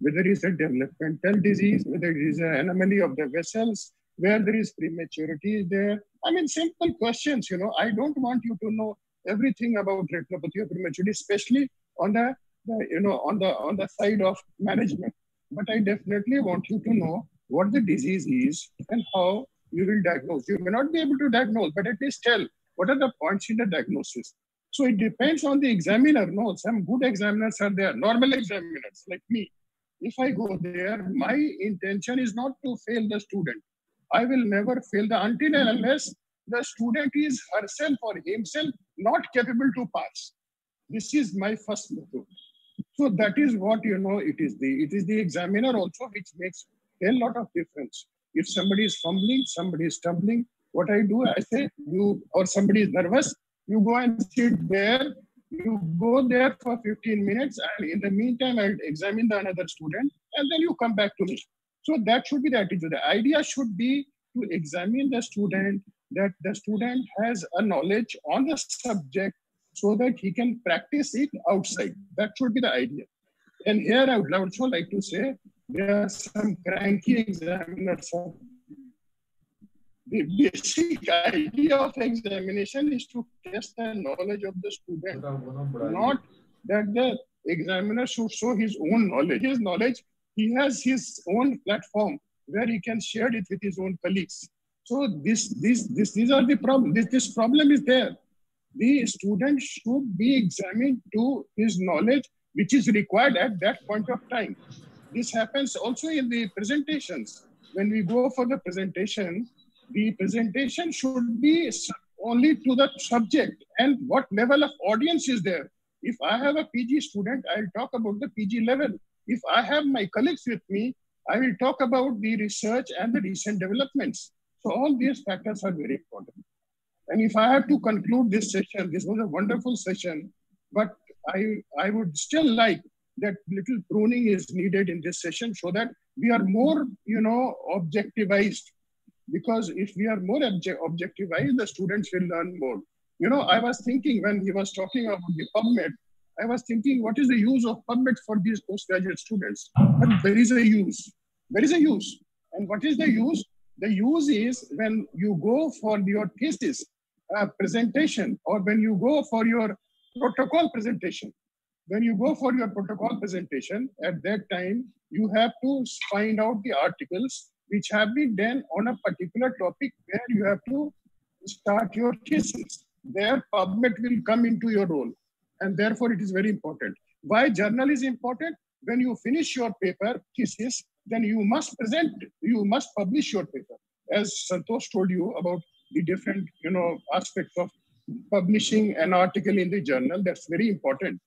whether it is a developmental disease, whether it is an anomaly of the vessels, where there is prematurity there. I mean, simple questions, you know, I don't want you to know everything about retinopathy of prematurity, especially on the, the, you know, on the, on the side of management. But I definitely want you to know what the disease is and how you will diagnose. You may not be able to diagnose, but at least tell what are the points in the diagnosis. So it depends on the examiner. No, some good examiners are there, normal examiners like me. If I go there, my intention is not to fail the student. I will never fail the until and unless the student is herself or himself not capable to pass. This is my first method. So that is what you know. It is the it is the examiner also which makes a lot of difference. If somebody is fumbling, somebody is stumbling, what I do, I say you or somebody is nervous, you go and sit there. You go there for 15 minutes, and in the meantime, I'll examine the another student, and then you come back to me. So that should be the attitude. The idea should be to examine the student, that the student has a knowledge on the subject so that he can practice it outside. That should be the idea. And here I would also like to say there are some cranky examiners. The basic idea of examination is to test the knowledge of the student, not that the examiner should show his own knowledge. His knowledge, he has his own platform where he can share it with his own colleagues. So this, this, this, these are the problem. This, this problem is there. The student should be examined to his knowledge, which is required at that point of time. This happens also in the presentations. When we go for the presentation, the presentation should be only to the subject and what level of audience is there. If I have a PG student, I'll talk about the PG level. If I have my colleagues with me, I will talk about the research and the recent developments. So all these factors are very important. And if I have to conclude this session, this was a wonderful session, but I, I would still like that little pruning is needed in this session so that we are more, you know, objectivized. Because if we are more obje objectivized, the students will learn more. You know, I was thinking when he was talking about the PubMed, I was thinking, what is the use of PubMed for these postgraduate students? But there is a use. There is a use. And what is the use? The use is when you go for your thesis uh, presentation or when you go for your protocol presentation. When you go for your protocol presentation, at that time, you have to find out the articles which have been done on a particular topic where you have to start your thesis. There, PubMed will come into your role. And therefore, it is very important. Why journal is important? When you finish your paper, thesis, then you must present, you must publish your paper. As Santosh told you about the different, you know, aspects of publishing an article in the journal, that's very important.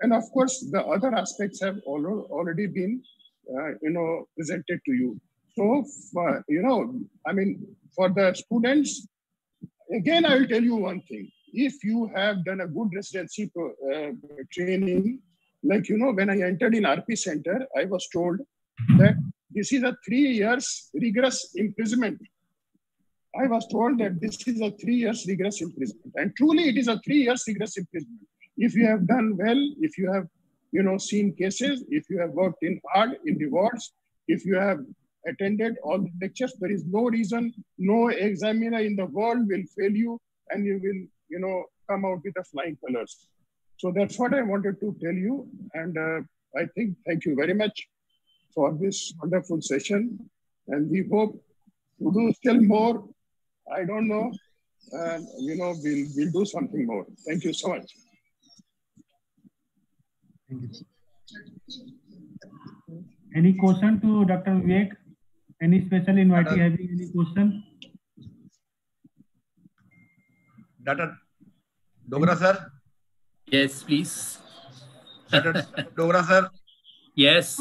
And of course, the other aspects have already been, uh, you know, presented to you. So, for, you know, I mean, for the students, again, I will tell you one thing. If you have done a good residency uh, training, like, you know, when I entered in RP Center, I was told that this is a three years rigorous imprisonment. I was told that this is a three years rigorous imprisonment. And truly, it is a three years rigorous imprisonment if you have done well, if you have, you know, seen cases, if you have worked in hard in the wards, if you have attended all the lectures, there is no reason, no examiner in the world will fail you and you will, you know, come out with the flying colors. So that's what I wanted to tell you. And uh, I think, thank you very much for this wonderful session. And we hope to do still more. I don't know. And, you know, we'll, we'll do something more. Thank you so much. Thank you. Any question to Dr. Vivek? Any special invitee having any question? Dr. Dogra sir? Yes, please. Dr. Dogra sir? Yes.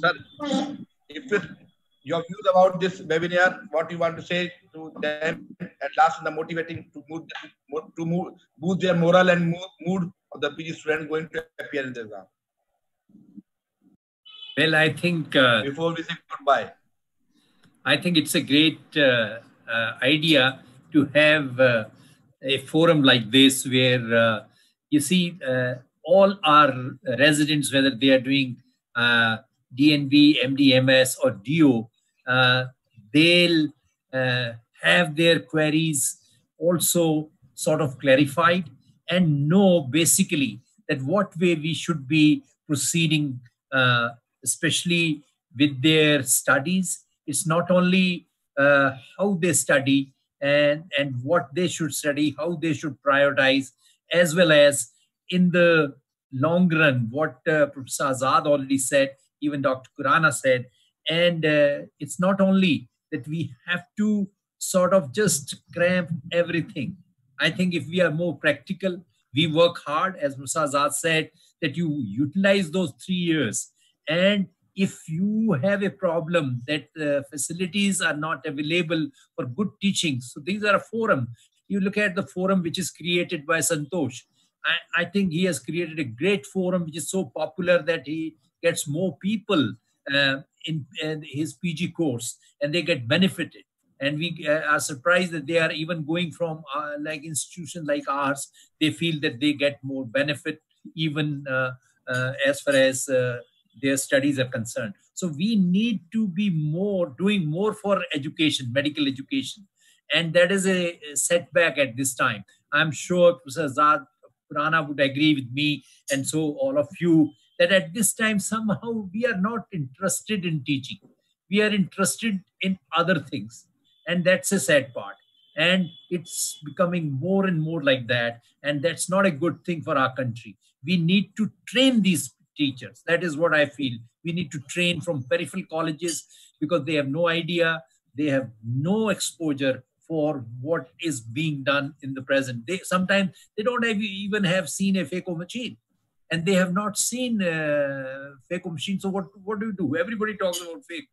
Sir, if your views about this webinar, what you want to say to them at last in the motivating to move them, to move boost their moral and mood of the PG students going to appear in the exam. Well, I think uh, before we say goodbye, I think it's a great uh, uh, idea to have uh, a forum like this where uh, you see uh, all our residents, whether they are doing DNB, MDMS, or DO, they'll have their queries also sort of clarified and know basically that what way we should be proceeding, uh, especially with their studies. It's not only uh, how they study and, and what they should study, how they should prioritize, as well as in the long run, what uh, Professor Azad already said, even Dr. Khurana said. And uh, it's not only that we have to sort of just cramp everything. I think if we are more practical, we work hard, as Musa Azad said, that you utilize those three years. And if you have a problem that the facilities are not available for good teaching, so these are a forum. You look at the forum which is created by Santosh. I, I think he has created a great forum which is so popular that he gets more people uh, in, in his PG course and they get benefited and we uh, are surprised that they are even going from uh, like institutions like ours they feel that they get more benefit even uh, uh as far as uh, their studies are concerned. So we need to be more doing more for education medical education. And that is a setback at this time. I'm sure professor zad Khurana would agree with me and so all of you that at this time somehow we are not interested in teaching. We are interested in other things. And that's a sad part. And it's becoming more and more like that. And that's not a good thing for our country. We need to train these teachers. That is what i feel. We need to train from peripheral colleges because they have no idea. They have no exposure for what is being done in the present. They sometimes they don't have, even have seen a phaco machine. And they have not seen uh, phaco machine. So what what do you do? Everybody talks about phaco.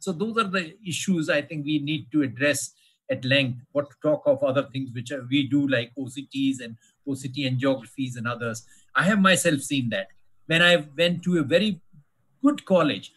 So those are the issues I think we need to address at length. What to talk of other things which we do like OCTs and OCT angiographies and others. I have myself seen that. When I went to a very good college,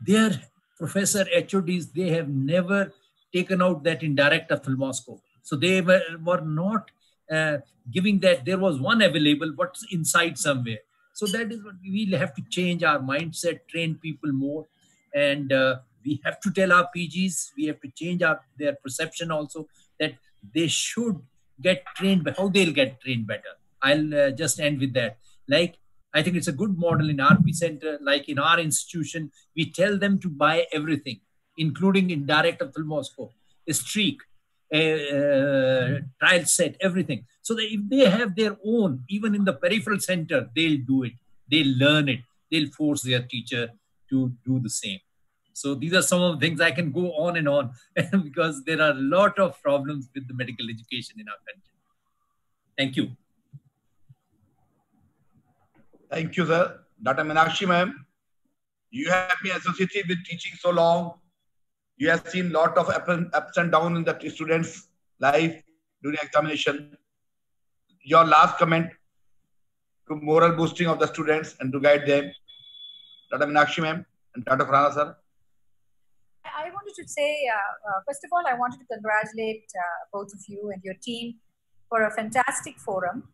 their professor HODs, they have never taken out that indirect ophthalmoscope. So they were, were not uh, giving that. There was one available, but inside somewhere. So that is what we'll have to change our mindset, train people more, and uh, we have to tell our PGs, we have to change our, their perception also that they should get trained, how they'll get trained better. I'll uh, just end with that. Like, I think it's a good model in RP Center, like in our institution, we tell them to buy everything, including indirect ophthalmoscope, a streak, a, uh, trial set, everything. So that if they have their own, even in the peripheral center, they'll do it. They'll learn it. They'll force their teacher to do the same. So these are some of the things I can go on and on because there are a lot of problems with the medical education in our country. Thank you. Thank you, sir. Dr. Meenakshi, ma'am, you have been associated with teaching so long. You have seen a lot of ups and downs in the students' life during examination. Your last comment to moral boosting of the students and to guide them. Dr. Meenakshi, ma'am, and Dr. Khurana, sir. I wanted to say, uh, uh, first of all, I wanted to congratulate uh, both of you and your team for a fantastic forum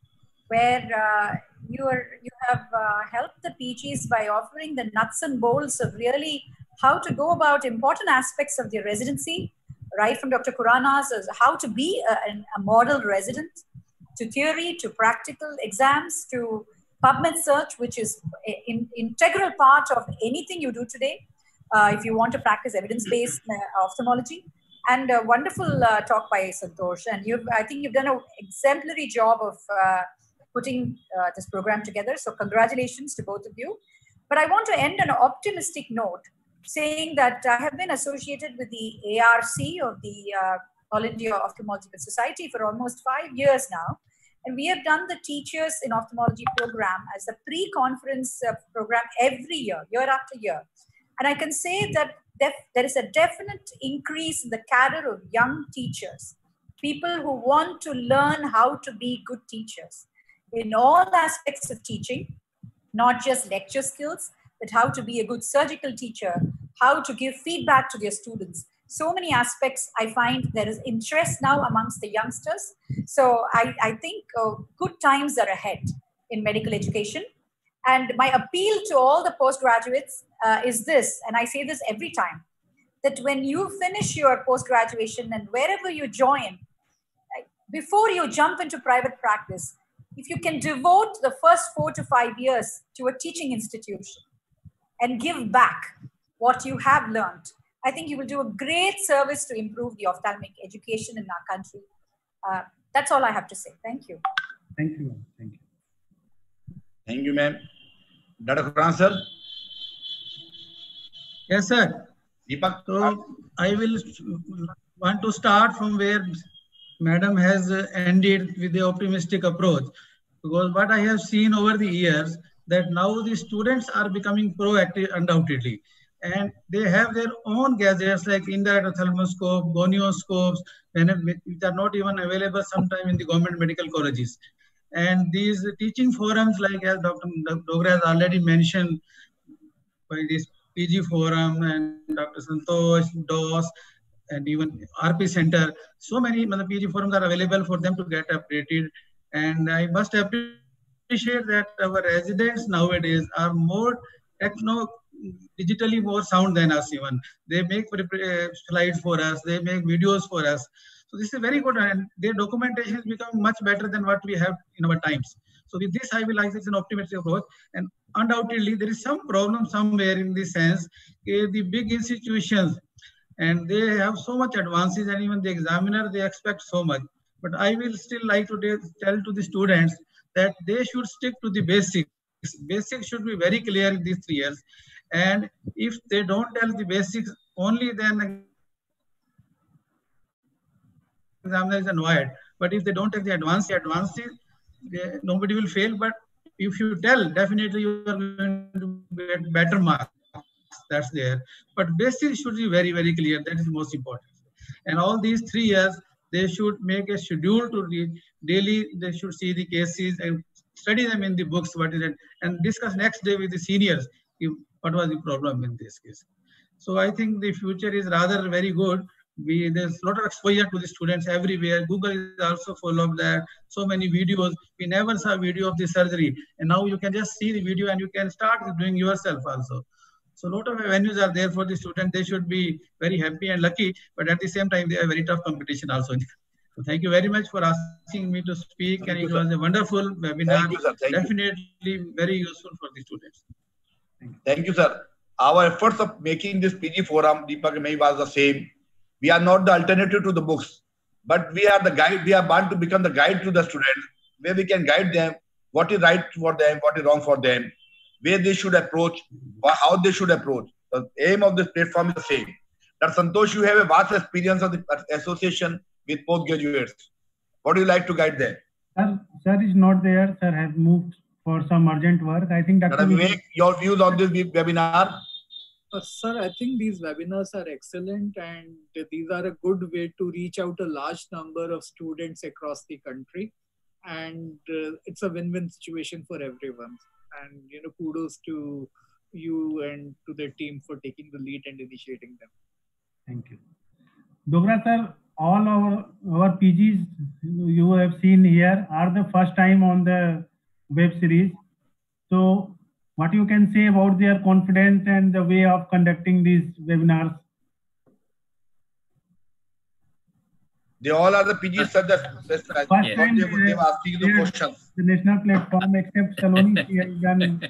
where uh, you, are, you have uh, helped the PGs by offering the nuts and bolts of really how to go about important aspects of their residency, right from Dr. Khurana's as how to be a, a model resident, to theory, to practical exams, to PubMed search, which is an integral part of anything you do today uh, if you want to practice evidence-based uh, ophthalmology. And a wonderful uh, talk by Santosh. And you've, I think you've done an exemplary job of uh, putting uh, this program together. So congratulations to both of you. But I want to end on an optimistic note, saying that I have been associated with the ARC of the uh, All India Ophthalmological Society for almost five years now. And we have done the Teachers in Ophthalmology program as a pre-conference program every year, year after year And I can say that there is a definite increase in the cadre of young teachers, people who want to learn how to be good teachers in all aspects of teaching, not just lecture skills, but how to be a good surgical teacher, how to give feedback to their students. So many aspects I find there is interest now amongst the youngsters. So I, I think uh, good times are ahead in medical education. And my appeal to all the postgraduates uh, is this, and I say this every time, that when you finish your post graduation and wherever you join, before you jump into private practice, if you can devote the first four to five years to a teaching institution and give back what you have learned, I think you will do a great service to improve the ophthalmic education in our country. Uh, that's all I have to say. Thank you. Thank you. Thank you. Thank you, ma'am. Dr. Khurana, sir. Yes, sir. Deepak. So I will want to start from where Madam has uh, ended with the optimistic approach. Because what I have seen over the years, that now the students are becoming proactive undoubtedly. And they have their own gadgets like indirect ophthalmoscope, gonioscopes, which are not even available sometime in the government medical colleges. And these teaching forums, like as Dr. Dogra has already mentioned, by this PG forum and Dr. Santosh, DOS, and even RP Center, so many PG forums are available for them to get updated. And I must appreciate that our residents nowadays are more techno digitally more sound than us even. They make slides for us, they make videos for us. So this is very good and their documentation is becoming much better than what we have in our times. So with this, I will like it's an optimistic approach. And undoubtedly, there is some problem somewhere in the sense uh, the big institutions and they have so much advances and even the examiner, they expect so much. But I will still like to tell to the students that they should stick to the basics. Basics should be very clear in these three years. And if they don't tell the basics, only then examiner is annoyed. But if they don't take the advanced, advances, they, nobody will fail. But if you tell, definitely you are going to get better marks. That's there. But basics should be very, very clear. That is most important. And all these three years, they should make a schedule to read daily. They should see the cases and study them in the books. What is it? And discuss next day with the seniors. What was the problem in this case? So I think the future is rather very good we there's a lot of exposure to the students everywhere google is also full of that so many videos we never saw video of the surgery and now you can just see the video and you can start doing yourself also so a lot of avenues are there for the student they should be very happy and lucky but at the same time they have very tough competition also so thank you very much for asking me to speak thank and it was a wonderful webinar you, sir. Definitely you. very useful for the students thank you. thank you sir our efforts of making this pg forum deepak may was the same we are not the alternative to the books, but we are the guide. We are bound to become the guide to the students, where we can guide them what is right for them, what is wrong for them, where they should approach, how they should approach. The aim of this platform is the same. That Santosh, you have a vast experience of the association with postgraduates. What do you like to guide them? Sir, sir is not there. Sir has moved for some urgent work. I think Dr. Vivek, your views on this webinar? Uh, sir, I think these webinars are excellent and these are a good way to reach out a large number of students across the country. And uh, it's a win-win situation for everyone. And, you know, kudos to you and to the team for taking the lead and initiating them. Thank you. Dogra sir, all our, our PGs you have seen here are the first time on the web series. So what you can say about their confidence and the way of conducting these webinars? They all are the PGs sir. That, that's First time they, they were asking the questions. The national platform, except Saloni, she has done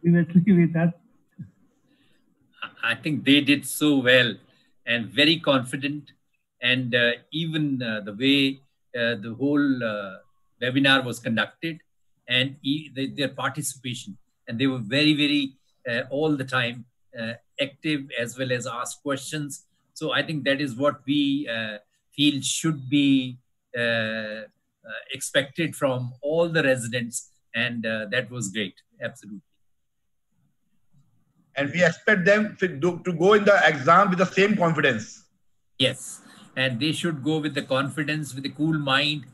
previously with us. I think they did so well and very confident. And uh, even uh, the way uh, the whole uh, webinar was conducted and e their participation and they were very, very uh, all the time uh, active as well as ask questions. So I think that is what we feel should be uh, uh, expected from all the residents, and uh, that was great. Absolutely. and we expect them to, do, to go in the exam with the same confidence. Yes, and they should go with the confidence, with a cool mind,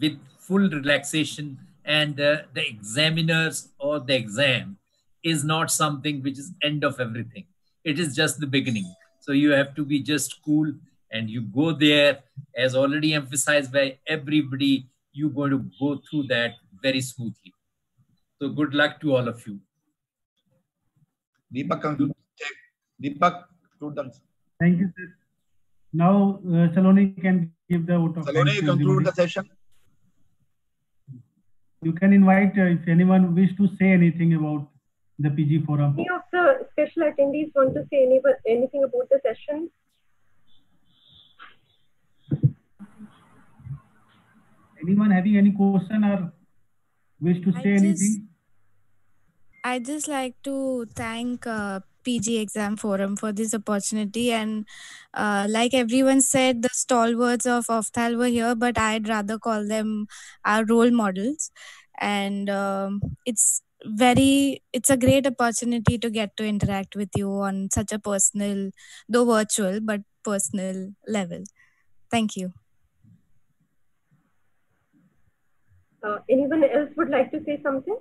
with full relaxation, and uh, the examiners or the exam is not something which is end of everything. It is just the beginning. So you have to be just cool and you go there as already emphasized by everybody you're going to go through that very smoothly. So good luck to all of you. Deepak conclude deepak conclude thank you sir. Now uh, saloni can give the vote of saloni conclude the session. You can invite uh, if anyone wish to say anything about the pg forum. Any of the special attendees want to say any, anything about the session anyone having any question or wish to say I anything? Just, I just like to thank uh, PG Exam Forum for this opportunity. And uh, like everyone said, the stalwarts of Ophthal were here, but I'd rather call them our role models. And um, it's very, it's a great opportunity to get to interact with you on such a personal, though virtual, but personal level. Thank you. Uh, anyone else would like to say something?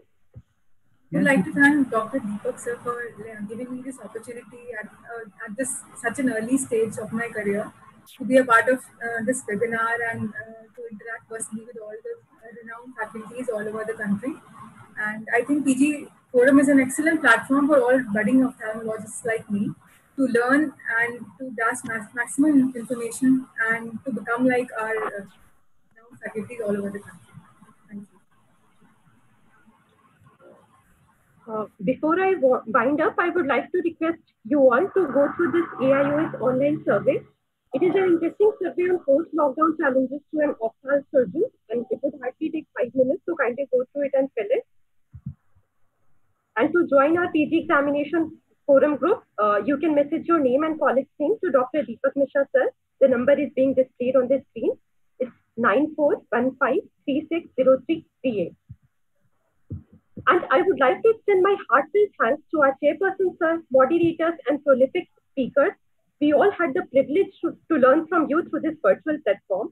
I would like to thank Dr. Deepak sir for giving me this opportunity at, uh, at this such an early stage of my career to be a part of uh, this webinar and uh, to interact personally with all the renowned faculties all over the country. And I think PG Forum is an excellent platform for all budding ophthalmologists like me to learn and to grasp maximum information and to become like our uh, faculties all over the country. Uh, before I wind up, I would like to request you all to go through this AIOS online survey. It is an interesting survey on post-lockdown challenges to an ophthal surgeon, and it would hardly take five minutes, so kindly go through it and fill it. And to join our PG examination forum group, uh, you can message your name and college name to Dr. Deepak Mishra sir. The number is being displayed on the screen. It's 9415360338. And I would like to extend my heartfelt thanks to our chairperson, sir, moderators, and prolific speakers. We all had the privilege to, to learn from you through this virtual platform.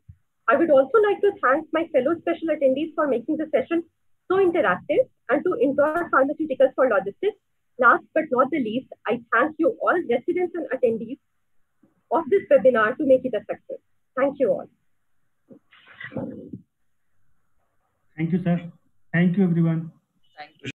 I would also like to thank my fellow special attendees for making the session so interactive and to Indore Pharmaceuticals for logistics. Last but not the least, I thank you all residents and attendees of this webinar to make it a success. Thank you all. Thank you, sir. Thank you, everyone. Thank you.